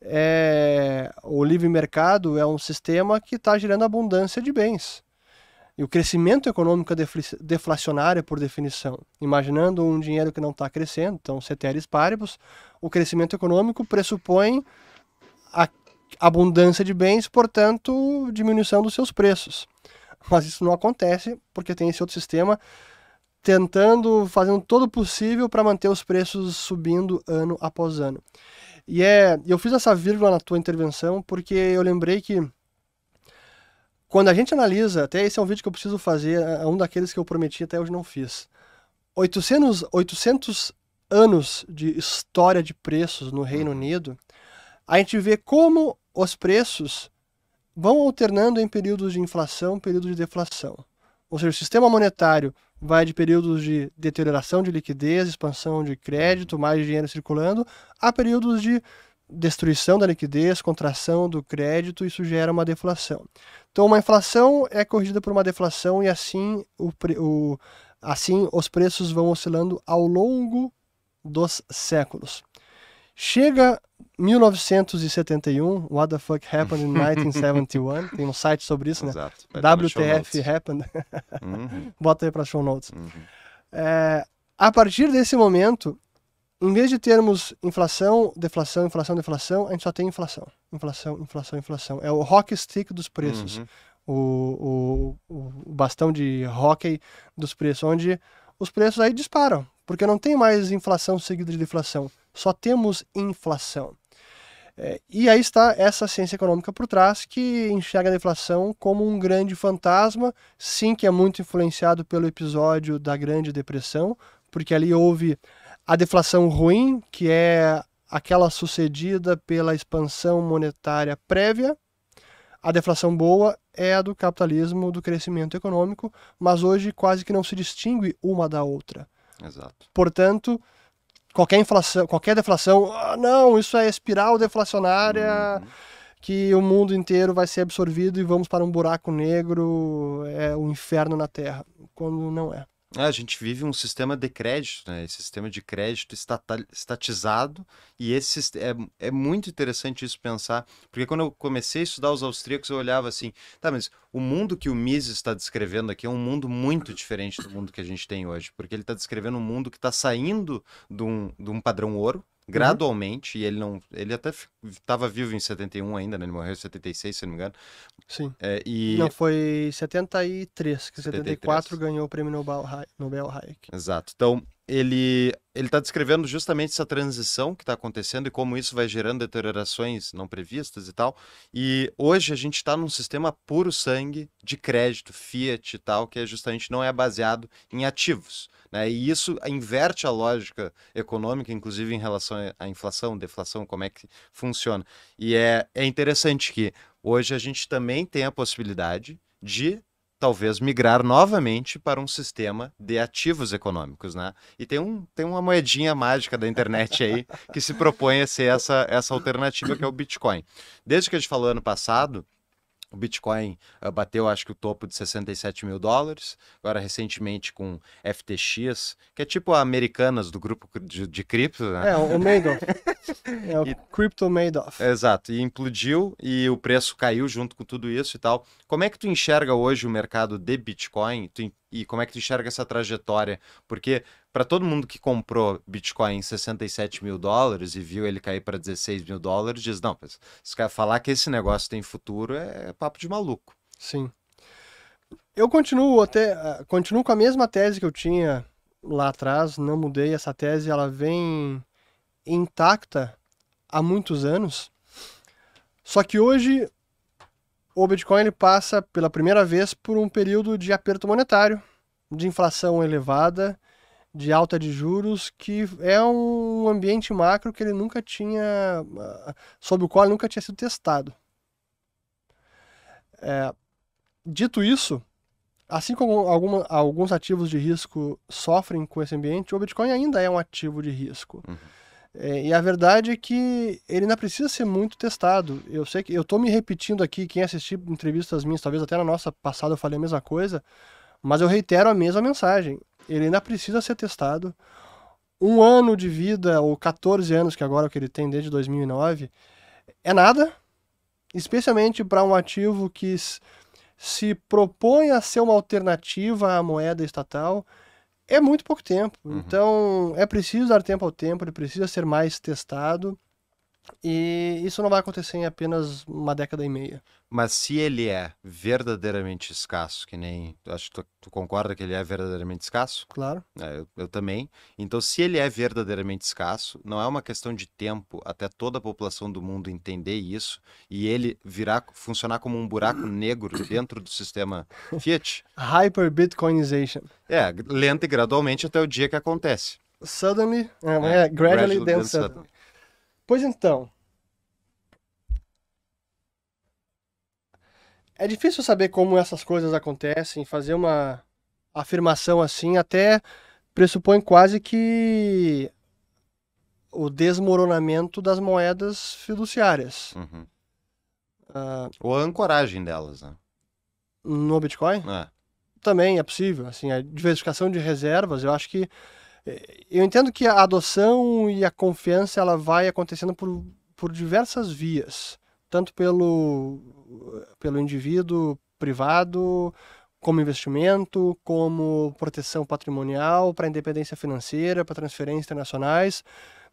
é, o livre mercado é um sistema que está gerando abundância de bens. E o crescimento econômico é deflacionário por definição. Imaginando um dinheiro que não está crescendo, então ceteris paribus, o crescimento econômico pressupõe a abundância de bens, portanto, diminuição dos seus preços. Mas isso não acontece porque tem esse outro sistema tentando, fazendo todo o possível para manter os preços subindo ano após ano. E é, eu fiz essa vírgula na tua intervenção porque eu lembrei que quando a gente analisa, até esse é um vídeo que eu preciso fazer, é um daqueles que eu prometi até hoje não fiz. 800, 800 anos de história de preços no Reino Unido, a gente vê como os preços vão alternando em períodos de inflação, períodos de deflação. Ou seja, o sistema monetário vai de períodos de deterioração de liquidez, expansão de crédito, mais dinheiro circulando, a períodos de destruição da liquidez, contração do crédito, isso gera uma deflação. Então, uma inflação é corrigida por uma deflação e assim, o, o, assim os preços vão oscilando ao longo dos séculos. Chega 1971, What the Fuck Happened in 1971, tem um site sobre isso, né? Exato. WTF Happened. Uhum. Bota aí para show notes. Uhum. É, a partir desse momento, em vez de termos inflação, deflação, inflação, deflação, a gente só tem inflação. Inflação, inflação, inflação. É o hockey stick dos preços. Uhum. O, o, o bastão de hockey dos preços, onde os preços aí disparam, porque não tem mais inflação seguida de deflação só temos inflação. É, e aí está essa ciência econômica por trás que enxerga a deflação como um grande fantasma, sim que é muito influenciado pelo episódio da Grande Depressão, porque ali houve a deflação ruim, que é aquela sucedida pela expansão monetária prévia. A deflação boa é a do capitalismo, do crescimento econômico, mas hoje quase que não se distingue uma da outra. Exato. Portanto, qualquer inflação, qualquer deflação, ah, não, isso é espiral deflacionária, uhum. que o mundo inteiro vai ser absorvido e vamos para um buraco negro, é o um inferno na Terra, quando não é. É, a gente vive um sistema de crédito, né? Esse sistema de crédito estatizado, e esse é, é muito interessante isso pensar, porque quando eu comecei a estudar os austríacos, eu olhava assim, tá, mas o mundo que o Mises está descrevendo aqui é um mundo muito diferente do mundo que a gente tem hoje, porque ele está descrevendo um mundo que está saindo de um, de um padrão ouro. Gradualmente, uhum. e ele não. Ele até estava vivo em 71 ainda, né? Ele morreu em 76, se não me engano. Sim. É, e... Não, foi 73, que 73. 74 ganhou o prêmio Nobel, Nobel Hayek. Exato. Então, ele ele está descrevendo justamente essa transição que está acontecendo e como isso vai gerando deteriorações não previstas e tal. E hoje a gente está num sistema puro sangue de crédito, fiat e tal, que é justamente não é baseado em ativos. Né? E isso inverte a lógica econômica, inclusive em relação à inflação, deflação, como é que funciona. E é, é interessante que hoje a gente também tem a possibilidade de talvez migrar novamente para um sistema de ativos econômicos, né? E tem, um, tem uma moedinha mágica da internet aí que se propõe a ser essa, essa alternativa que é o Bitcoin. Desde que a gente falou ano passado, o Bitcoin uh, bateu, acho que, o topo de 67 mil dólares. Agora, recentemente, com FTX, que é tipo a Americanas do grupo de, de cripto, né? É, o Madoff. é o e, Crypto Madoff. Exato. E implodiu e o preço caiu junto com tudo isso e tal. Como é que tu enxerga hoje o mercado de Bitcoin? Tu, e como é que tu enxerga essa trajetória? Porque para todo mundo que comprou Bitcoin em 67 mil dólares e viu ele cair para 16 mil dólares, diz: não, se quer falar que esse negócio tem futuro é papo de maluco. Sim. Eu continuo até ah, continuo com a mesma tese que eu tinha lá atrás, não mudei essa tese, ela vem intacta há muitos anos. Só que hoje o Bitcoin passa pela primeira vez por um período de aperto monetário, de inflação elevada, de alta de juros, que é um ambiente macro que ele nunca tinha, sobre o qual ele nunca tinha sido testado. É, dito isso, assim como alguma, alguns ativos de risco sofrem com esse ambiente, o Bitcoin ainda é um ativo de risco. Uhum. É, e a verdade é que ele ainda precisa ser muito testado. Eu sei que eu estou me repetindo aqui, quem assistiu entrevistas minhas, talvez até na nossa passada eu falei a mesma coisa, mas eu reitero a mesma mensagem. Ele ainda precisa ser testado. Um ano de vida, ou 14 anos, que agora é o que ele tem desde 2009, é nada, especialmente para um ativo que se propõe a ser uma alternativa à moeda estatal é muito pouco tempo. Uhum. Então, é preciso dar tempo ao tempo, ele precisa ser mais testado. E isso não vai acontecer em apenas uma década e meia. Mas se ele é verdadeiramente escasso, que nem. Acho que tu, tu concorda que ele é verdadeiramente escasso? Claro. É, eu, eu, também. Então, se ele é verdadeiramente escasso, não é uma questão de tempo até toda a população do mundo entender isso e ele virar, funcionar como um buraco negro dentro do sistema Fiat? Hyper-Bitcoinization. É, lenta e gradualmente até o dia que acontece. Suddenly, é, é, gradually, gradually then suddenly. suddenly. Pois então. É difícil saber como essas coisas acontecem, fazer uma afirmação assim até pressupõe quase que o desmoronamento das moedas fiduciárias. Uhum. Uh, Ou a ancoragem delas, né? No Bitcoin? É. Também é possível. Assim, a diversificação de reservas, eu acho que eu entendo que a adoção e a confiança ela vai acontecendo por, por diversas vias, tanto pelo, pelo indivíduo privado, como investimento, como proteção patrimonial, para independência financeira, para transferências internacionais.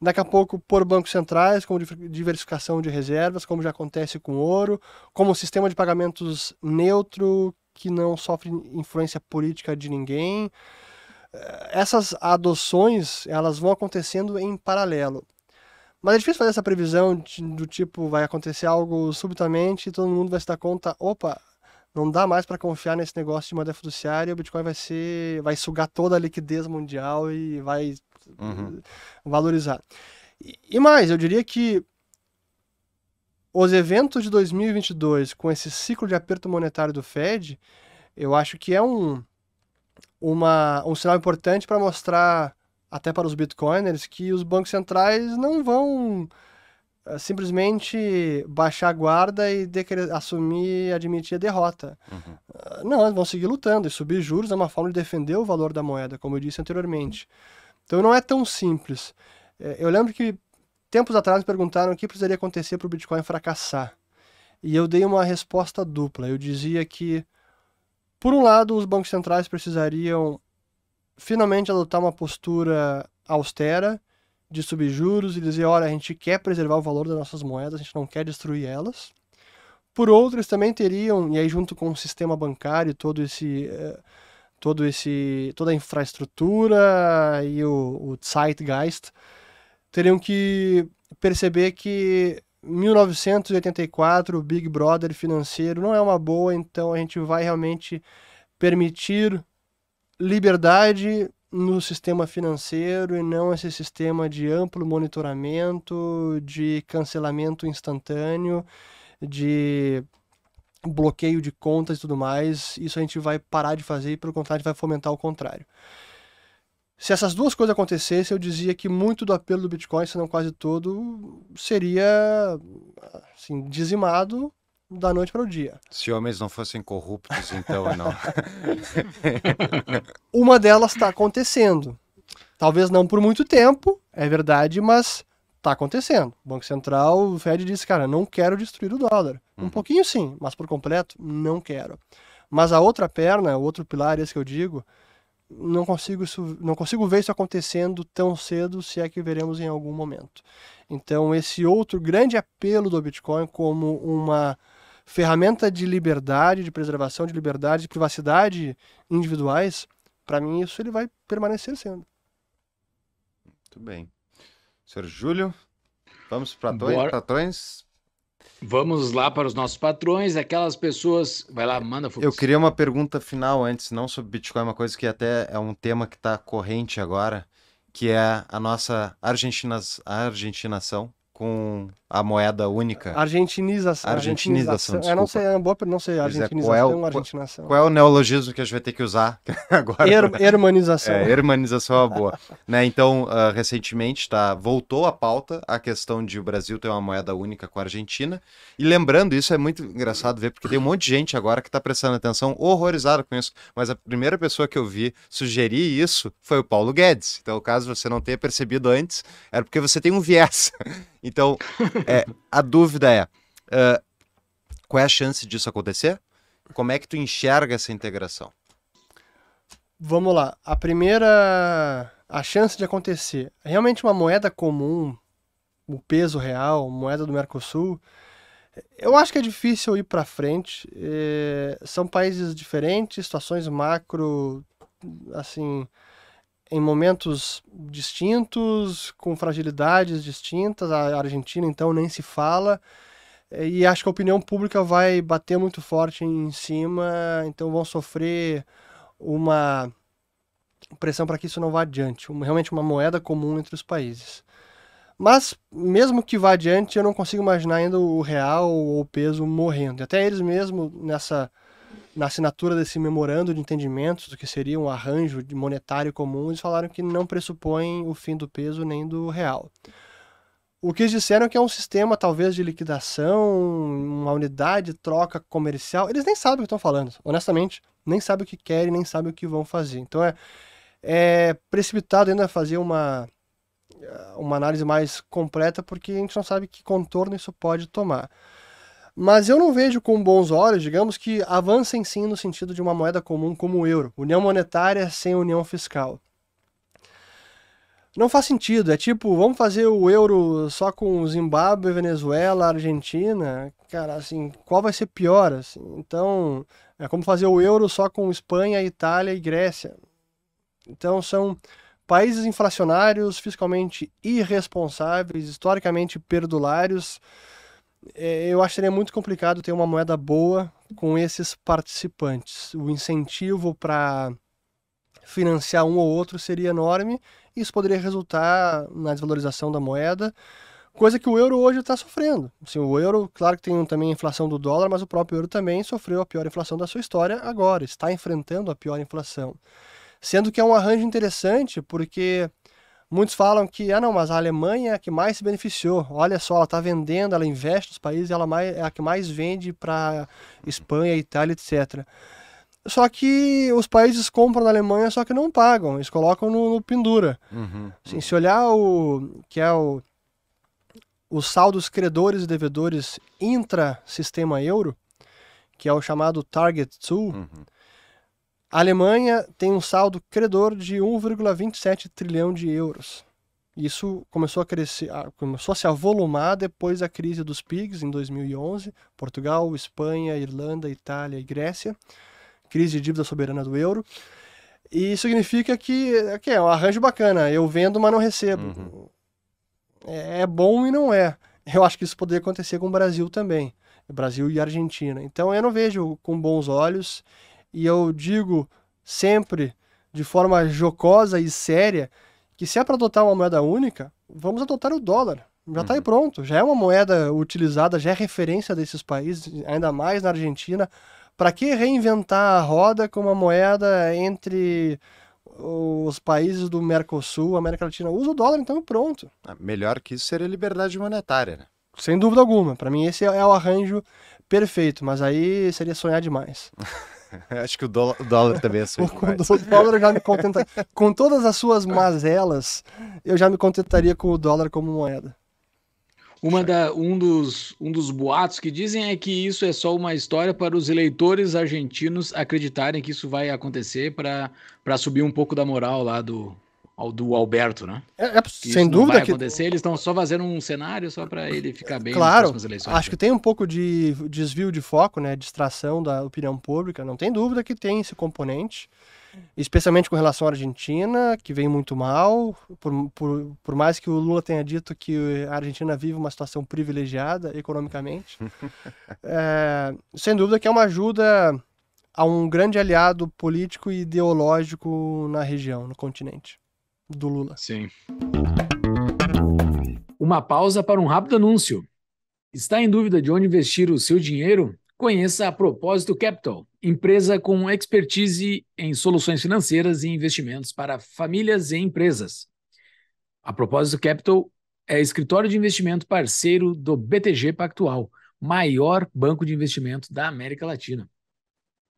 Daqui a pouco, por bancos centrais, como diversificação de reservas, como já acontece com ouro, como sistema de pagamentos neutro, que não sofre influência política de ninguém essas adoções elas vão acontecendo em paralelo. Mas é difícil fazer essa previsão de, do tipo vai acontecer algo subitamente e todo mundo vai se dar conta, opa, não dá mais para confiar nesse negócio de moeda fiduciária, o Bitcoin vai ser, vai sugar toda a liquidez mundial e vai uhum. valorizar. E, e mais, eu diria que os eventos de 2022 com esse ciclo de aperto monetário do Fed, eu acho que é um uma, um sinal importante para mostrar até para os bitcoiners que os bancos centrais não vão uh, simplesmente baixar a guarda e assumir admitir a derrota. Uhum. Uh, não, eles vão seguir lutando e subir juros é uma forma de defender o valor da moeda, como eu disse anteriormente. Então não é tão simples. É, eu lembro que tempos atrás me perguntaram o que precisaria acontecer para o Bitcoin fracassar. E eu dei uma resposta dupla. Eu dizia que por um lado, os bancos centrais precisariam finalmente adotar uma postura austera de subjuros e dizer, olha, a gente quer preservar o valor das nossas moedas, a gente não quer destruir elas. Por outro, eles também teriam, e aí junto com o sistema bancário, todo esse, eh, todo esse, toda a infraestrutura e o, o zeitgeist, teriam que perceber que 1984, o Big Brother financeiro não é uma boa, então a gente vai realmente permitir liberdade no sistema financeiro e não esse sistema de amplo monitoramento, de cancelamento instantâneo, de bloqueio de contas e tudo mais, isso a gente vai parar de fazer e, pelo contrário, vai fomentar o contrário. Se essas duas coisas acontecessem, eu dizia que muito do apelo do Bitcoin, se não quase todo, seria assim, dizimado da noite para o dia. Se homens não fossem corruptos, então não. Uma delas está acontecendo. Talvez não por muito tempo, é verdade, mas está acontecendo. O Banco Central, o Fed disse, cara, não quero destruir o dólar. Uhum. Um pouquinho sim, mas por completo, não quero. Mas a outra perna, o outro pilar, esse que eu digo, não consigo, isso, não consigo ver isso acontecendo tão cedo, se é que veremos em algum momento. Então, esse outro grande apelo do Bitcoin como uma ferramenta de liberdade, de preservação de liberdade, de privacidade individuais, para mim isso ele vai permanecer sendo. Muito bem. Senhor Júlio, vamos para patrões, patrões? Vamos lá para os nossos patrões, aquelas pessoas. Vai lá, manda. Fux. Eu queria uma pergunta final antes, não sobre Bitcoin, uma coisa que até é um tema que está corrente agora, que é a nossa argentinas, argentinação com a moeda única. Argentinização. Argentinização. É, não sei, é boa, não sei, argentinização, é, qual é o, argentinação. Qual é o neologismo que a gente vai ter que usar agora? Er, hermanização. É, hermanização é boa. né, então, uh, recentemente, tá, voltou à pauta a questão de o Brasil ter uma moeda única com a Argentina. E lembrando, isso é muito engraçado ver, porque tem um monte de gente agora que está prestando atenção, horrorizada com isso. Mas a primeira pessoa que eu vi sugerir isso foi o Paulo Guedes. Então, caso você não tenha percebido antes, era porque você tem um viés. Então, é, a dúvida é: uh, qual é a chance disso acontecer? Como é que tu enxerga essa integração? Vamos lá. A primeira. A chance de acontecer. Realmente uma moeda comum, o peso real, moeda do Mercosul. Eu acho que é difícil ir para frente. É, são países diferentes, situações macro, assim, em momentos distintos, com fragilidades distintas. A Argentina, então, nem se fala. E acho que a opinião pública vai bater muito forte em cima, então vão sofrer uma pressão para que isso não vá adiante. realmente uma moeda comum entre os países. Mas, mesmo que vá adiante, eu não consigo imaginar ainda o real ou o peso morrendo. Até eles mesmo, nessa na assinatura desse memorando de entendimentos do que seria um arranjo monetário comum, eles falaram que não pressupõe o fim do peso nem do real. O que eles disseram é que é um sistema, talvez, de liquidação, uma unidade de troca comercial. Eles nem sabem o que estão falando, honestamente. Nem sabem o que querem, nem sabem o que vão fazer. Então é, é precipitado ainda fazer uma, uma análise mais completa, porque a gente não sabe que contorno isso pode tomar. Mas eu não vejo com bons olhos, digamos, que avancem sim no sentido de uma moeda comum como o euro, união monetária sem união fiscal. Não faz sentido, é tipo, vamos fazer o euro só com Zimbábue, Venezuela, Argentina, cara, assim, qual vai ser pior, assim? Então, é como fazer o euro só com Espanha, Itália e Grécia. Então, são países inflacionários, fiscalmente irresponsáveis, historicamente perdulários, eu acharia muito complicado ter uma moeda boa com esses participantes. O incentivo para financiar um ou outro seria enorme e isso poderia resultar na desvalorização da moeda, coisa que o euro hoje está sofrendo. Assim, o euro, claro que tem também a inflação do dólar, mas o próprio euro também sofreu a pior inflação da sua história agora, está enfrentando a pior inflação. Sendo que é um arranjo interessante porque Muitos falam que, ah não, mas a Alemanha é a que mais se beneficiou. Olha só, ela está vendendo, ela investe nos países, ela é a que mais vende para Espanha, Itália, etc. Só que os países compram na Alemanha, só que não pagam, eles colocam no, no pendura. Uhum. Assim, se olhar o que é o os saldos credores e devedores intra-sistema euro, que é o chamado Target 2, uhum. A Alemanha tem um saldo credor de 1,27 trilhão de euros. Isso começou a crescer, começou a se avolumar depois da crise dos PIGs em 2011, Portugal, Espanha, Irlanda, Itália e Grécia, crise de dívida soberana do euro. E isso significa que, que é um arranjo bacana, eu vendo, mas não recebo. Uhum. É, é bom e não é. Eu acho que isso poderia acontecer com o Brasil também, Brasil e Argentina. Então eu não vejo com bons olhos e eu digo sempre de forma jocosa e séria que se é para adotar uma moeda única, vamos adotar o dólar. Já está uhum. aí pronto. Já é uma moeda utilizada, já é referência desses países, ainda mais na Argentina. Para que reinventar a roda com uma moeda entre os países do Mercosul, América Latina? Usa o dólar, então pronto. Ah, melhor que isso seria liberdade monetária, né? Sem dúvida alguma. Para mim, esse é o arranjo perfeito, mas aí seria sonhar demais. Acho que o dólar, o dólar também é demais. o dólar já me contentaria. com todas as suas mazelas, eu já me contentaria com o dólar como moeda. Uma da, um, dos, um dos boatos que dizem é que isso é só uma história para os eleitores argentinos acreditarem que isso vai acontecer para subir um pouco da moral lá do, do Alberto, né? É, é sem dúvida vai acontecer, eles estão só fazendo um cenário só para ele ficar bem claro, nas próximas eleições. Acho né? que tem um pouco de desvio de foco, né, distração da opinião pública, não tem dúvida que tem esse componente especialmente com relação à Argentina, que vem muito mal, por, por, por mais que o Lula tenha dito que a Argentina vive uma situação privilegiada economicamente. é, sem dúvida que é uma ajuda a um grande aliado político e ideológico na região, no continente, do Lula. Sim. Uma pausa para um rápido anúncio. Está em dúvida de onde investir o seu dinheiro? Conheça a Propósito Capital, empresa com expertise em soluções financeiras e investimentos para famílias e empresas. A Propósito Capital é escritório de investimento parceiro do BTG Pactual, maior banco de investimento da América Latina.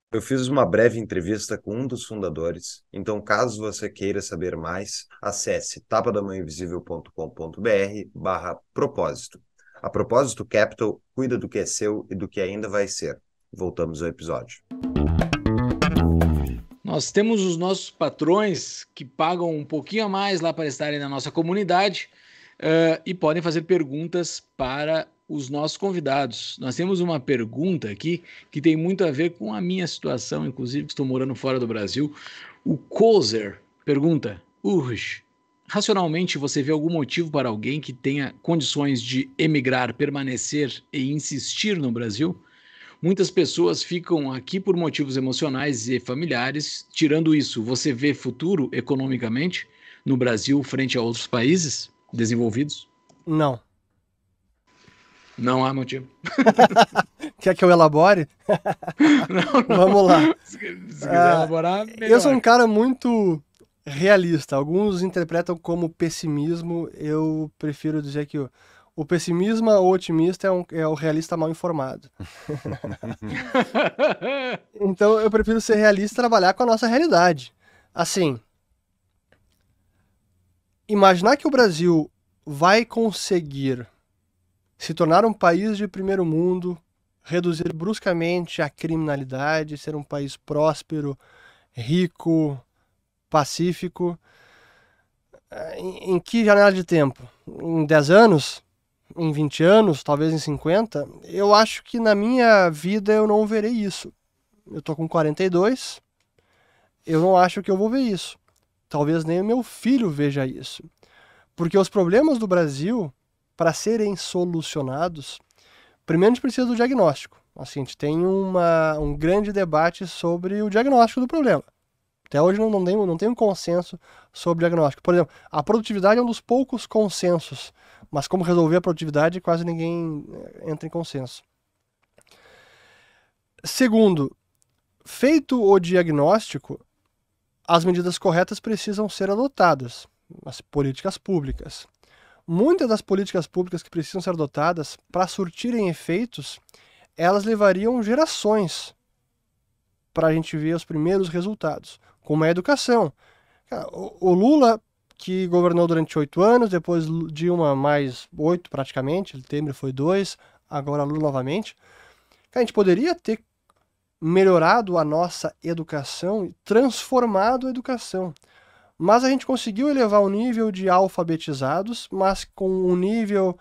Eu fiz uma breve entrevista com um dos fundadores, então caso você queira saber mais, acesse tapadamãoinvisível.com.br barra propósito. A propósito, Capital cuida do que é seu e do que ainda vai ser. Voltamos ao episódio. Nós temos os nossos patrões que pagam um pouquinho a mais lá para estarem na nossa comunidade uh, e podem fazer perguntas para os nossos convidados. Nós temos uma pergunta aqui que tem muito a ver com a minha situação, inclusive que estou morando fora do Brasil. O Kozer pergunta: Urge, Racionalmente, você vê algum motivo para alguém que tenha condições de emigrar, permanecer e insistir no Brasil? Muitas pessoas ficam aqui por motivos emocionais e familiares. Tirando isso, você vê futuro economicamente no Brasil frente a outros países desenvolvidos? Não. Não há motivo. Quer que eu elabore? não, não. Vamos lá. Se, quiser ah, elaborar, melhor. Eu sou um cara muito realista. Alguns interpretam como pessimismo. Eu prefiro dizer que o, o pessimismo ou otimista é, um, é o realista mal informado. então eu prefiro ser realista e trabalhar com a nossa realidade. Assim, imaginar que o Brasil vai conseguir se tornar um país de primeiro mundo, reduzir bruscamente a criminalidade, ser um país próspero, rico, pacífico. Eh, em, que janela de tempo? Em 10 anos? Em 20 anos? Talvez em 50? Eu acho que na minha vida eu não verei isso. Eu tô com 42. Eu não acho que eu vou ver isso. Talvez nem o meu filho veja isso. Porque os problemas do Brasil, para serem solucionados, primeiro a gente precisa do diagnóstico. Assim, a gente tem uma, um grande debate sobre o diagnóstico do problema. Até hoje não, não, tem, não tem um consenso sobre diagnóstico. Por exemplo, a produtividade é um dos poucos consensos, mas como resolver a produtividade, quase ninguém eh, entra em consenso. Segundo, feito o diagnóstico, as medidas corretas precisam ser adotadas, as políticas públicas. Muitas das políticas públicas que precisam ser adotadas, para surtirem efeitos, elas levariam gerações para a gente ver os primeiros resultados como a educação. O Lula, que governou durante oito anos, depois Dilma mais oito praticamente, Temer foi dois, agora Lula novamente. A gente poderia ter melhorado a nossa educação e transformado a educação. Mas a gente conseguiu elevar o nível de alfabetizados, mas com um nível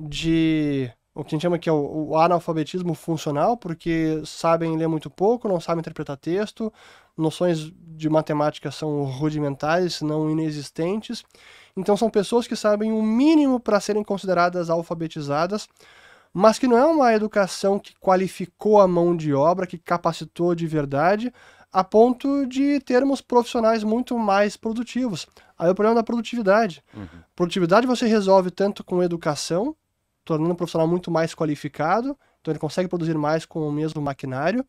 de o que a gente chama que é o, o analfabetismo funcional, porque sabem ler muito pouco, não sabem interpretar texto, noções de matemática são rudimentares, se não inexistentes. Então são pessoas que sabem o mínimo para serem consideradas alfabetizadas, mas que não é uma educação que qualificou a mão de obra, que capacitou de verdade, a ponto de termos profissionais muito mais produtivos. Aí o problema da produtividade. Uhum. Produtividade você resolve tanto com educação, tornando o profissional muito mais qualificado, então ele consegue produzir mais com o mesmo maquinário,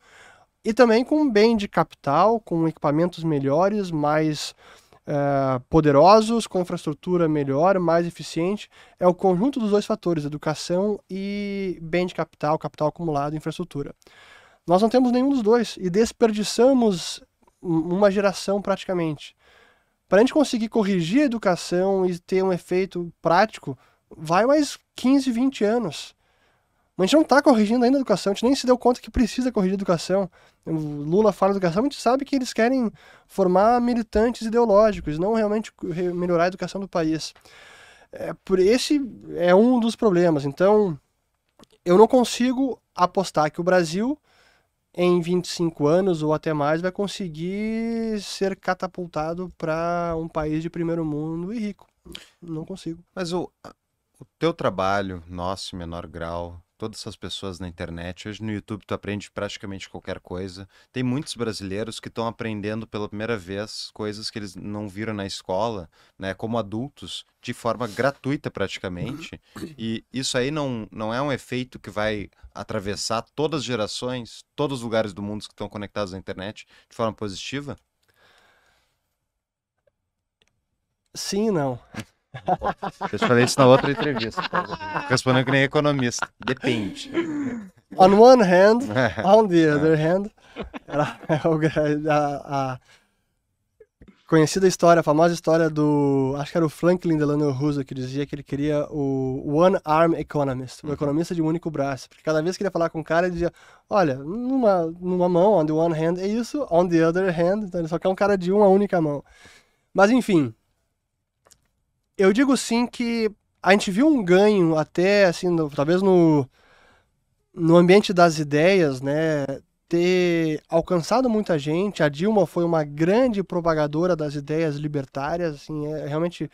e também com bem de capital, com equipamentos melhores, mais uh, poderosos, com infraestrutura melhor, mais eficiente. É o conjunto dos dois fatores, educação e bem de capital, capital acumulado, infraestrutura. Nós não temos nenhum dos dois e desperdiçamos uma geração praticamente. Para a gente conseguir corrigir a educação e ter um efeito prático, vai mais 15, 20 anos. Mas a gente não está corrigindo ainda a educação, a gente nem se deu conta que precisa corrigir a educação. O Lula fala educação, a gente sabe que eles querem formar militantes ideológicos, não realmente melhorar a educação do país. É, por esse é um dos problemas. Então, eu não consigo apostar que o Brasil, em 25 anos ou até mais, vai conseguir ser catapultado para um país de primeiro mundo e rico. Não consigo. Mas o, o teu trabalho, nosso, em menor grau, todas essas pessoas na internet. Hoje no YouTube tu aprende praticamente qualquer coisa. Tem muitos brasileiros que estão aprendendo pela primeira vez coisas que eles não viram na escola, né, como adultos, de forma gratuita praticamente. E isso aí não, não é um efeito que vai atravessar todas as gerações, todos os lugares do mundo que estão conectados à internet de forma positiva? Sim e não. Eu falei isso na outra entrevista. Respondendo que nem economista. Depende. On one hand, on the other hand, era a, a conhecida história, a famosa história do. Acho que era o Franklin Delano Roosevelt que dizia que ele queria o One Arm Economist, o uhum. economista de um único braço. Porque cada vez que ele ia falar com um cara, ele dizia: Olha, numa, numa mão, on the one hand é isso, on the other hand, então ele só quer um cara de uma única mão. Mas enfim, eu digo sim que a gente viu um ganho até, assim, no, talvez no, no ambiente das ideias, né? Ter alcançado muita gente. A Dilma foi uma grande propagadora das ideias libertárias, assim, é, realmente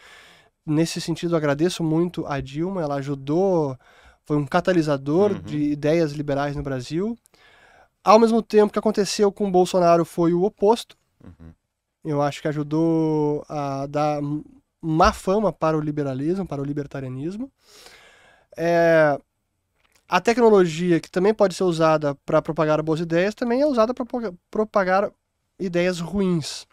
nesse sentido agradeço muito a Dilma, ela ajudou, foi um catalisador uhum. de ideias liberais no Brasil. Ao mesmo tempo que aconteceu com o Bolsonaro foi o oposto. Uhum. Eu acho que ajudou a dar má fama para o liberalismo, para o libertarianismo. É, a tecnologia, que também pode ser usada para propagar boas ideias, também é usada para propagar ideias ruins.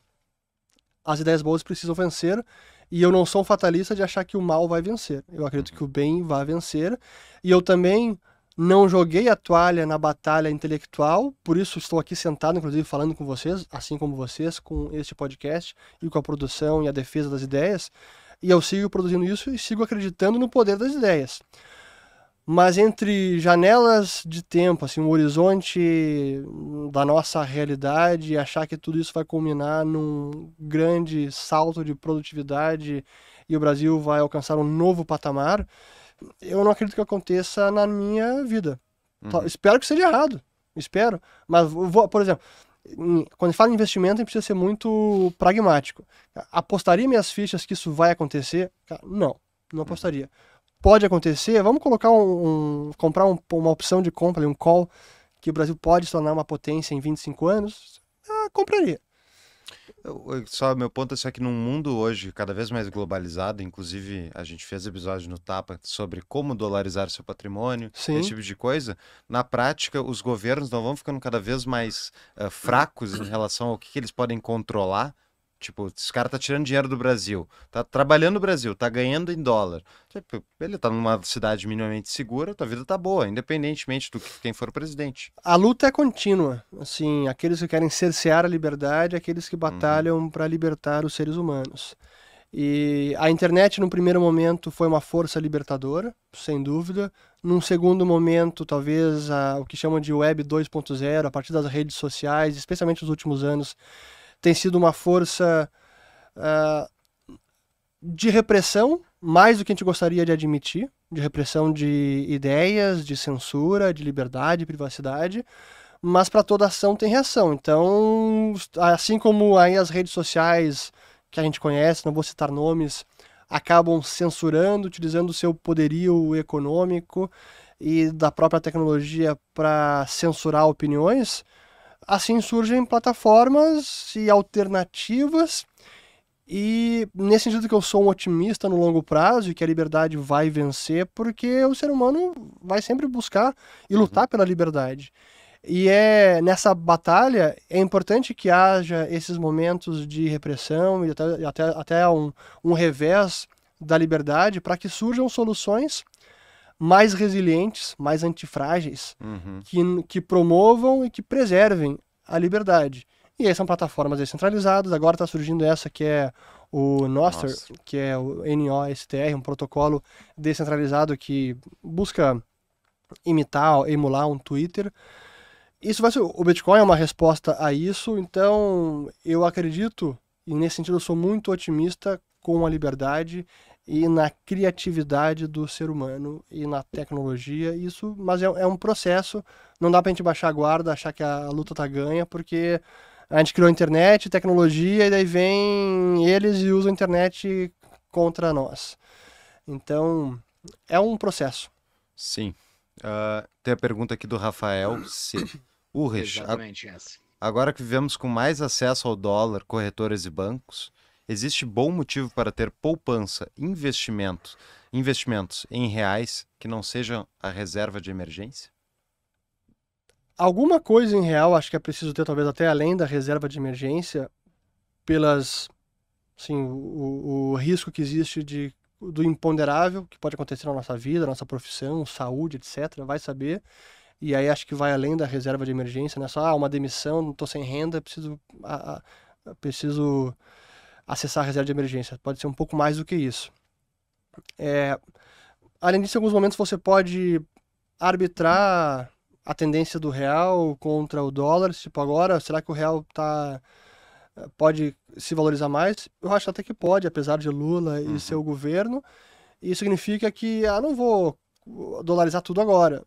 As ideias boas precisam vencer, e eu não sou um fatalista de achar que o mal vai vencer. Eu acredito que o bem vai vencer, e eu também não joguei a toalha na batalha intelectual, por isso estou aqui sentado, inclusive, falando com vocês, assim como vocês, com este podcast e com a produção e a defesa das ideias. E eu sigo produzindo isso e sigo acreditando no poder das ideias. Mas entre janelas de tempo, assim, um horizonte da nossa realidade, achar que tudo isso vai culminar num grande salto de produtividade e o Brasil vai alcançar um novo patamar, eu não acredito que aconteça na minha vida. Uhum. Espero que seja errado. Espero. Mas, vou, por exemplo, quando fala em investimento, a gente precisa ser muito pragmático. Apostaria minhas fichas que isso vai acontecer? Não, não uhum. apostaria. Pode acontecer, vamos colocar um, um comprar um, uma opção de compra, um call, que o Brasil pode se tornar uma potência em 25 anos? Ah, compraria. Só meu ponto é só que num mundo hoje cada vez mais globalizado, inclusive a gente fez episódio no Tapa sobre como dolarizar seu patrimônio, Sim. esse tipo de coisa. Na prática, os governos não vão ficando cada vez mais uh, fracos em relação ao que, que eles podem controlar Tipo, esse cara tá tirando dinheiro do Brasil, tá trabalhando no Brasil, tá ganhando em dólar. Tipo, ele tá numa cidade minimamente segura, tua vida tá boa, independentemente do que quem for presidente. A luta é contínua. Assim, aqueles que querem cercear a liberdade, aqueles que batalham uhum. para libertar os seres humanos. E a internet, no primeiro momento, foi uma força libertadora, sem dúvida. Num segundo momento, talvez a, o que chamam de Web 2.0, a partir das redes sociais, especialmente nos últimos anos, tem sido uma força uh, de repressão, mais do que a gente gostaria de admitir, de repressão de ideias, de censura, de liberdade, privacidade, mas para toda ação tem reação. Então, assim como aí as redes sociais que a gente conhece, não vou citar nomes, acabam censurando, utilizando o seu poderio econômico e da própria tecnologia para censurar opiniões, assim surgem plataformas e alternativas e nesse sentido que eu sou um otimista no longo prazo e que a liberdade vai vencer, porque o ser humano vai sempre buscar e lutar uhum. pela liberdade. E é nessa batalha é importante que haja esses momentos de repressão e até, até, até um, um revés da liberdade para que surjam soluções mais resilientes, mais antifrágeis, uhum. que, que promovam e que preservem a liberdade. E aí são plataformas descentralizadas. Agora está surgindo essa que é o Nostr, Nossa. que é o NOSTR, um protocolo descentralizado que busca imitar, emular um Twitter. Isso vai ser, o Bitcoin é uma resposta a isso, então eu acredito, e nesse sentido eu sou muito otimista com a liberdade e na criatividade do ser humano e na tecnologia. Isso, mas é, é um processo. Não dá para a gente baixar a guarda, achar que a luta tá ganha, porque a gente criou a internet, tecnologia, e daí vem eles e usam a internet contra nós. Então, é um processo. Sim. Uh, tem a pergunta aqui do Rafael C. Urrich. Exatamente essa. Agora que vivemos com mais acesso ao dólar, corretoras e bancos, existe bom motivo para ter poupança, investimento, investimentos em reais que não sejam a reserva de emergência? Alguma coisa em real acho que é preciso ter, talvez até além da reserva de emergência, pelas assim, o, o risco que existe de, do imponderável que pode acontecer na nossa vida, nossa profissão, saúde, etc. Vai saber. E aí acho que vai além da reserva de emergência, né? Só ah, uma demissão, estou sem renda, preciso, ah, preciso acessar a reserva de emergência. Pode ser um pouco mais do que isso. É, além disso, em alguns momentos você pode arbitrar a tendência do real contra o dólar, tipo agora, será que o real tá pode se valorizar mais? Eu acho até que pode, apesar de Lula e uhum. seu governo. Isso significa que ah, não vou dolarizar tudo agora.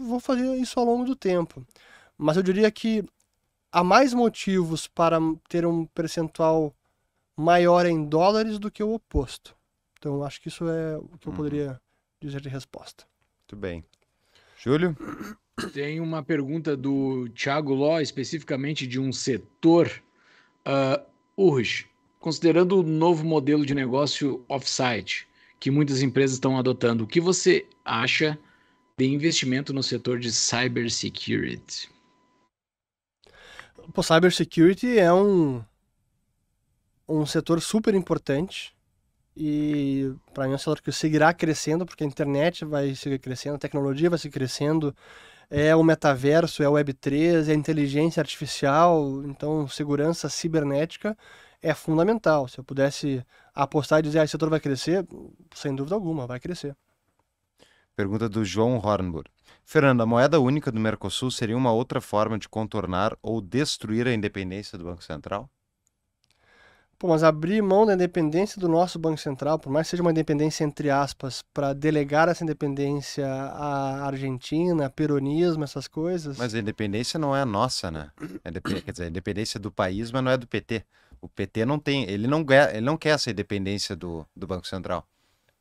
Vou fazer isso ao longo do tempo. Mas eu diria que há mais motivos para ter um percentual maior em dólares do que o oposto. Então, acho que isso é o que eu uhum. poderia dizer de resposta. Muito bem. Júlio? Tem uma pergunta do Thiago Ló, especificamente de um setor. Uh, Urge, considerando o novo modelo de negócio offsite que muitas empresas estão adotando, o que você acha de investimento no setor de cybersecurity? Pô, cybersecurity é um, um setor super importante e para mim é um setor que seguirá crescendo porque a internet vai seguir crescendo, a tecnologia vai seguir crescendo, é o metaverso, é o Web3, é a inteligência artificial, então segurança cibernética é fundamental. Se eu pudesse apostar e dizer, ah, esse setor vai crescer, sem dúvida alguma, vai crescer. Pergunta do João Hornburg. Fernando, a moeda única do Mercosul seria uma outra forma de contornar ou destruir a independência do Banco Central? Pô, mas abrir mão da independência do nosso Banco Central, por mais que seja uma independência entre aspas, para delegar essa independência à Argentina, peronismo, essas coisas. Mas a independência não é nossa, né? É quer dizer, a independência do país, mas não é do PT. O PT não tem, ele não, ele não quer essa independência do, do Banco Central.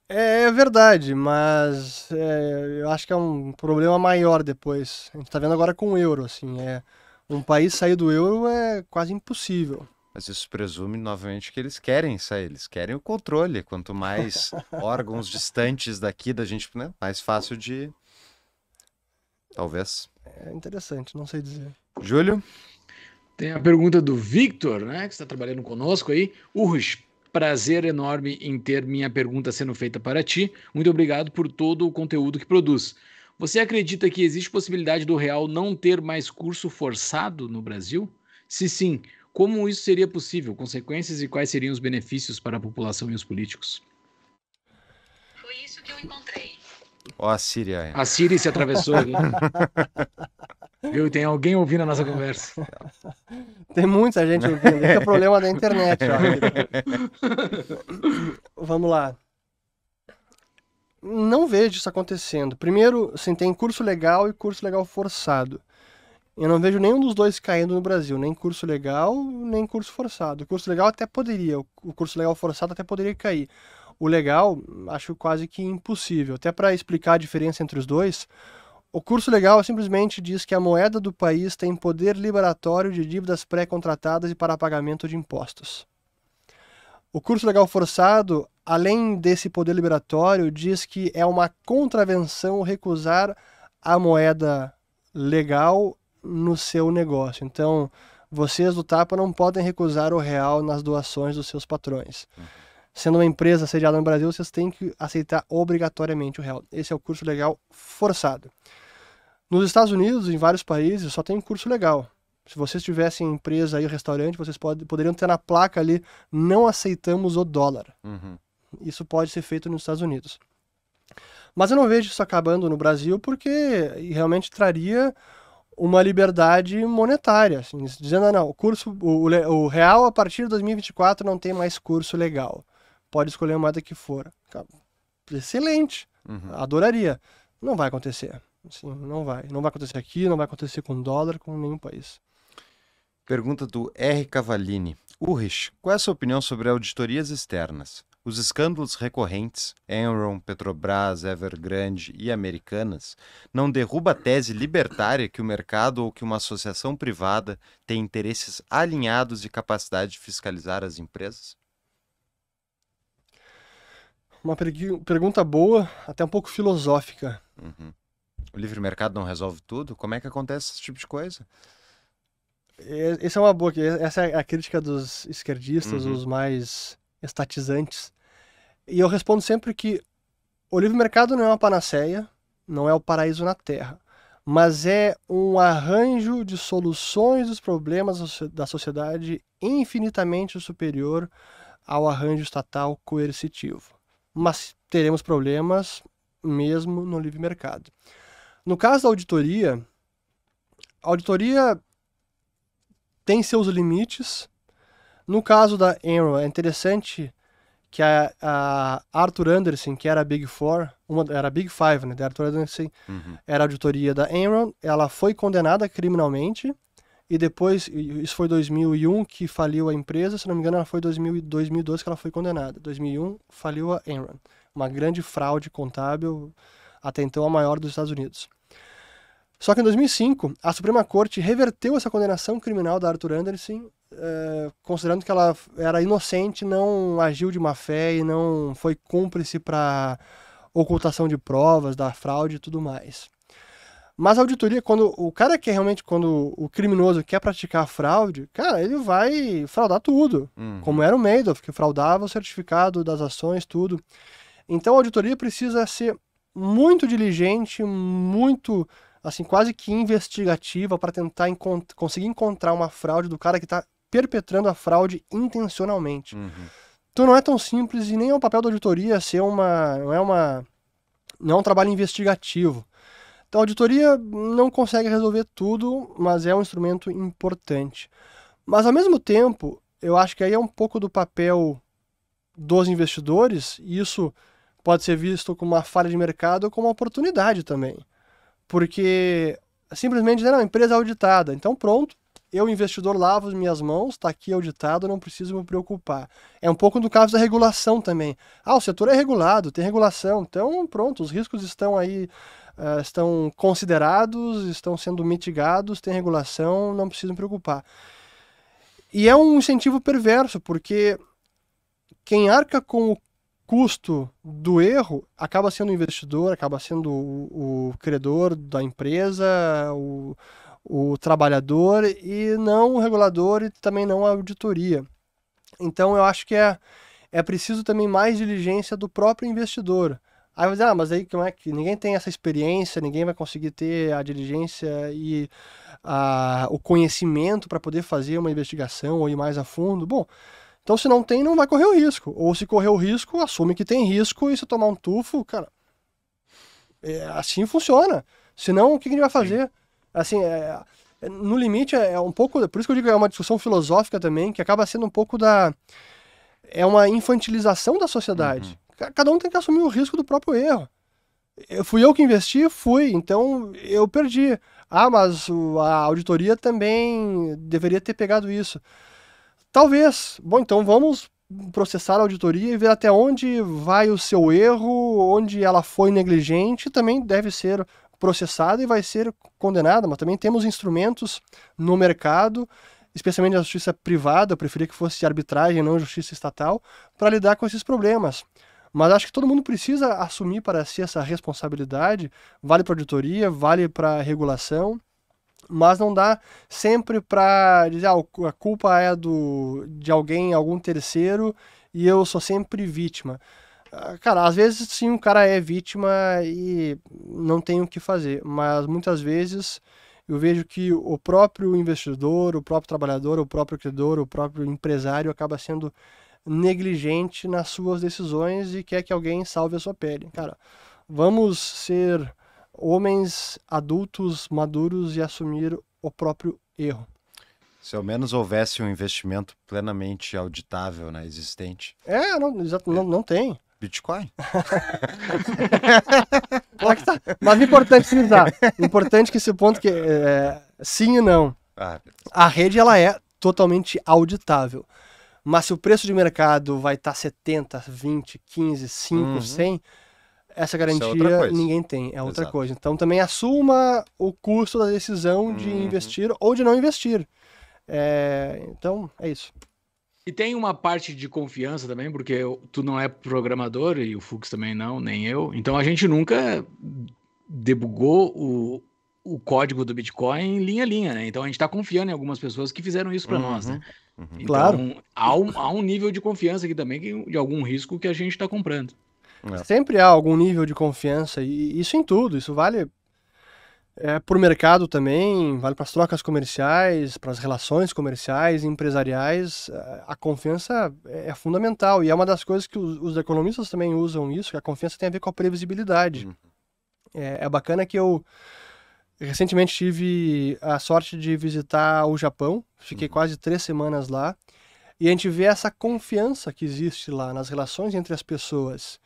É, é verdade, mas é, eu acho que é um problema maior depois. A gente está vendo agora com o euro, assim, é um país sair do euro é quase impossível. Mas isso presume, novamente, que eles querem sair, eles querem o controle. Quanto mais órgãos distantes daqui da gente, né, mais fácil de. Talvez. É interessante, não sei dizer. Júlio? Tem a pergunta do Victor, né, que está trabalhando conosco aí. Urge, prazer enorme em ter minha pergunta sendo feita para ti. Muito obrigado por todo o conteúdo que produz. Você acredita que existe possibilidade do real não ter mais curso forçado no Brasil? Se sim, como isso seria possível? Consequências e quais seriam os benefícios para a população e os políticos? Foi isso que eu encontrei. Ó, a Síria. É. A Síria se atravessou ali. Viu? Tem alguém ouvindo a nossa conversa. Tem muita gente ouvindo. Esse é o problema da internet. Vamos lá. Não vejo isso acontecendo. Primeiro, assim, tem curso legal e curso legal forçado. Eu não vejo nenhum dos dois caindo no Brasil, nem curso legal, nem curso forçado. O curso legal até poderia, o curso legal forçado até poderia cair. O legal, acho quase que impossível. Até para explicar a diferença entre os dois, O curso legal simplesmente diz que a moeda do país tem poder liberatório de dívidas pré-contratadas e para pagamento de impostos. O curso legal forçado, além desse poder liberatório, diz que é uma contravenção recusar a moeda legal no seu negócio. Então, vocês do Tapa não podem recusar o real nas doações dos seus patrões. Uhum. Sendo uma empresa sediada no Brasil, vocês têm que aceitar obrigatoriamente o real. Esse é o curso legal forçado. Nos Estados Unidos, em vários países, só tem curso legal. Se vocês tivessem empresa e restaurante, vocês pode, poderiam ter na placa ali, não aceitamos o dólar. Uhum. Isso pode ser feito nos Estados Unidos. Mas eu não vejo isso acabando no Brasil porque realmente traria uma liberdade monetária, assim, dizendo, ah, não, o curso, o, o, real a partir de 2024 não tem mais curso legal. Pode escolher a moeda que for. Excelente. Uhum. Adoraria. Não vai acontecer. Assim, não vai. Não vai acontecer aqui, não vai acontecer com dólar, com nenhum país. Pergunta do R. Cavalini. Urrich, qual é a sua opinião sobre auditorias externas? Os escândalos recorrentes, Enron, Petrobras, Evergrande e Americanas, não derruba a tese libertária que o mercado ou que uma associação privada tem interesses alinhados e capacidade de fiscalizar as empresas? Uma pergunta boa, até um pouco filosófica. Uhum. O livre mercado não resolve tudo? Como é que acontece esse tipo de coisa? Essa é uma boa. Essa é a crítica dos esquerdistas, uhum. os mais estatizantes. E eu respondo sempre que o livre mercado não é uma panaceia, não é o paraíso na Terra, mas é um arranjo de soluções dos problemas da sociedade infinitamente superior ao arranjo estatal coercitivo. Mas teremos problemas mesmo no livre mercado. No caso da auditoria, a auditoria tem seus limites. No caso da Enron, é interessante que a, a, Arthur Anderson, que era a Big Four, uma, era a Big Five, né? Da Arthur Anderson, uhum. era a auditoria da Enron, ela foi condenada criminalmente e depois, isso foi 2001 que faliu a empresa, se não me engano ela foi 2000, 2012 que ela foi condenada. 2001 faliu a Enron, uma grande fraude contábil, até então a maior dos Estados Unidos. Só que em 2005, a Suprema Corte reverteu essa condenação criminal da Arthur Anderson é, considerando que ela era inocente, não agiu de má fé e não foi cúmplice para ocultação de provas, da fraude e tudo mais. Mas a auditoria, quando o cara quer realmente, quando o criminoso quer praticar fraude, cara, ele vai fraudar tudo. Uhum. Como era o Madoff, que fraudava o certificado das ações, tudo. Então a auditoria precisa ser muito diligente, muito, assim, quase que investigativa para tentar encont conseguir encontrar uma fraude do cara que está perpetrando a fraude intencionalmente. Uhum. Então não é tão simples e nem é o papel da auditoria ser uma. não é uma. não é um trabalho investigativo. Então a auditoria não consegue resolver tudo, mas é um instrumento importante. Mas ao mesmo tempo, eu acho que aí é um pouco do papel dos investidores, e isso pode ser visto como uma falha de mercado ou como uma oportunidade também. Porque simplesmente dizer, não, empresa auditada, então pronto, eu, investidor, lavo as minhas mãos, está aqui auditado, não preciso me preocupar. É um pouco do caso da regulação também. Ah, o setor é regulado, tem regulação, então pronto, os riscos estão aí, uh, estão considerados, estão sendo mitigados, tem regulação, não preciso me preocupar. E é um incentivo perverso, porque quem arca com o custo do erro acaba sendo o investidor, acaba sendo o, o credor da empresa, o o trabalhador e não o regulador e também não a auditoria. Então eu acho que é, é preciso também mais diligência do próprio investidor. Aí vai dizer, ah, mas aí como é que ninguém tem essa experiência, ninguém vai conseguir ter a diligência e a, o conhecimento para poder fazer uma investigação ou ir mais a fundo. Bom, então se não tem, não vai correr o risco. Ou se correr o risco, assume que tem risco e se tomar um tufo, cara, é, assim funciona. Senão, o que, que a gente vai fazer? assim, é, é, no limite é, é um pouco, por isso que eu digo que é uma discussão filosófica também, que acaba sendo um pouco da é uma infantilização da sociedade. Uhum. Cada um tem que assumir o risco do próprio erro. Eu, fui eu que investi, fui, então eu perdi. Ah, mas a auditoria também deveria ter pegado isso. Talvez. Bom, então vamos processar a auditoria e ver até onde vai o seu erro, onde ela foi negligente, também deve ser processada e vai ser condenada, mas também temos instrumentos no mercado, especialmente a justiça privada, eu preferia que fosse arbitragem, não justiça estatal, para lidar com esses problemas. Mas acho que todo mundo precisa assumir para si essa responsabilidade, vale para auditoria, vale para regulação, mas não dá sempre para dizer ah, a culpa é do de alguém, algum terceiro, e eu sou sempre vítima. Ah, cara, às vezes sim, o cara é vítima e não tem o que fazer, mas muitas vezes eu vejo que o próprio investidor, o próprio trabalhador, o próprio credor, o próprio empresário acaba sendo negligente nas suas decisões e quer que alguém salve a sua pele. Cara, vamos ser homens adultos, maduros e assumir o próprio erro. Se ao menos houvesse um investimento plenamente auditável, né, existente. É, não, exato, não, não tem. Bitcoin? tá. Mas importante frisar. Importante que esse ponto que é, sim e não. Ah, A rede ela é totalmente auditável. Mas se o preço de mercado vai estar 70, 20, 15, 5, Uhum. 100, essa outra garantia coisa. ninguém tem. É outra Exato. coisa. Então também assuma o custo da decisão de Uhum. investir ou de não investir. É, então, é isso. E tem uma parte de confiança também, porque eu- tu não é programador e o Fux também não, nem eu. Então a gente nunca debugou o, o código do Bitcoin linha a linha, né? Então a gente está confiando em algumas pessoas que fizeram isso para nós, né? Uhum. Então, Claro. Há um, há um nível de confiança aqui também que- de algum risco que a gente está comprando. É. Sempre há algum nível de confiança, e isso em tudo. Isso vale é, para o mercado também, vale para as trocas comerciais, para as relações comerciais, empresariais. A confiança é é fundamental e é uma das coisas que os, os economistas também usam isso, que a confiança tem a ver com a previsibilidade. Uhum. É, é bacana que eu recentemente tive a sorte de visitar o Japão, fiquei Uhum. quase três semanas lá, e a gente vê essa confiança que existe lá nas relações entre as pessoas.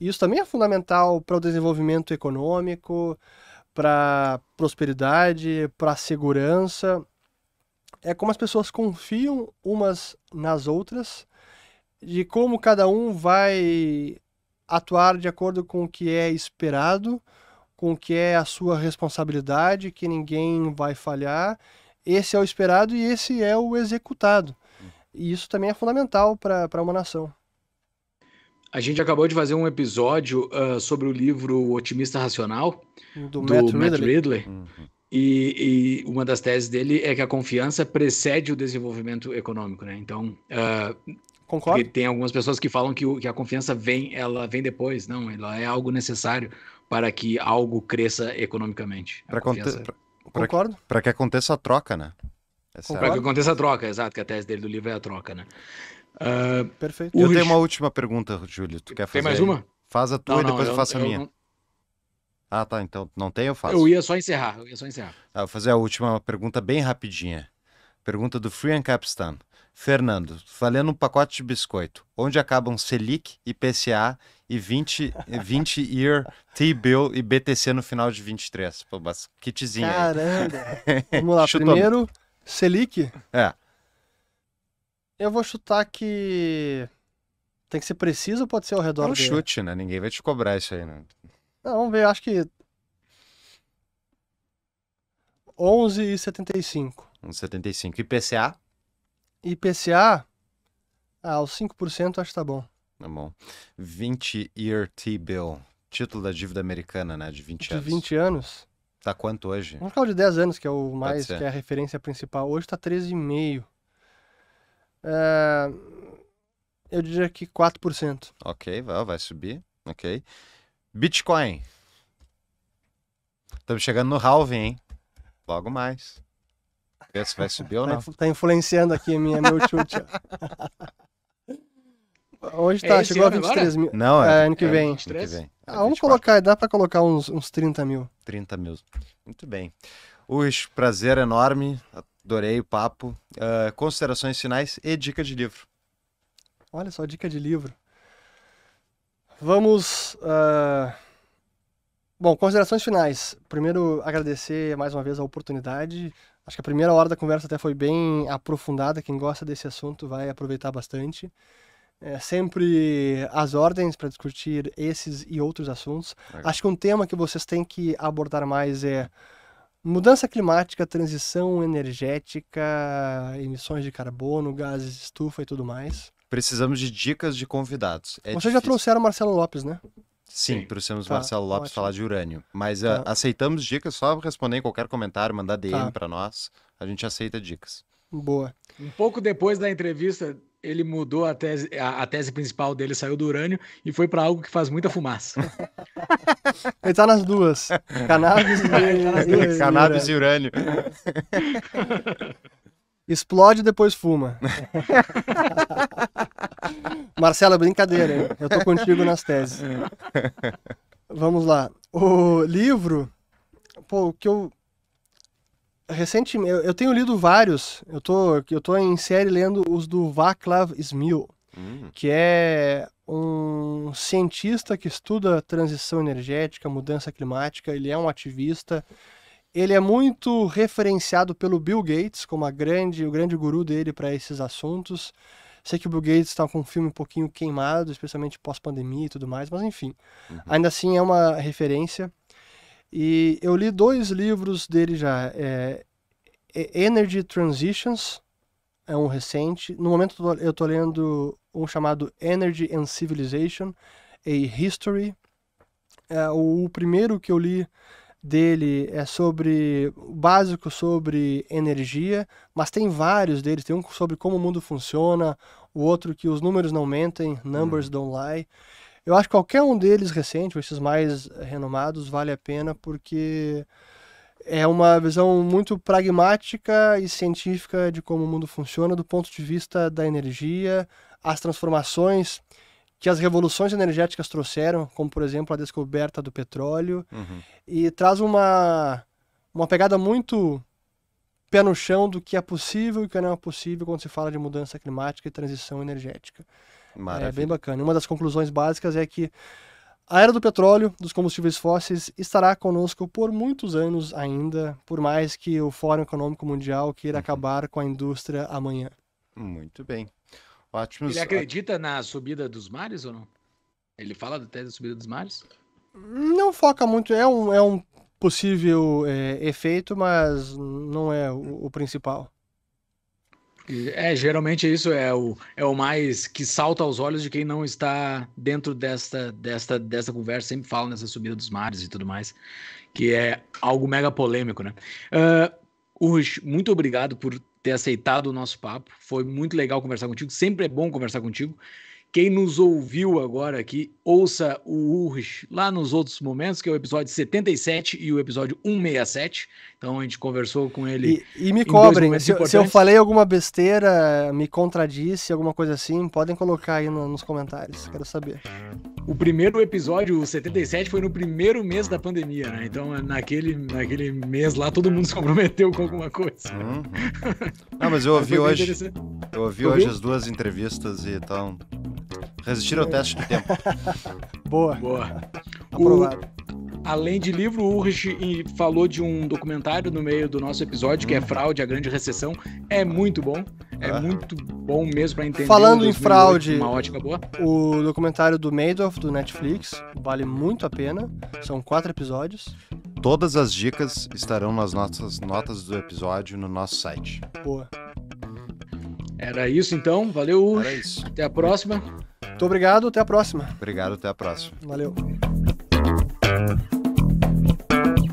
E isso também é fundamental para o desenvolvimento econômico, para prosperidade, para segurança. É como as pessoas confiam umas nas outras, de como cada um vai atuar de acordo com o que é esperado, com o que é a sua responsabilidade, que ninguém vai falhar. Esse é o esperado e esse é o executado. E isso também é fundamental para uma nação. A gente acabou de fazer um episódio ah, sobre o livro O Otimista Racional, Do, do Matt Matt Ridley. Ridley. Uhum. E, e uma das teses dele é que a confiança precede o desenvolvimento econômico, né? Então, ah, Concordo? tem algumas pessoas que falam que, o- que a confiança vem, ela vem depois. Não, ela é algo necessário para que algo cresça economicamente. Para confiança- Concordo? que aconteça a troca, né? É Para que aconteça a troca, exato, que a tese dele do livro é a troca, né? Ah, Perfeito. Eu tenho uma última pergunta, Júlio. Tu quer fazer? tem mais aí? uma? Faz a tua e depois eu, faço a eu minha. não- Ah, tá. Então não tem, eu faço. eu ia só encerrar, eu ia só encerrar. Ah, vou fazer a última pergunta bem rapidinha. Pergunta do Free and Capstan. Fernando, valendo um pacote de biscoito, onde acabam Selic, IPCA e 20, 20 year T-bill e BTC no final de 23? Pô, mas kitzinho aí. Caramba. Vamos lá. Primeiro, Selic. É. Eu vou chutar que. Tem que ser preciso ou pode ser ao É redor um dele? chute, né? Ninguém vai te cobrar isso aí, né? Não, vamos ver, acho que. 11,75. Uns 75. IPCA? IPCA, ah, os 5% acho que tá bom. Tá bom. 20 year T-bill. Título da dívida americana, né? De 20 De anos. 20 anos. Tá quanto hoje? Vamos ficar o de 10 anos, que é o mais, ser. que é a referência principal. Hoje tá 13,5. É, Eu diria que 4%. Ok, vai, vai subir. Ok. Bitcoin. Estamos chegando no halving, hein? Logo mais. Vê se vai subir ou Tá, não. tá influenciando aqui a minha, meu chute. Hoje É tá, esse chegou a ano 23 mil. Não, É, é, ano que é vem. ano que vem. Ah, É vamos 24, colocar, dá pra colocar uns, uns 30 mil. 30 mil. Muito bem. Ux, prazer enorme. Adorei o papo. Ah, considerações finais e dica de livro. Olha só, dica de livro. Vamos. ah, Bom, considerações finais. Primeiro, agradecer mais uma vez a oportunidade. Acho que a primeira hora da conversa até foi bem aprofundada. Quem gosta desse assunto vai aproveitar bastante. É sempre às ordens para discutir esses e outros assuntos. Acho que um tema que vocês têm que abordar mais é mudança climática, transição energética, emissões de carbono, gases de estufa e tudo mais. Precisamos de dicas de convidados. É Vocês já trouxeram Marcelo Lopes, né? Sim, Sim. trouxemos Tá, Marcelo Lopes ótimo. falar de urânio. Mas ah, Tá. aceitamos dicas, só responder em qualquer comentário, mandar DM Tá. pra nós. A gente aceita dicas. Boa. Um pouco depois da entrevista, ele mudou a tese, a, a tese principal dele, saiu do urânio e foi para algo que faz muita fumaça. Ele tá nas duas. Cannabis e, e- Cannabis e urânio. Explode e depois fuma. Marcelo, é brincadeira, hein? Eu tô contigo nas teses. Vamos lá. O livro, pô, o que eu recentemente eu, tenho lido vários. Eu tô eu tô em série lendo os do Václav Smil, Hum, que é um cientista que estuda transição energética, mudança climática, ele é um ativista. Ele é muito referenciado pelo Bill Gates como a grande, o grande guru dele para esses assuntos. Sei que o Bill Gates está com um filme um pouquinho queimado, especialmente pós-pandemia e tudo mais, mas enfim. Ainda assim é uma referência. E eu li dois livros dele já. É, Energy Transitions, é um recente. No momento eu tô lendo um chamado Energy and Civilization, a History. É, o, o primeiro que eu li dele é sobre básico sobre energia, mas tem vários deles. Tem um sobre como o mundo funciona, o outro que os números não mentem, Numbers Don't Lie. Eu acho que qualquer um deles recente, ou esses mais renomados, vale a pena porque é uma visão muito pragmática e científica de como o mundo funciona do ponto de vista da energia, as transformações que as revoluções energéticas trouxeram, como por exemplo a descoberta do petróleo, uhum. e traz uma, uma pegada muito pé no chão do que é possível e o que não é possível quando se fala de mudança climática e transição energética. É bem Maravilha. bacana. Uma das conclusões básicas é que a era do petróleo, dos combustíveis fósseis, estará conosco por muitos anos ainda, por mais que o Fórum Econômico Mundial queira acabar com a indústria amanhã. Muito bem. Ótimos. Ele acredita na subida dos mares ou não? Ele fala da tese da subida dos mares? Não foca muito, é um, é um possível é, efeito, mas não é o, o principal. É, geralmente isso é o, é o mais que salta aos olhos de quem não está dentro desta, desta, desta conversa. Sempre fala nessa subida dos mares e tudo mais, que é algo mega polêmico, né? Uh, Urge, muito obrigado por ter aceitado o nosso papo. Foi muito legal conversar contigo. Sempre é bom conversar contigo. Quem nos ouviu agora aqui, ouça o Urge lá nos outros momentos, que é o episódio 77 e o episódio 167. Então a gente conversou com ele. E, e me cobrem, se, eu- se eu falei alguma besteira, me contradisse, alguma coisa assim, podem colocar aí no- nos comentários, quero saber. O primeiro episódio, o 77, foi no primeiro mês da pandemia, né? Então, naquele, naquele mês lá, todo mundo se comprometeu com alguma coisa. Uhum. Não, mas eu ouvi bem hoje. Eu ouvi hoje as duas entrevistas e então. Resistiram ao teste do tempo. Boa, Boa. O, aprovado. Além de livro, o Urich e falou de um documentário no meio do nosso episódio, que é Fraude, a Grande Recessão. É muito bom. É Ah. muito bom mesmo para entender. Falando em 2008 fraude- Uma ótica boa. O documentário do Madoff, do Netflix, vale muito a pena, são quatro episódios. Todas as dicas estarão nas nossas notas do episódio no nosso site. Boa. Era isso então. Valeu, Era isso. Até a próxima. Muito obrigado, até a próxima. Obrigado, até a próxima. Valeu.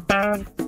Bye.